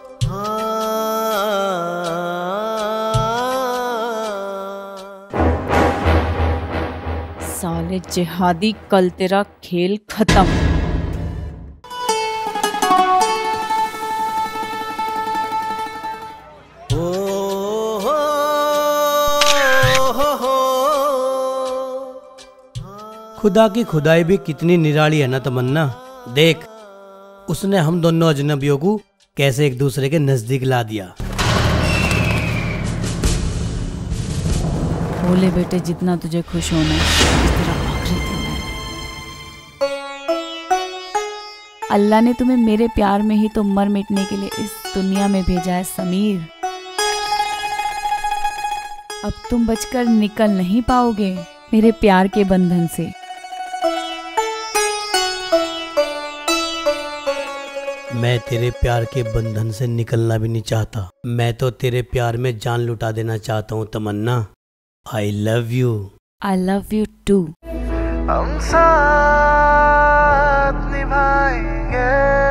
साले जिहादी कल तेरा खेल खत्म। खुदा की खुदाई भी कितनी निराली है ना तमन्ना। देख उसने हम दोनों अजनबियों को कैसे एक दूसरे के नज़दीक ला दिया। बोले बेटे जितना तुझे खुश होना इस अल्लाह ने तुम्हें मेरे प्यार में ही तो मर मिटने के लिए इस दुनिया में भेजा है समीर। अब तुम बचकर निकल नहीं पाओगे मेरे प्यार के बंधन से। मैं तेरे प्यार के बंधन से निकलना भी नहीं चाहता। मैं तो तेरे प्यार में जान लुटा देना चाहता हूँ Tamanna. I love you I love you too हम साथ निभाएँगे बिन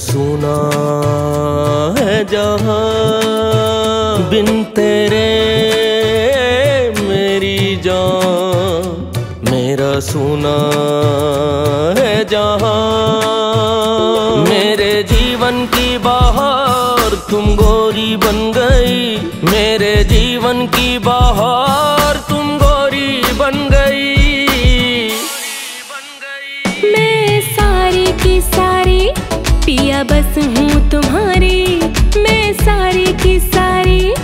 सुना है जहाँ बिन तेरे मेरी जान मेरा सुना सारी की सारी,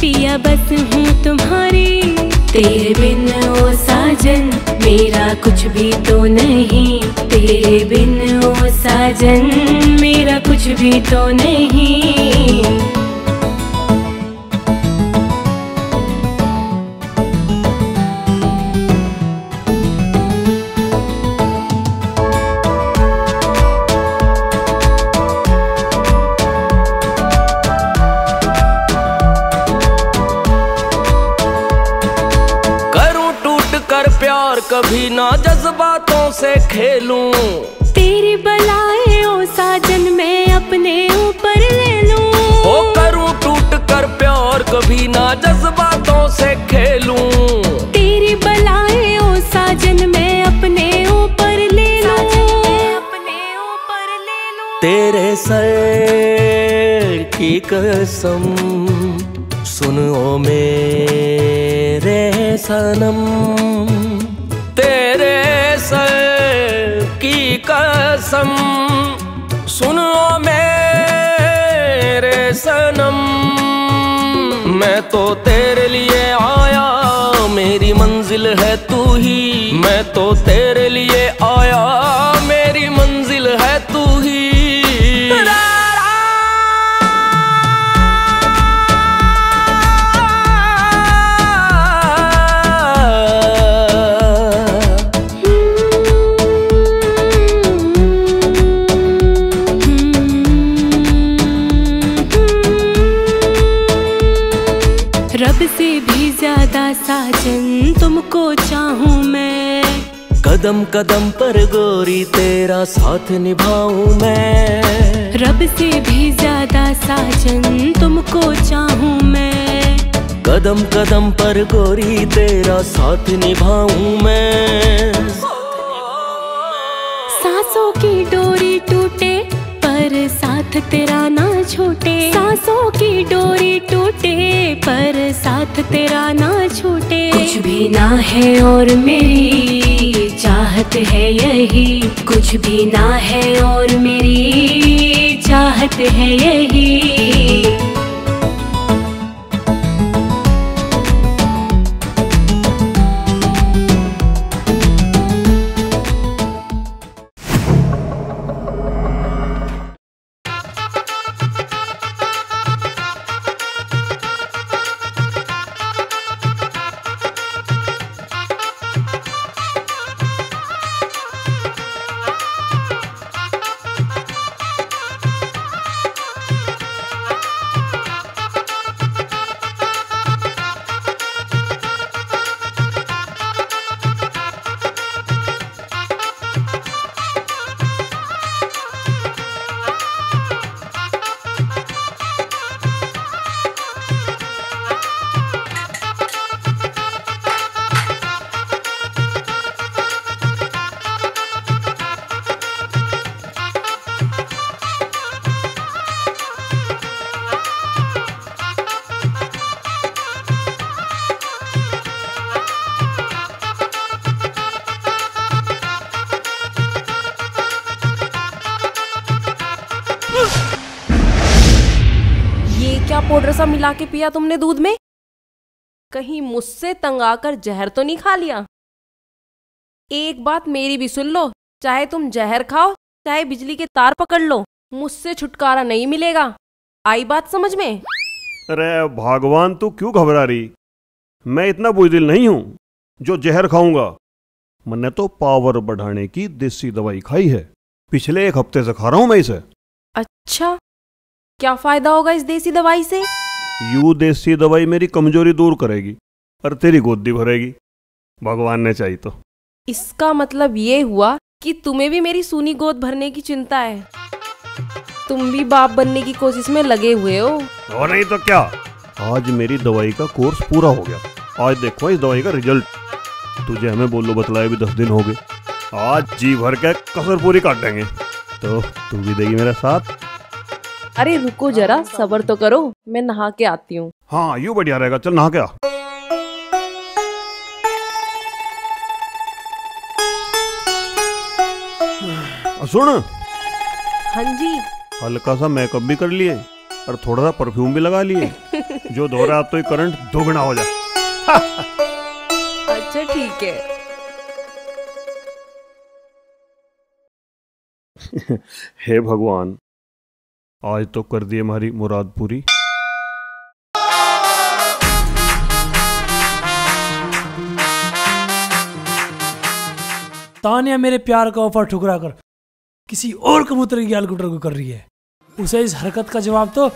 पिया बस हूँ तुम्हारी। तेरे बिन ओ साजन, मेरा कुछ भी तो नहीं। तेरे बिन ओ साजन, मेरा कुछ भी तो नहीं। से खेलूं। तेरी बलाए ओ साजन मैं अपने ऊपर ले लूँ। ओ करूँ टूट कर प्यार कभी ना जज्बातों से खेलूं। तेरी बलाए ओ साजन मैं अपने ऊपर ले लूँ। तेरे सर की कसम सुन ओ मेरे सनम। कसम, सुनो मेरे सनम। मैं तो तेरे लिए आया, मेरी मंजिल है तू ही। मैं तो तेरे लिए आया। कदम कदम पर गोरी तेरा साथ निभाऊं मैं। रब से भी ज़्यादा साजन तुमको चाहूँ मैं। कदम कदम पर गोरी तेरा साथ निभाऊं मैं। सांसों की डोरी टूटे पर साथ तेरा ना छूटे। सांसों की डोरी टूटे, पर साथ तेरा ना छूटे। कुछ भी ना है और मेरी चाहत है यही। कुछ भी ना है और मेरी चाहत है यही। मिला के पिया तुमने दूध में? कहीं मुझसे तंग आकर जहर तो नहीं खा लिया? एक बात मेरी भी सुन लो चाहे तुम जहर खाओ चाहे बिजली के तार पकड़ लो मुझसे छुटकारा नहीं मिलेगा। आई बात समझ में? अरे भगवान तू क्यों घबरा रही? मैं इतना बुजदिल नहीं हूँ जो जहर खाऊँगा। मैंने तो पावर बढ़ाने की देसी दवाई खाई है। पिछले एक हफ़्ते से खा रहा हूँ मैं इसे। अच्छा क्या फ़ायदा होगा इस देसी दवाई से? यू देसी दवाई मेरी कमज़ोरी दूर करेगी और तेरी गोदी भरेगी। भगवान ने चाहिए तो। इसका मतलब ये हुआ कि तुम्हें भी मेरी सूनी गोद भरने की चिंता है। तुम भी बाप बनने की कोशिश में लगे हुए हो। और नहीं तो क्या? आज मेरी दवाई का कोर्स पूरा हो गया। आज देखो इस दवाई का रिज़ल्ट। तुझे हमें बोलो बतलाए भी दस दिन हो गए। आज जी भर के कसर पूरी काट देंगे। तो तू भी देगी मेरा साथ। अरे रुको जरा सबर तो करो मैं नहा के आती हूँ। हाँ यू बढ़िया रहेगा। चल नहा क्या सुन। हाँ जी। हल्का सा मेकअप भी कर लिए और थोड़ा सा परफ्यूम भी लगा लिए जो दोहरा तो करंट दोगुना हो जाए। अच्छा ठीक है। *laughs* हे भगवान। आज तो कर दिए हमारी मुराद पूरी। तानिया, मेरे प्यार का ऑफ़र ठुकरा कर, किसी और कबूतर की गाल गुटर को कर रही है। उसे इस हरकत का जवाब तो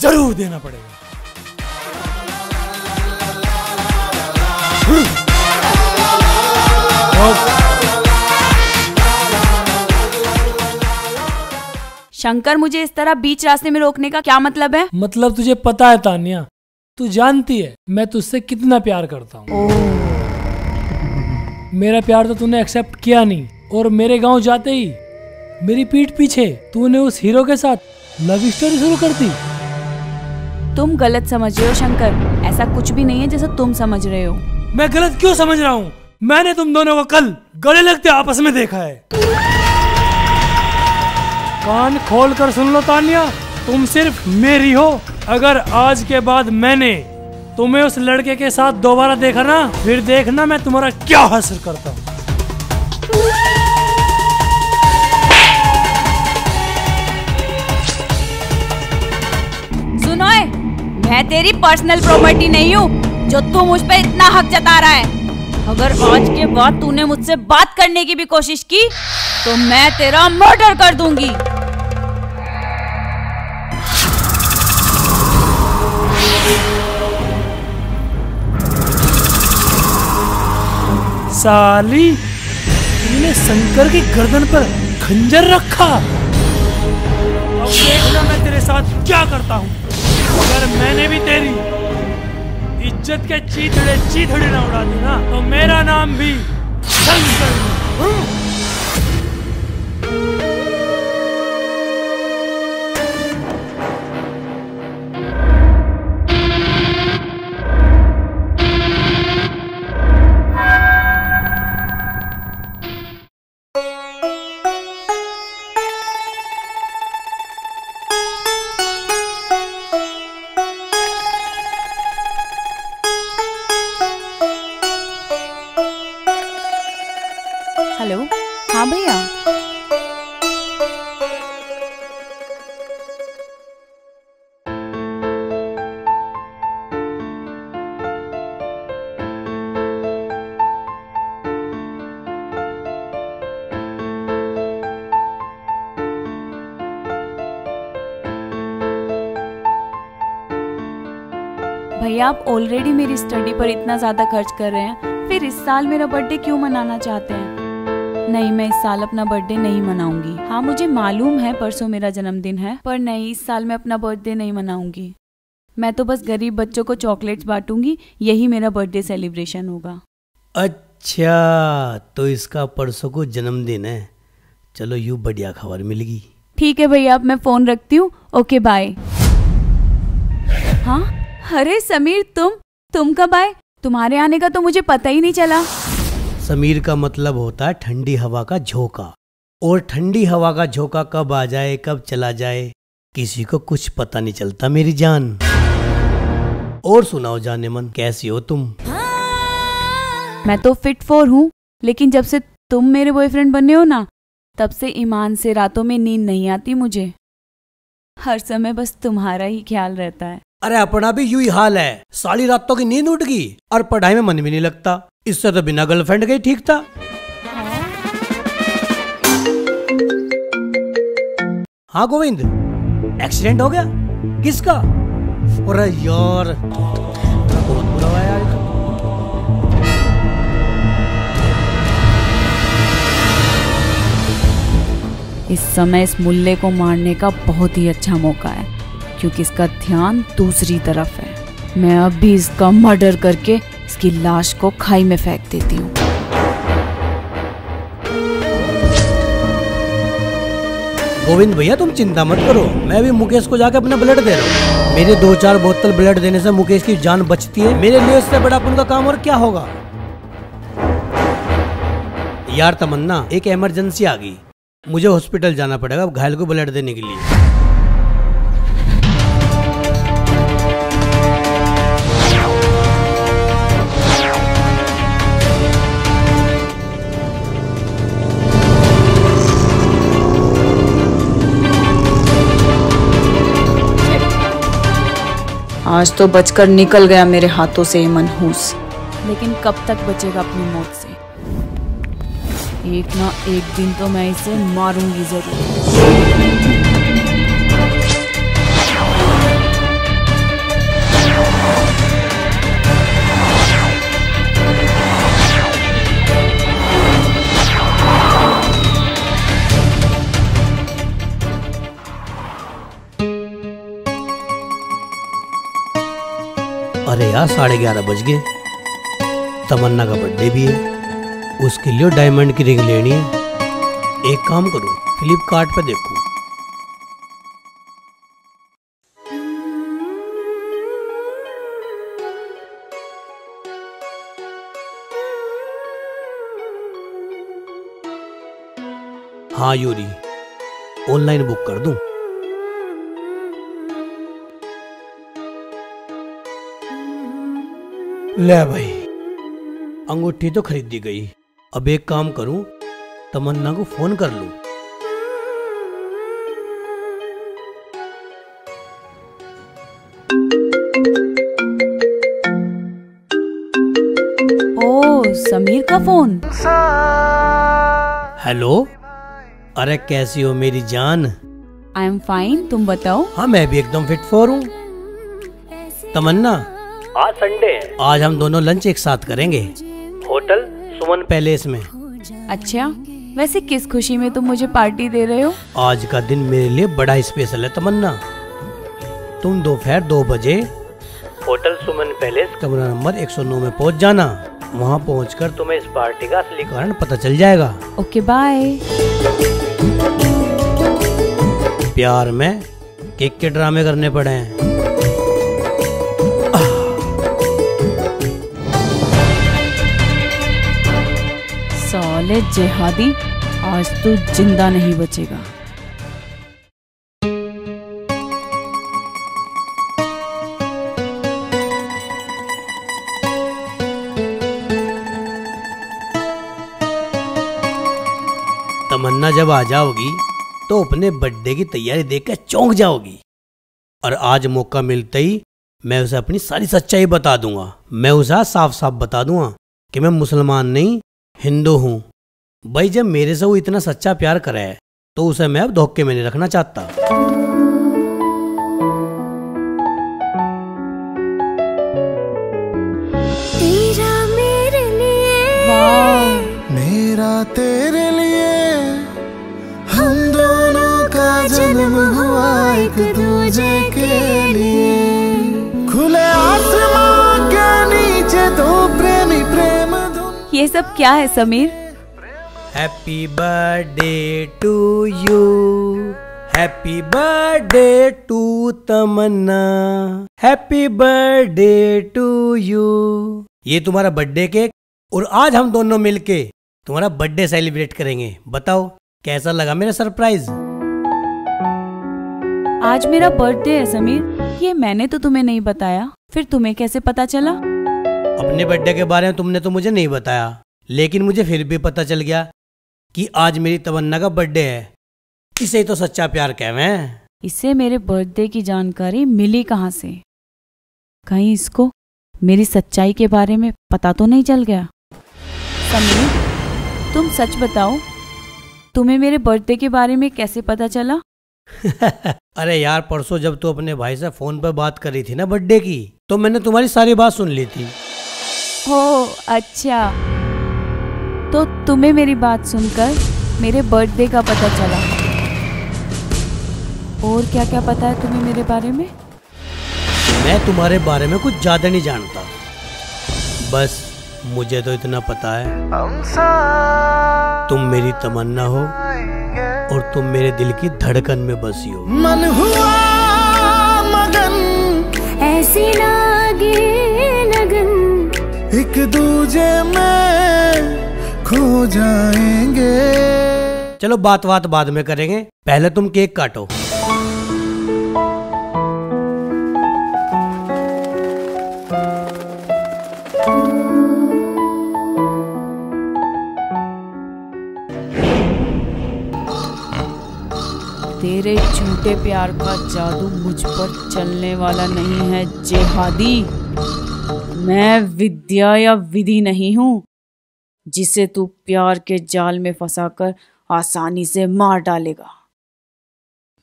ज़रूर देना पड़ेगा। शंकर मुझे इस तरह बीच रास्ते में रोकने का क्या मतलब है? मतलब तुझे पता है तानिया। तू जानती है मैं तुझसे कितना प्यार करता हूँ। मेरा प्यार तो तूने एक्सेप्ट किया नहीं और मेरे गाँव जाते ही मेरी पीठ पीछे तूने उस हीरो के साथ लव स्टोरी शुरू कर दी। तुम गलत समझ रहे हो शंकर। ऐसा कुछ भी नहीं है जैसा तुम समझ रहे हो। मैं गलत क्यों समझ रहा हूँ? मैंने तुम दोनों को कल गले लगते आपस में देखा है। कान खोल कर सुन लो तानिया, तुम सिर्फ़ मेरी हो। अगर आज के बाद मैंने तुम्हें उस लड़के के साथ दोबारा देखा ना, फिर देखना मैं तुम्हारा क्या हासिल करता हूँ। सुनो मैं तेरी पर्सनल प्रॉपर्टी नहीं हूँ, जो तू मुझ पे इतना हक जता रहा है। अगर आज के बाद तूने मुझसे बात करने की भी कोशिश की तो मैं तेरा मर्डर कर दूँगी। साली तूने शंकर की गर्दन पर खंजर रखा। अब देखना मैं तेरे साथ क्या करता हूँ। अगर मैंने भी तेरी इज़्ज़त के चीथड़े चीथड़े ना उड़ा देना। तो मेरा नाम भी शंकर। आप ऑलरेडी मेरी स्टडी पर इतना ज़्यादा खर्च कर रहे हैं फिर इस साल मेरा बर्थडे क्यों मनाना चाहते हैं? नहीं मैं इस साल अपना बर्थडे नहीं मनाऊँगी। हाँ मुझे मालूम है परसों मेरा जन्मदिन है पर नहीं इस साल मैं अपना बर्थडे नहीं मनाऊँगी। मैं तो बस गरीब बच्चों को चॉकलेट्स बांटूँगी यही मेरा बर्थडे सेलिब्रेशन होगा। अच्छा तो इसका परसों को जन्मदिन है। चलो यू बढ़िया खबर मिल गई। ठीक है भैया अब मैं फ़ोन रखती हूँ। ओके बाय हाँ? अरे समीर तुम तुम कब आए? तुम्हारे आने का तो मुझे पता ही नहीं चला। समीर का मतलब होता है ठंडी हवा का झोंका। और ठंडी हवा का झोंका कब आ जाए कब चला जाए किसी को कुछ पता नहीं चलता मेरी जान। और सुनाओ जाने मन कैसी हो तुम? मैं तो फिट फॉर हूँ लेकिन जब से तुम मेरे बॉयफ्रेंड बने हो ना तब से ईमान से रातों में नींद नहीं आती मुझे। हर समय बस तुम्हारा ही ख्याल रहता है। अरे अपना भी यू ही हाल है। सारी रातों की नींद उठ गई और पढ़ाई में मन भी नहीं लगता। इससे तो बिना गर्लफ्रेंड के ही ठीक था। हाँ गोविंद, एक्सीडेंट हो गया? किसका? अरे यार बहुत बुरा हुआ यार। इस समय इस मुल्ले को मारने का बहुत ही अच्छा मौका है। क्योंकि इसका ध्यान दूसरी तरफ़ है। मैं अब भी इसका मर्डर करके इसकी लाश को खाई में फेंक देती हूँ। गोविंद भैया, तुम चिंता मत करो। मैं भी मुकेश को जाके अपना ब्लड दे रहा हूँ। मेरे दो चार बोतल ब्लड देने से मुकेश की जान बचती है। मेरे लिए इससे बड़ा पुण्य का काम और क्या होगा? यार तमन्ना, एक इमरजेंसी आ गई। मुझे हॉस्पिटल जाना पड़ेगा घायल को ब्लड देने के लिए। आज तो बचकर निकल गया मेरे हाथों से मनहूस। लेकिन कब तक बचेगा अपनी मौत से? एक ना एक दिन तो मैं इसे मारूँगी ज़रूर। अरे यार, साढ़े ग्यारह बज गए। तमन्ना का बर्थडे भी है। उसके लिए डायमंड की रिंग लेनी है। एक काम करो फ्लिपकार्ट पे देखूँ। हाँ यूरी ऑनलाइन बुक कर दूँ? ले भाई। अंगूठी तो खरीद दी गई। अब एक काम करूँ तमन्ना को फ़ोन कर लूँ। ओ समीर का फ़ोन। हेलो? अरे कैसी हो मेरी जान? आई एम फाइन तुम बताओ। हाँ मैं भी एकदम फिट फॉर हूँ। तमन्ना आज संडे है। आज हम दोनों लंच एक साथ करेंगे। होटल सुमन पैलेस में। अच्छा वैसे किस खुशी में तुम मुझे पार्टी दे रहे हो? आज का दिन मेरे लिए बड़ा स्पेशल है तमन्ना। तुम दोपहर दो बजे होटल सुमन पैलेस। कमरा नंबर 109 में पहुँच जाना। वहाँ पहुंचकर तुम्हें इस पार्टी का असली कारण पता चल जाएगा। ओके बाय प्यार में केक के ड्रामे करने पड़े हैं। साले जेहादी, आज तू ज़िंदा नहीं बचेगा। तमन्ना जब आ जाओगी तो अपने बर्थडे की तैयारी देखकर चौंक जाओगी। और आज मौका मिलते ही मैं उसे अपनी सारी सच्चाई बता दूँगा। मैं उसे साफ़ साफ़ बता दूँगा कि मैं मुसलमान नहीं, हिंदू हूँ। भाई जब मेरे से वो इतना सच्चा प्यार करे है तो उसे मैं अब धोखे में नहीं रखना चाहता। तेरा मेरे लिए। मेरा तेरे लिए। हम दोनों का जन्म हुआ एक दूजे के लिए। खुले आसमां के नीचे दो प्रेमी प्रेम ये सब क्या है Sameer? Happy birthday to you happy birthday to Tamanna happy birthday to you ये तुम्हारा बर्थडे केक और आज हम दोनों मिलके तुम्हारा बर्थडे सेलिब्रेट करेंगे। बताओ कैसा लगा मेरा सरप्राइज़ आज मेरा बर्थडे है समीर। ये मैंने तो तुम्हें नहीं बताया। फिर तुम्हें कैसे पता चला? अपने बर्थडे के बारे में तुमने तो मुझे नहीं बताया। लेकिन मुझे फिर भी पता चल गया कि आज मेरी तमन्ना का बर्थडे है। इसे ही तो सच्चा प्यार कहवे इसे मेरे बर्थडे की जानकारी मिली कहाँ से? कहीं इसको मेरी सच्चाई के बारे में पता तो नहीं चल गया। समीर तुम सच बताओ तुम्हें मेरे बर्थडे के बारे में कैसे पता चला? *laughs* अरे यार परसों जब तू अपने भाई से फ़ोन पर बात करी थी ना बर्थडे की तो मैंने तुम्हारी सारी बात सुन ली थी। हो अच्छा। तो तुम्हें मेरी बात सुनकर मेरे बर्थडे का पता चला। और क्या क्या पता है तुम्हें मेरे बारे में? मैं तुम्हारे बारे में कुछ ज़्यादा नहीं जानता। बस मुझे तो इतना पता है। तुम मेरी तमन्ना हो और तुम मेरे दिल की धड़कन में बसी हो। मन हुआ मगन। ऐसी लागे लगन एक दूजे में खो जाएँगे। चलो बात बात बाद में करेंगे। पहले तुम केक काटो। तेरे झूठे प्यार का जादू मुझ पर चलने वाला नहीं है जेहादी। मैं विद्या या विधि नहीं हूँ। जिसे तू प्यार के जाल में फंसाकर आसानी से मार डालेगा।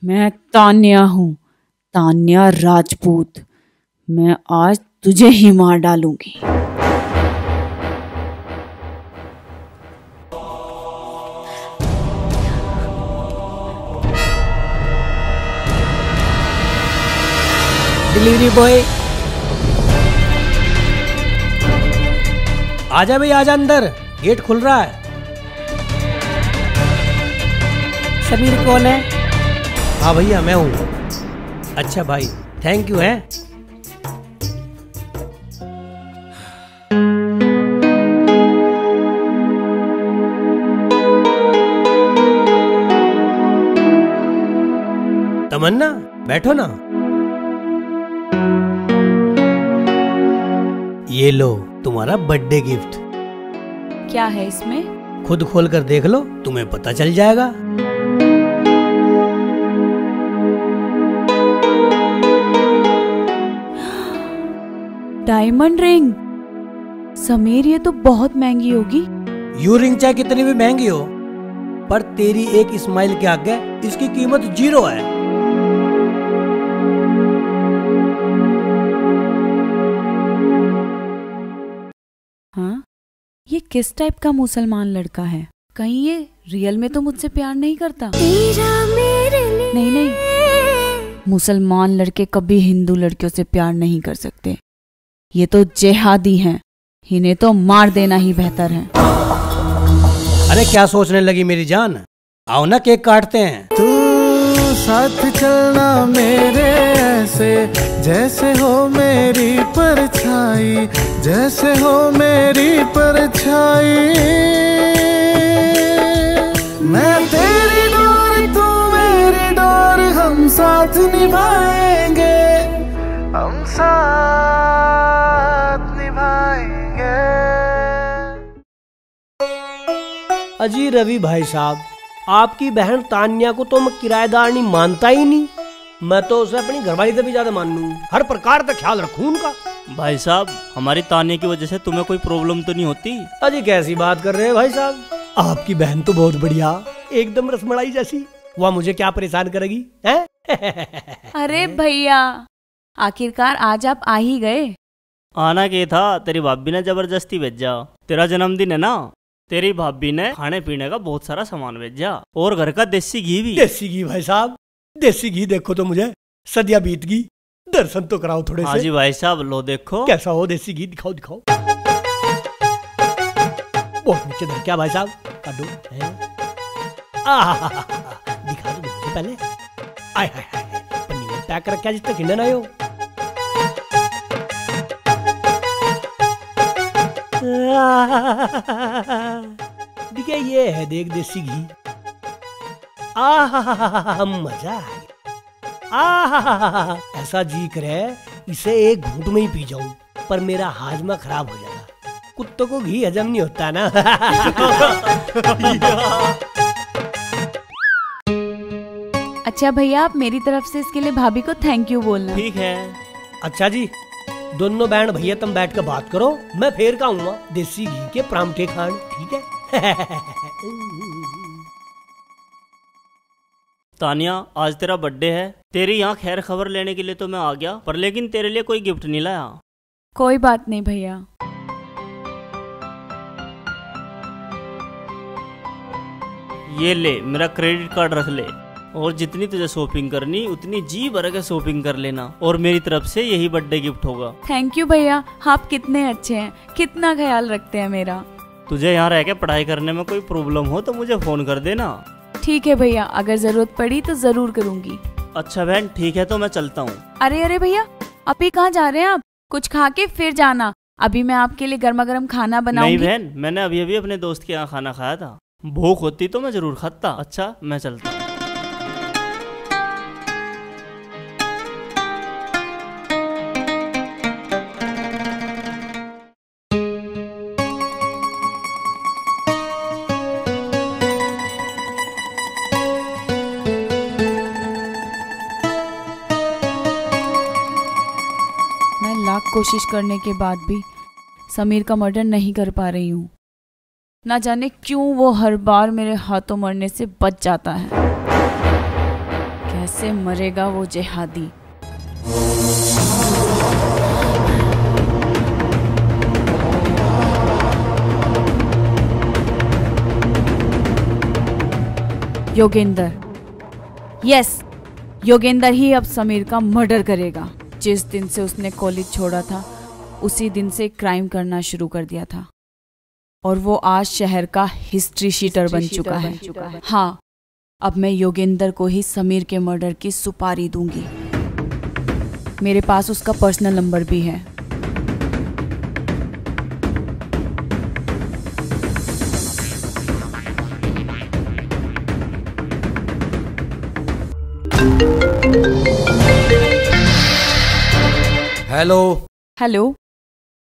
मैं तान्या हूँ, तान्या राजपूत। मैं आज तुझे ही मार डालूँगी। डिलीवरी बॉय आजा भाई आजा अंदर। गेट खुल रहा है। समीर कौन है? हाँ भैया, मैं हूँ। अच्छा भाई थैंक यू है? तमन्ना, बैठो ना। ये लो, तुम्हारा बर्थडे गिफ्ट क्या है इसमें? खुद खोल कर देख लो तुम्हें पता चल जाएगा। Diamond ring. समीर ये तो बहुत महँगी होगी। यू रिंग चाहे कितनी भी महँगी हो पर तेरी एक स्माइल के आगे इसकी कीमत ज़ीरो है। हाँ? ये किस टाइप का मुसलमान लड़का है? कहीं ये रियल में तो मुझसे प्यार नहीं करता। नहीं नहीं। मुसलमान लड़के कभी हिंदू लड़कियों से प्यार नहीं कर सकते। ये तो जेहादी हैं। इन्हें तो मार देना ही बेहतर है। अरे क्या सोचने लगी मेरी जान? आओ ना केक काटते हैं। तू साथ चलना मेरे ऐसे जैसे हो मेरी परछाई, जैसे हो मेरी परछाई। मैं तेरी डोर तू मेरी डोर हम साथ निभाएँगे। हम साथ निभाएँगे। अजी रवि भाई साहब, आपकी बहन तान्या को तो मैं किराएदार नहीं मानता ही नहीं। मैं तो उसे अपनी घरवाली से भी ज़्यादा मान लू। हर प्रकार का ख्याल रखू उनका। भाई साहब हमारी ताने की वजह से तुम्हें कोई प्रॉब्लम तो नहीं होती? अजी कैसी बात कर रहे हैं भाई साहब? आपकी बहन तो बहुत बढ़िया। एकदम रसमलाई जैसी। वह मुझे क्या परेशान करेगी हैं? *laughs* अरे भैया आखिरकार आज आप आ ही गए। आना के था तेरी भाभी ने ज़बरदस्ती भेजा। तेरा जन्मदिन है ना? तेरी भाभी ने खाने पीने का बहुत सारा सामान भेजा। और घर का देसी घी भी। देसी घी भाई साहब। देसी घी देखो तो मुझे सदिया बीत गई दर्शन तो कराओ थोड़े हाँ से। जी भाई साहब लो देखो। कैसा हो देसी घी दिखाओ दिखाओ। बहुत नीचे धर क्या भाई साहब काटो दिखा दो मुझे पहले। आय हाय हाय पन्नी में पैक रखा जिस तक हिंडन आयो देखिए ये है देख देसी घी। आहा मज़ा गया। आहा ऐसा जी करे इसे एक घूट में ही पी जाऊँ पर मेरा हाजमा खराब हो जाएगा। कुत्तों को घी हजम नहीं होता ना। *laughs* अच्छा भैया आप मेरी तरफ़ से इसके लिए भाभी को थैंक यू बोलना। ठीक है। अच्छा जी दोनों बहन भैया तुम बैठ कर बात करो। मैं फेर का आऊँगा देसी घी के परांठे खान ठीक है? *laughs* तानिया आज तेरा बर्थडे है। तेरी यहाँ खैर खबर लेने के लिए तो मैं आ गया पर लेकिन तेरे लिए कोई गिफ्ट नहीं लाया। कोई बात नहीं भैया। ये ले मेरा क्रेडिट कार्ड रख ले। और जितनी तुझे शॉपिंग करनी उतनी जी भर के शॉपिंग कर लेना। और मेरी तरफ़ से यही बर्थडे गिफ्ट होगा। थैंक यू भैया आप कितने अच्छे हैं। कितना ख्याल रखते हैं मेरा। तुझे यहाँ रह के पढ़ाई करने में कोई प्रॉब्लम हो तो मुझे फ़ोन कर देना। ठीक है भैया अगर ज़रूरत पड़ी तो ज़रूर करूँगी। अच्छा बहन ठीक है तो मैं चलता हूँ। अरे अरे भैया अभी कहाँ जा रहे हैं आप? कुछ खा के फिर जाना। अभी मैं आपके लिए गर्मा गर्म खाना नहीं बहन मैंने अभी अभी अपने दोस्त के यहाँ खाना खाया था। भूख होती तो मैं ज़रूर खाता। अच्छा मैं चलता हूँ। कोशिश करने के बाद भी समीर का मर्डर नहीं कर पा रही हूँ। ना जाने क्यों वो हर बार मेरे हाथों मरने से बच जाता है। कैसे मरेगा वो जेहादी? योगेंद्र। यस योगेंद्र ही अब समीर का मर्डर करेगा। जिस दिन से उसने कॉलेज छोड़ा था उसी दिन से क्राइम करना शुरू कर दिया था। और वो आज शहर का हिस्ट्री शीटर बन चुका है। चुका है। हाँ अब मैं योगेंद्र को ही समीर के मर्डर की सुपारी दूँगी। मेरे पास उसका पर्सनल नंबर भी है। हेलो हेलो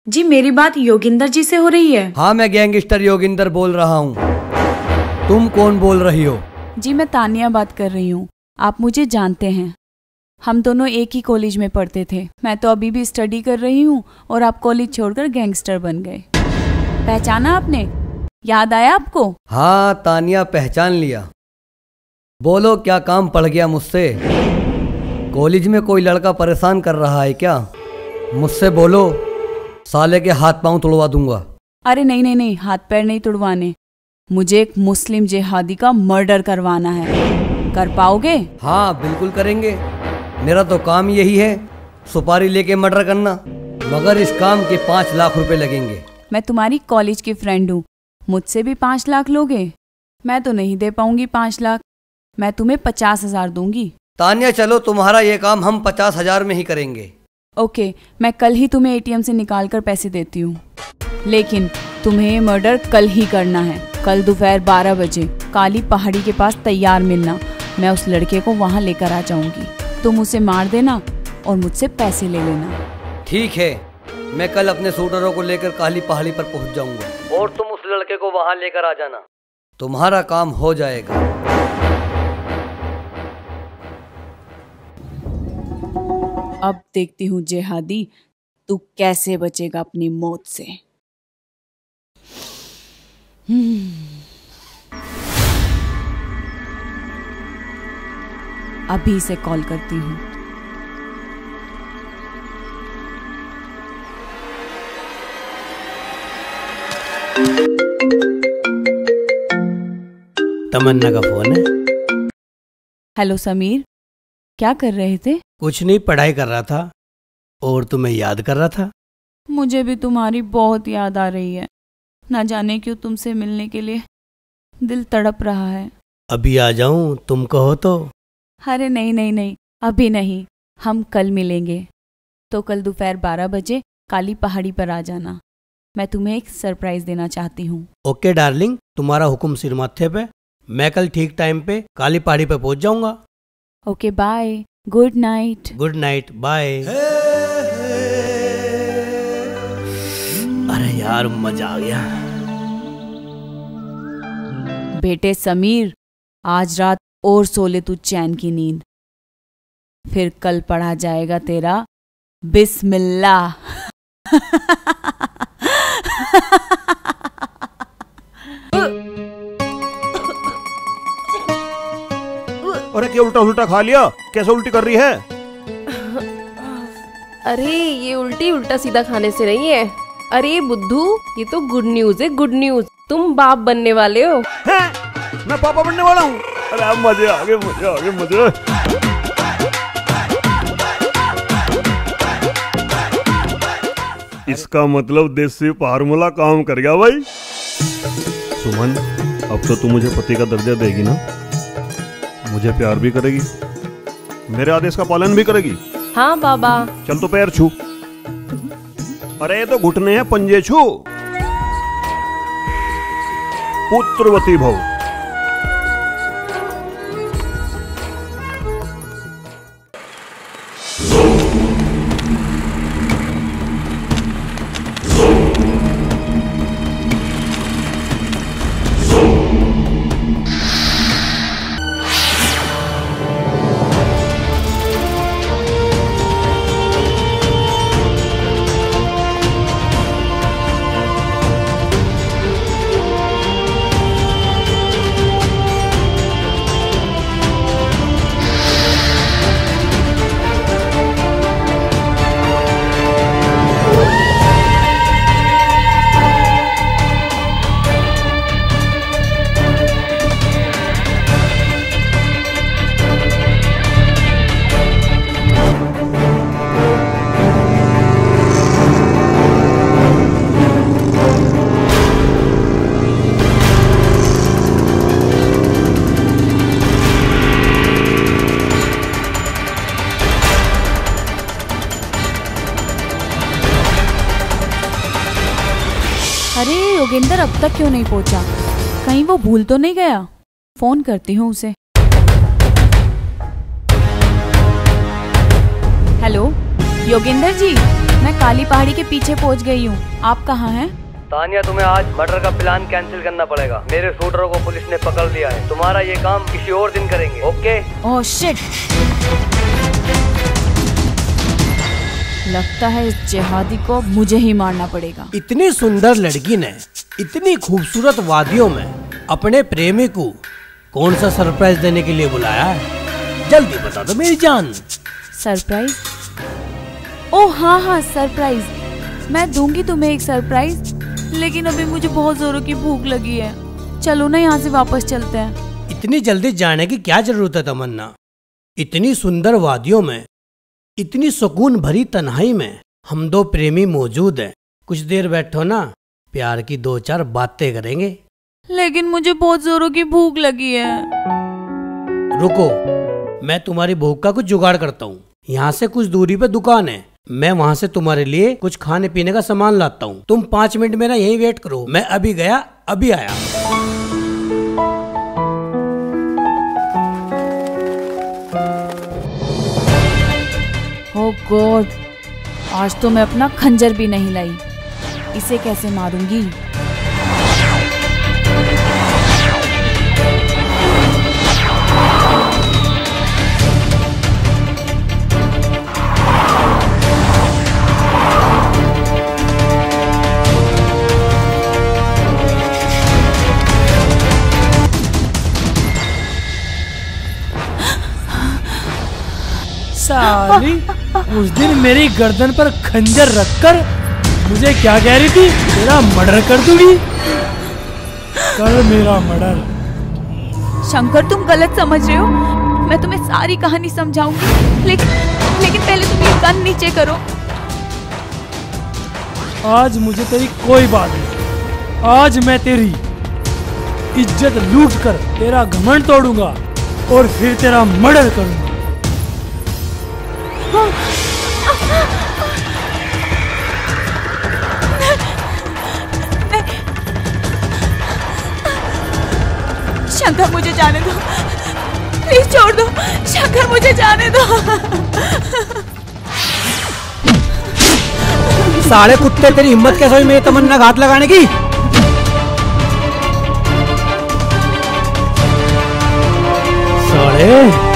जी मेरी बात योगिंदर जी से हो रही है। हाँ मैं गैंगस्टर योगिंदर बोल रहा हूँ। तुम कौन बोल रही हो? जी मैं तानिया बात कर रही हूँ। आप मुझे जानते हैं। हम दोनों एक ही कॉलेज में पढ़ते थे। मैं तो अभी भी स्टडी कर रही हूँ और आप कॉलेज छोड़कर गैंगस्टर बन गए। पहचाना आपने? याद आया आपको? हाँ तानिया पहचान लिया। बोलो क्या काम पड़ गया मुझसे? कॉलेज में कोई लड़का परेशान कर रहा है क्या? मुझसे बोलो साले के हाथ पाँव तोड़वा दूँगा। अरे नहीं नहीं नहीं हाथ पैर नहीं तुड़वाने। मुझे एक मुस्लिम जिहादी का मर्डर करवाना है। कर पाओगे? हाँ बिल्कुल करेंगे। मेरा तो काम यही है सुपारी लेके मर्डर करना। मगर इस काम के पाँच लाख रुपए लगेंगे। मैं तुम्हारी कॉलेज की फ्रेंड हूँ। मुझसे भी पाँच लाख लोगे। मैं तो नहीं दे पाऊँगी पाँच लाख। मैं तुम्हें पचास हज़ार दूँगी। तानिया चलो तुम्हारा ये काम हम पचास हज़ार में ही करेंगे। ओके मैं कल ही तुम्हें एटीएम से निकाल कर पैसे देती हूँ। लेकिन तुम्हें मर्डर कल ही करना है। कल दोपहर बारह बजे काली पहाड़ी के पास तैयार मिलना। मैं उस लड़के को वहाँ लेकर आ जाऊँगी। तुम उसे मार देना और मुझसे पैसे ले लेना। ठीक है मैं कल अपने शूटरों को लेकर काली पहाड़ी पर पहुँच जाऊँगा। और तुम उस लड़के को वहाँ लेकर आ जाना। तुम्हारा काम हो जाएगा। अब देखती हूँ जेहादी तू कैसे बचेगा अपनी मौत से? हम्म। अभी से कॉल करती हूँ। तमन्ना का फ़ोन है। हेलो समीर क्या कर रहे थे? कुछ नहीं पढ़ाई कर रहा था और तुम्हें याद कर रहा था। मुझे भी तुम्हारी बहुत याद आ रही है। ना जाने क्यों तुमसे मिलने के लिए दिल तड़प रहा है। अभी आ जाऊँ तुम कहो तो। अरे नहीं नहीं नहीं अभी नहीं हम कल मिलेंगे। तो कल दोपहर बारह बजे काली पहाड़ी पर आ जाना। मैं तुम्हें एक सरप्राइज़ देना चाहती हूँ। ओके डार्लिंग तुम्हारा हुक्म सिर माथे पे। मैं कल ठीक टाइम पे काली पहाड़ी पे पहुँच जाऊँगा। Okay bye. Good night good night bye अरे यार मज़ा आ गया। बेटे समीर आज रात और सोले तू चैन की नींद। फिर कल पढ़ा जाएगा तेरा बिस्मिल्लाह *laughs* अरे क्या उल्टा उल्टा खा लिया? कैसे उल्टी कर रही है? अरे ये उल्टी उल्टा सीधा खाने से नहीं है। अरे बुद्धू ये तो गुड न्यूज़ है गुड न्यूज़ तुम बाप बनने वाले हो? मैं पापा बनने वाला हूँ। अरे अब मज़े आ गए मज़े आ गए मज़े। इसका मतलब देसी फार्मूला काम कर गया भाई। सुमन अब तो तू मुझे पति का दर्जा देगी ना? मुझे प्यार भी करेगी। मेरे आदेश का पालन भी करेगी। हाँ बाबा। चल तो पैर छू। अरे तो घुटने हैं पंजे छू। पुत्रवती भव। तक क्यों नहीं पहुँचा? कहीं वो भूल तो नहीं गया? फ़ोन करती हूँ उसे। हेलो योगेंद्र जी मैं काली पहाड़ी के पीछे पहुँच गई हूँ। आप कहाँ हैं? तानिया तुम्हें आज मर्डर का प्लान कैंसिल करना पड़ेगा। मेरे शूटरों को पुलिस ने पकड़ लिया है। तुम्हारा ये काम किसी और दिन करेंगे ओके? ओह शिट लगता है इस जिहादी को मुझे ही मारना पड़ेगा। इतनी सुंदर लड़की ने इतनी खूबसूरत वादियों में अपने प्रेमी को कौन सा सरप्राइज़ देने के लिए बुलाया है? जल्दी बता दो मेरी जान। सरप्राइज़? ओ हाँ हाँ सरप्राइज़। मैं दूँगी तुम्हें एक सरप्राइज़ लेकिन अभी मुझे बहुत जोरों की भूख लगी है। चलो ना यहाँ से वापस चलते हैं। इतनी जल्दी जाने की क्या ज़रूरत है तमन्ना? इतनी सुंदर वादियों में इतनी सुकून भरी तन्हाई में हम दो प्रेमी मौजूद हैं। कुछ देर बैठो ना। प्यार की दो चार बातें करेंगे। लेकिन मुझे बहुत जोरों की भूख लगी है। रुको मैं तुम्हारी भूख का कुछ जुगाड़ करता हूँ। यहाँ से कुछ दूरी पे दुकान है। मैं वहाँ से तुम्हारे लिए कुछ खाने पीने का सामान लाता हूँ। तुम पाँच मिनट मेरा यही वेट करो। मैं अभी गया अभी आया। गॉड आज तो मैं अपना खंजर भी नहीं लाई। इसे कैसे मारूँगी? उस दिन मेरी गर्दन पर खंजर रखकर मुझे क्या कह रही थी? तेरा मर्डर कर दूँगी। कर मेरा मर्डर। शंकर तुम गलत समझ रहे हो। मैं तुम्हें सारी कहानी समझाऊँगी। लेकिन लेकिन पहले तुम ये गन नीचे करो। आज मुझे तेरी कोई बात नहीं। आज मैं तेरी इज़्ज़त लूट कर तेरा घमंड तोड़ूँगा और फिर तेरा मर्डर करूँगा। शंकर मुझे जाने दो। प्लीज़ छोड़ दो। शंकर मुझे जाने दो। साले कुत्ते, तेरी हिम्मत कैसे हुई मेरी तमन्ना घात लगाने की? साले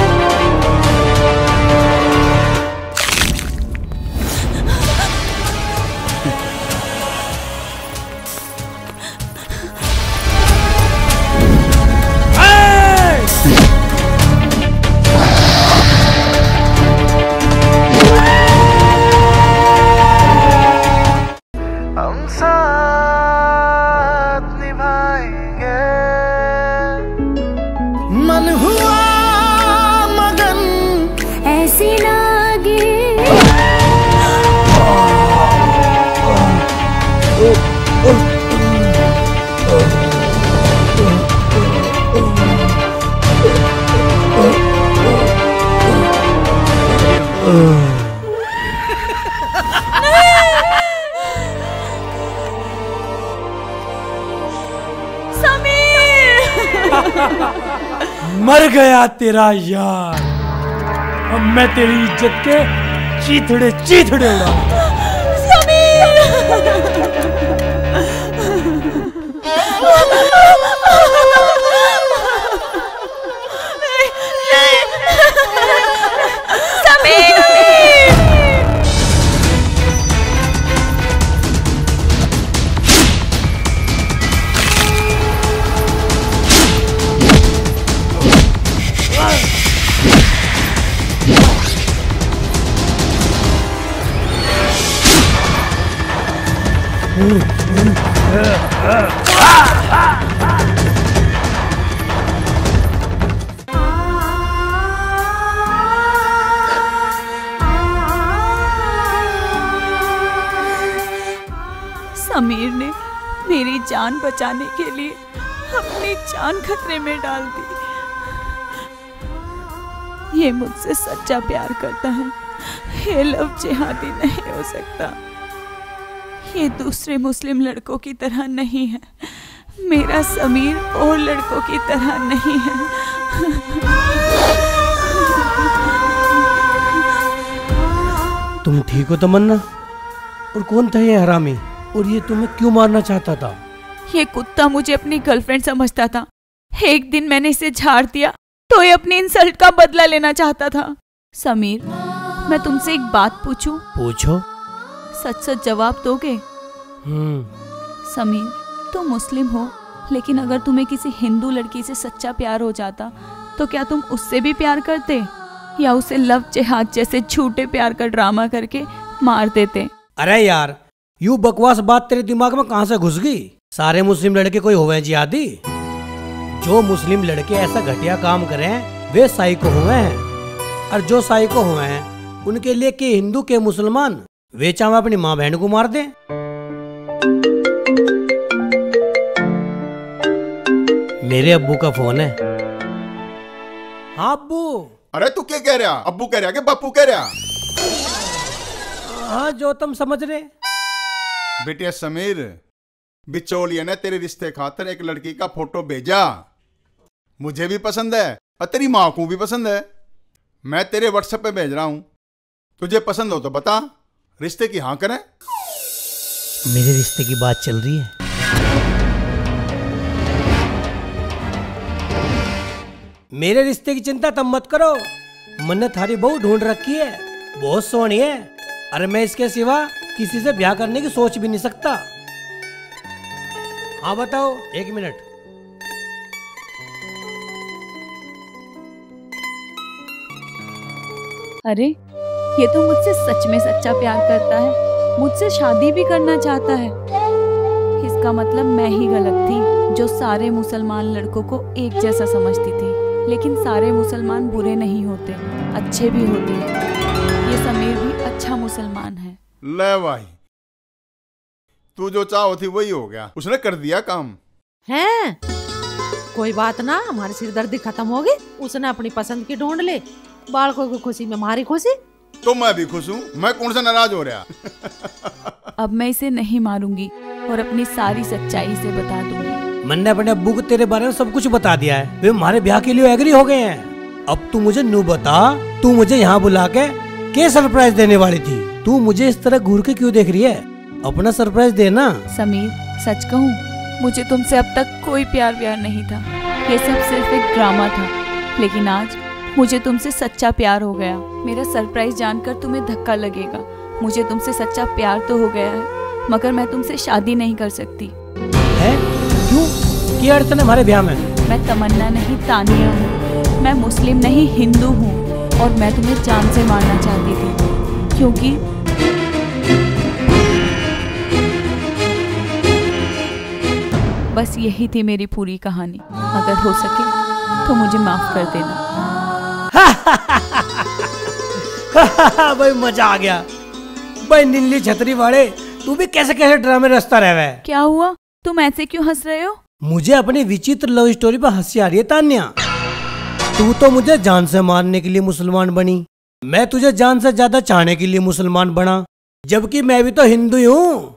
गया तेरा यार। अब मैं तेरी इज़्ज़त के चीथड़े चीथड़े उड़ा समीर! बचाने के लिए अपनी जान खतरे में डाल दी। ये मुझसे सच्चा प्यार करता है। ये लव जिहादी नहीं हो सकता। ये दूसरे मुस्लिम लड़कों की तरह नहीं है। मेरा समीर और लड़कों की तरह नहीं है। तुम ठीक हो तमन्ना? और कौन था ये हरामी? और ये तुम्हें क्यों मारना चाहता था? ये कुत्ता मुझे अपनी गर्लफ्रेंड समझता था। एक दिन मैंने इसे झाड़ दिया तो ये अपनी इंसल्ट का बदला लेना चाहता था। समीर मैं तुमसे एक बात पूछूँ? पूछो। सच सच जवाब दोगे? हम्म। समीर तुम मुस्लिम हो लेकिन अगर तुम्हें किसी हिंदू लड़की से सच्चा प्यार हो जाता तो क्या तुम उससे भी प्यार करते? या उसे लव जिहाद जैसे झूठे प्यार का ड्रामा करके मार देते? अरे यार यू बकवास बात तेरे दिमाग में कहाँ से घुस गई? सारे मुस्लिम लड़के कोई होवे जिहादी जो मुस्लिम लड़के ऐसा घटिया काम करें वे साइको हुए हैं और जो साइको हुए हैं उनके लिए के हिंदू के मुसलमान वे चाहे अपनी माँ बहन को मार दें। मेरे अब्बू का फ़ोन है। हाँ अब्बू। अरे तू क्या कह रहा? अब्बू कह रहा कि बापू कह रहा? हाँ जो तुम समझ रहे। बेटे समीर बिचौलिया ने तेरे रिश्ते खातर एक लड़की का फ़ोटो भेजा। मुझे भी पसंद है और तेरी माँ को भी पसंद है। मैं तेरे व्हाट्सएप पे भेज रहा हूँ। तुझे पसंद हो तो बता। रिश्ते की हाँ करें। मेरे रिश्ते की बात चल रही है। मेरे रिश्ते की चिंता तब मत करो। मैंने थारी बहू ढूंढ रखी है। बहुत सोहनी है। अरे मैं इसके सिवा किसी से ब्याह करने की सोच भी नहीं सकता। हाँ बताओ एक मिनट। अरे ये तो मुझसे सच में सच्चा प्यार करता है। मुझसे शादी भी करना चाहता है। इसका मतलब मैं ही गलत थी जो सारे मुसलमान लड़कों को एक जैसा समझती थी। लेकिन सारे मुसलमान बुरे नहीं होते अच्छे भी होते। हैं ये समीर भी अच्छा मुसलमान है। ले भाई। तू जो चाहो थी वही हो गया। उसने कर दिया काम। हैं? कोई बात ना हमारी सिरदर्दी खत्म होगी उसने अपनी पसंद की ढूंढ ले। बालकों की खुशी में हमारी खुशी। तो मैं भी खुश हूँ। मैं कौन सा नाराज़ हो रहा? *laughs* अब मैं इसे नहीं मारूँगी और अपनी सारी सच्चाई से बता दूँगी। मैंने अपने अब्बू को तेरे बारे में सब कुछ बता दिया है। वे हमारे ब्याह के लिए एग्री हो गए हैं। अब तू मुझे नू बता तू मुझे यहाँ बुला के क्या सरप्राइज़ देने वाली थी? तू मुझे इस तरह घूर के क्यों देख रही है? अपना सरप्राइज़ देना। समीर सच कहूँ मुझे तुमसे अब तक कोई प्यार व्यार नहीं था। ये सब सिर्फ़ एक ड्रामा था। लेकिन आज मुझे तुमसे सच्चा प्यार हो गया। मेरा सरप्राइज़ जानकर तुम्हें धक्का लगेगा। मुझे तुमसे सच्चा प्यार तो हो गया है मगर मैं तुमसे शादी नहीं कर सकती। है? क्यों? क्या अड़चन है हमारे ब्याह में? मैं तमन्ना नहीं तानिया हूँ। मैं मुस्लिम नहीं हिंदू हूँ। और मैं तुम्हें जान से मारना चाहती थी। क्योंकि बस यही थी मेरी पूरी कहानी। अगर हो सके तो मुझे माफ़ कर देना। *laughs* भाई मज़ा आ गया। भाई नीली छतरी वाले तू भी कैसे कैसे ड्रामे रस्ता रह है? क्या हुआ? तुम ऐसे क्यों हंस रहे हो? मुझे अपनी विचित्र लव स्टोरी पर हँसी आ रही है तान्या। तू तो मुझे जान से मारने के लिए मुसलमान बनी। मैं तुझे जान से ज़्यादा चाहने के लिए मुसलमान बना। जबकि मैं भी तो हिंदू ही हूँ।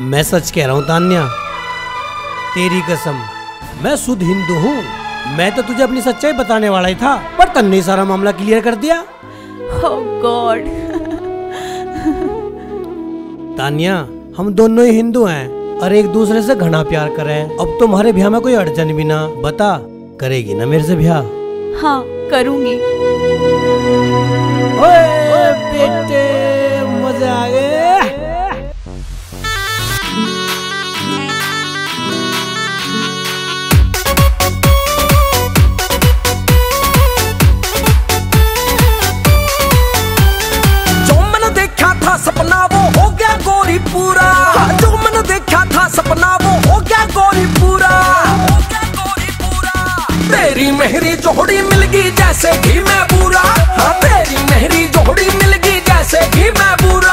मैं सच कह रहा हूँ तान्या। तेरी कसम मैं शुद्ध हिंदू हूँ। मैं तो तुझे अपनी सच्चाई बताने वाला ही था पर तन्ने सारा मामला क्लियर कर दिया। Oh गॉड तान्या हम दोनों ही हिंदू हैं और एक दूसरे से घना प्यार कर रहे हैं। अब तुम्हारे ब्याह में कोई अड़चन भी ना। बता करेगी ना मेरे से ब्याह? हाँ करूँगी। ओए बेटे मज़ा आ गए। पूरा। जो मैंने देखा था सपना, वो हो गया गोरी पूरा। तेरी मेहरी जोड़ी मिल गई जैसे घी में पूरा हाँ तेरी मेहरी जोड़ी मिल गई जैसे घी में पूरा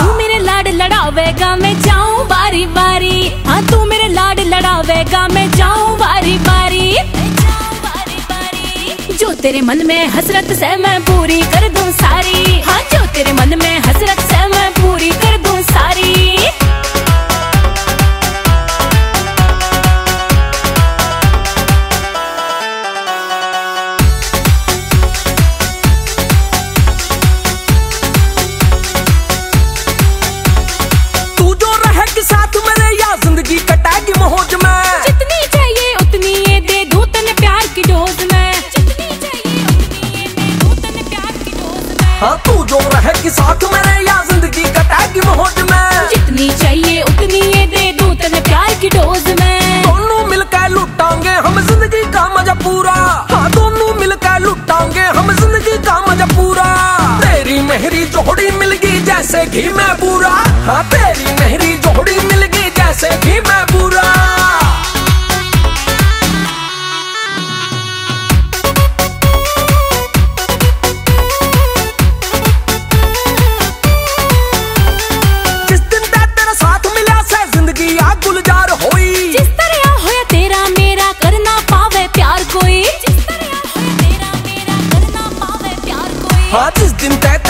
तू मेरे लाड लड़ावेगा, मैं जाऊँ बारी बारी। हाँ तू मेरे लाड लड़ावेगा, मैं जाऊँ बारी बारी। जो तेरे मन में हसरत से मैं पूरी कर दूँ सारी। हाँ जो तेरे मन में हसरत जो कि साथ मेरे या ज़िंदगी में। जितनी चाहिए उतनी ये दे दू तने प्यार की डोज में। दोनों मिलकर लुटांगे हम ज़िंदगी का मज़ा पूरा। हाँ दोनों मिलकर लुटांगे हम ज़िंदगी का मज़ा पूरा। तेरी मेहरी जोड़ी मिल गई जैसे घी में पूरा। हाँ तेरी मेहरी जोड़ी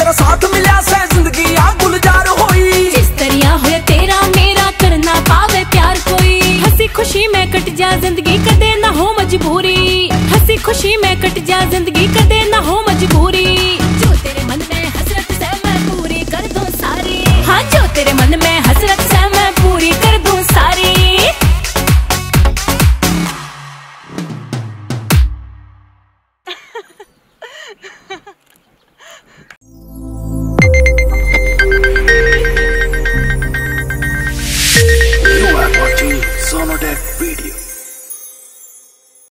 तेरा साथ से ज़िंदगी गुलजार होई। जिस तेरा, मेरा करना पावे प्यार कोई। हँसी खुशी में कट जा, ज़िंदगी कदे ना हो मजबूरी। हँसी खुशी में कट जा, ज़िंदगी कदे ना हो मजबूरी। जो तेरे मन में हसरत से मैं पूरी कर दूँ सारी। हाँ जो तेरे मन में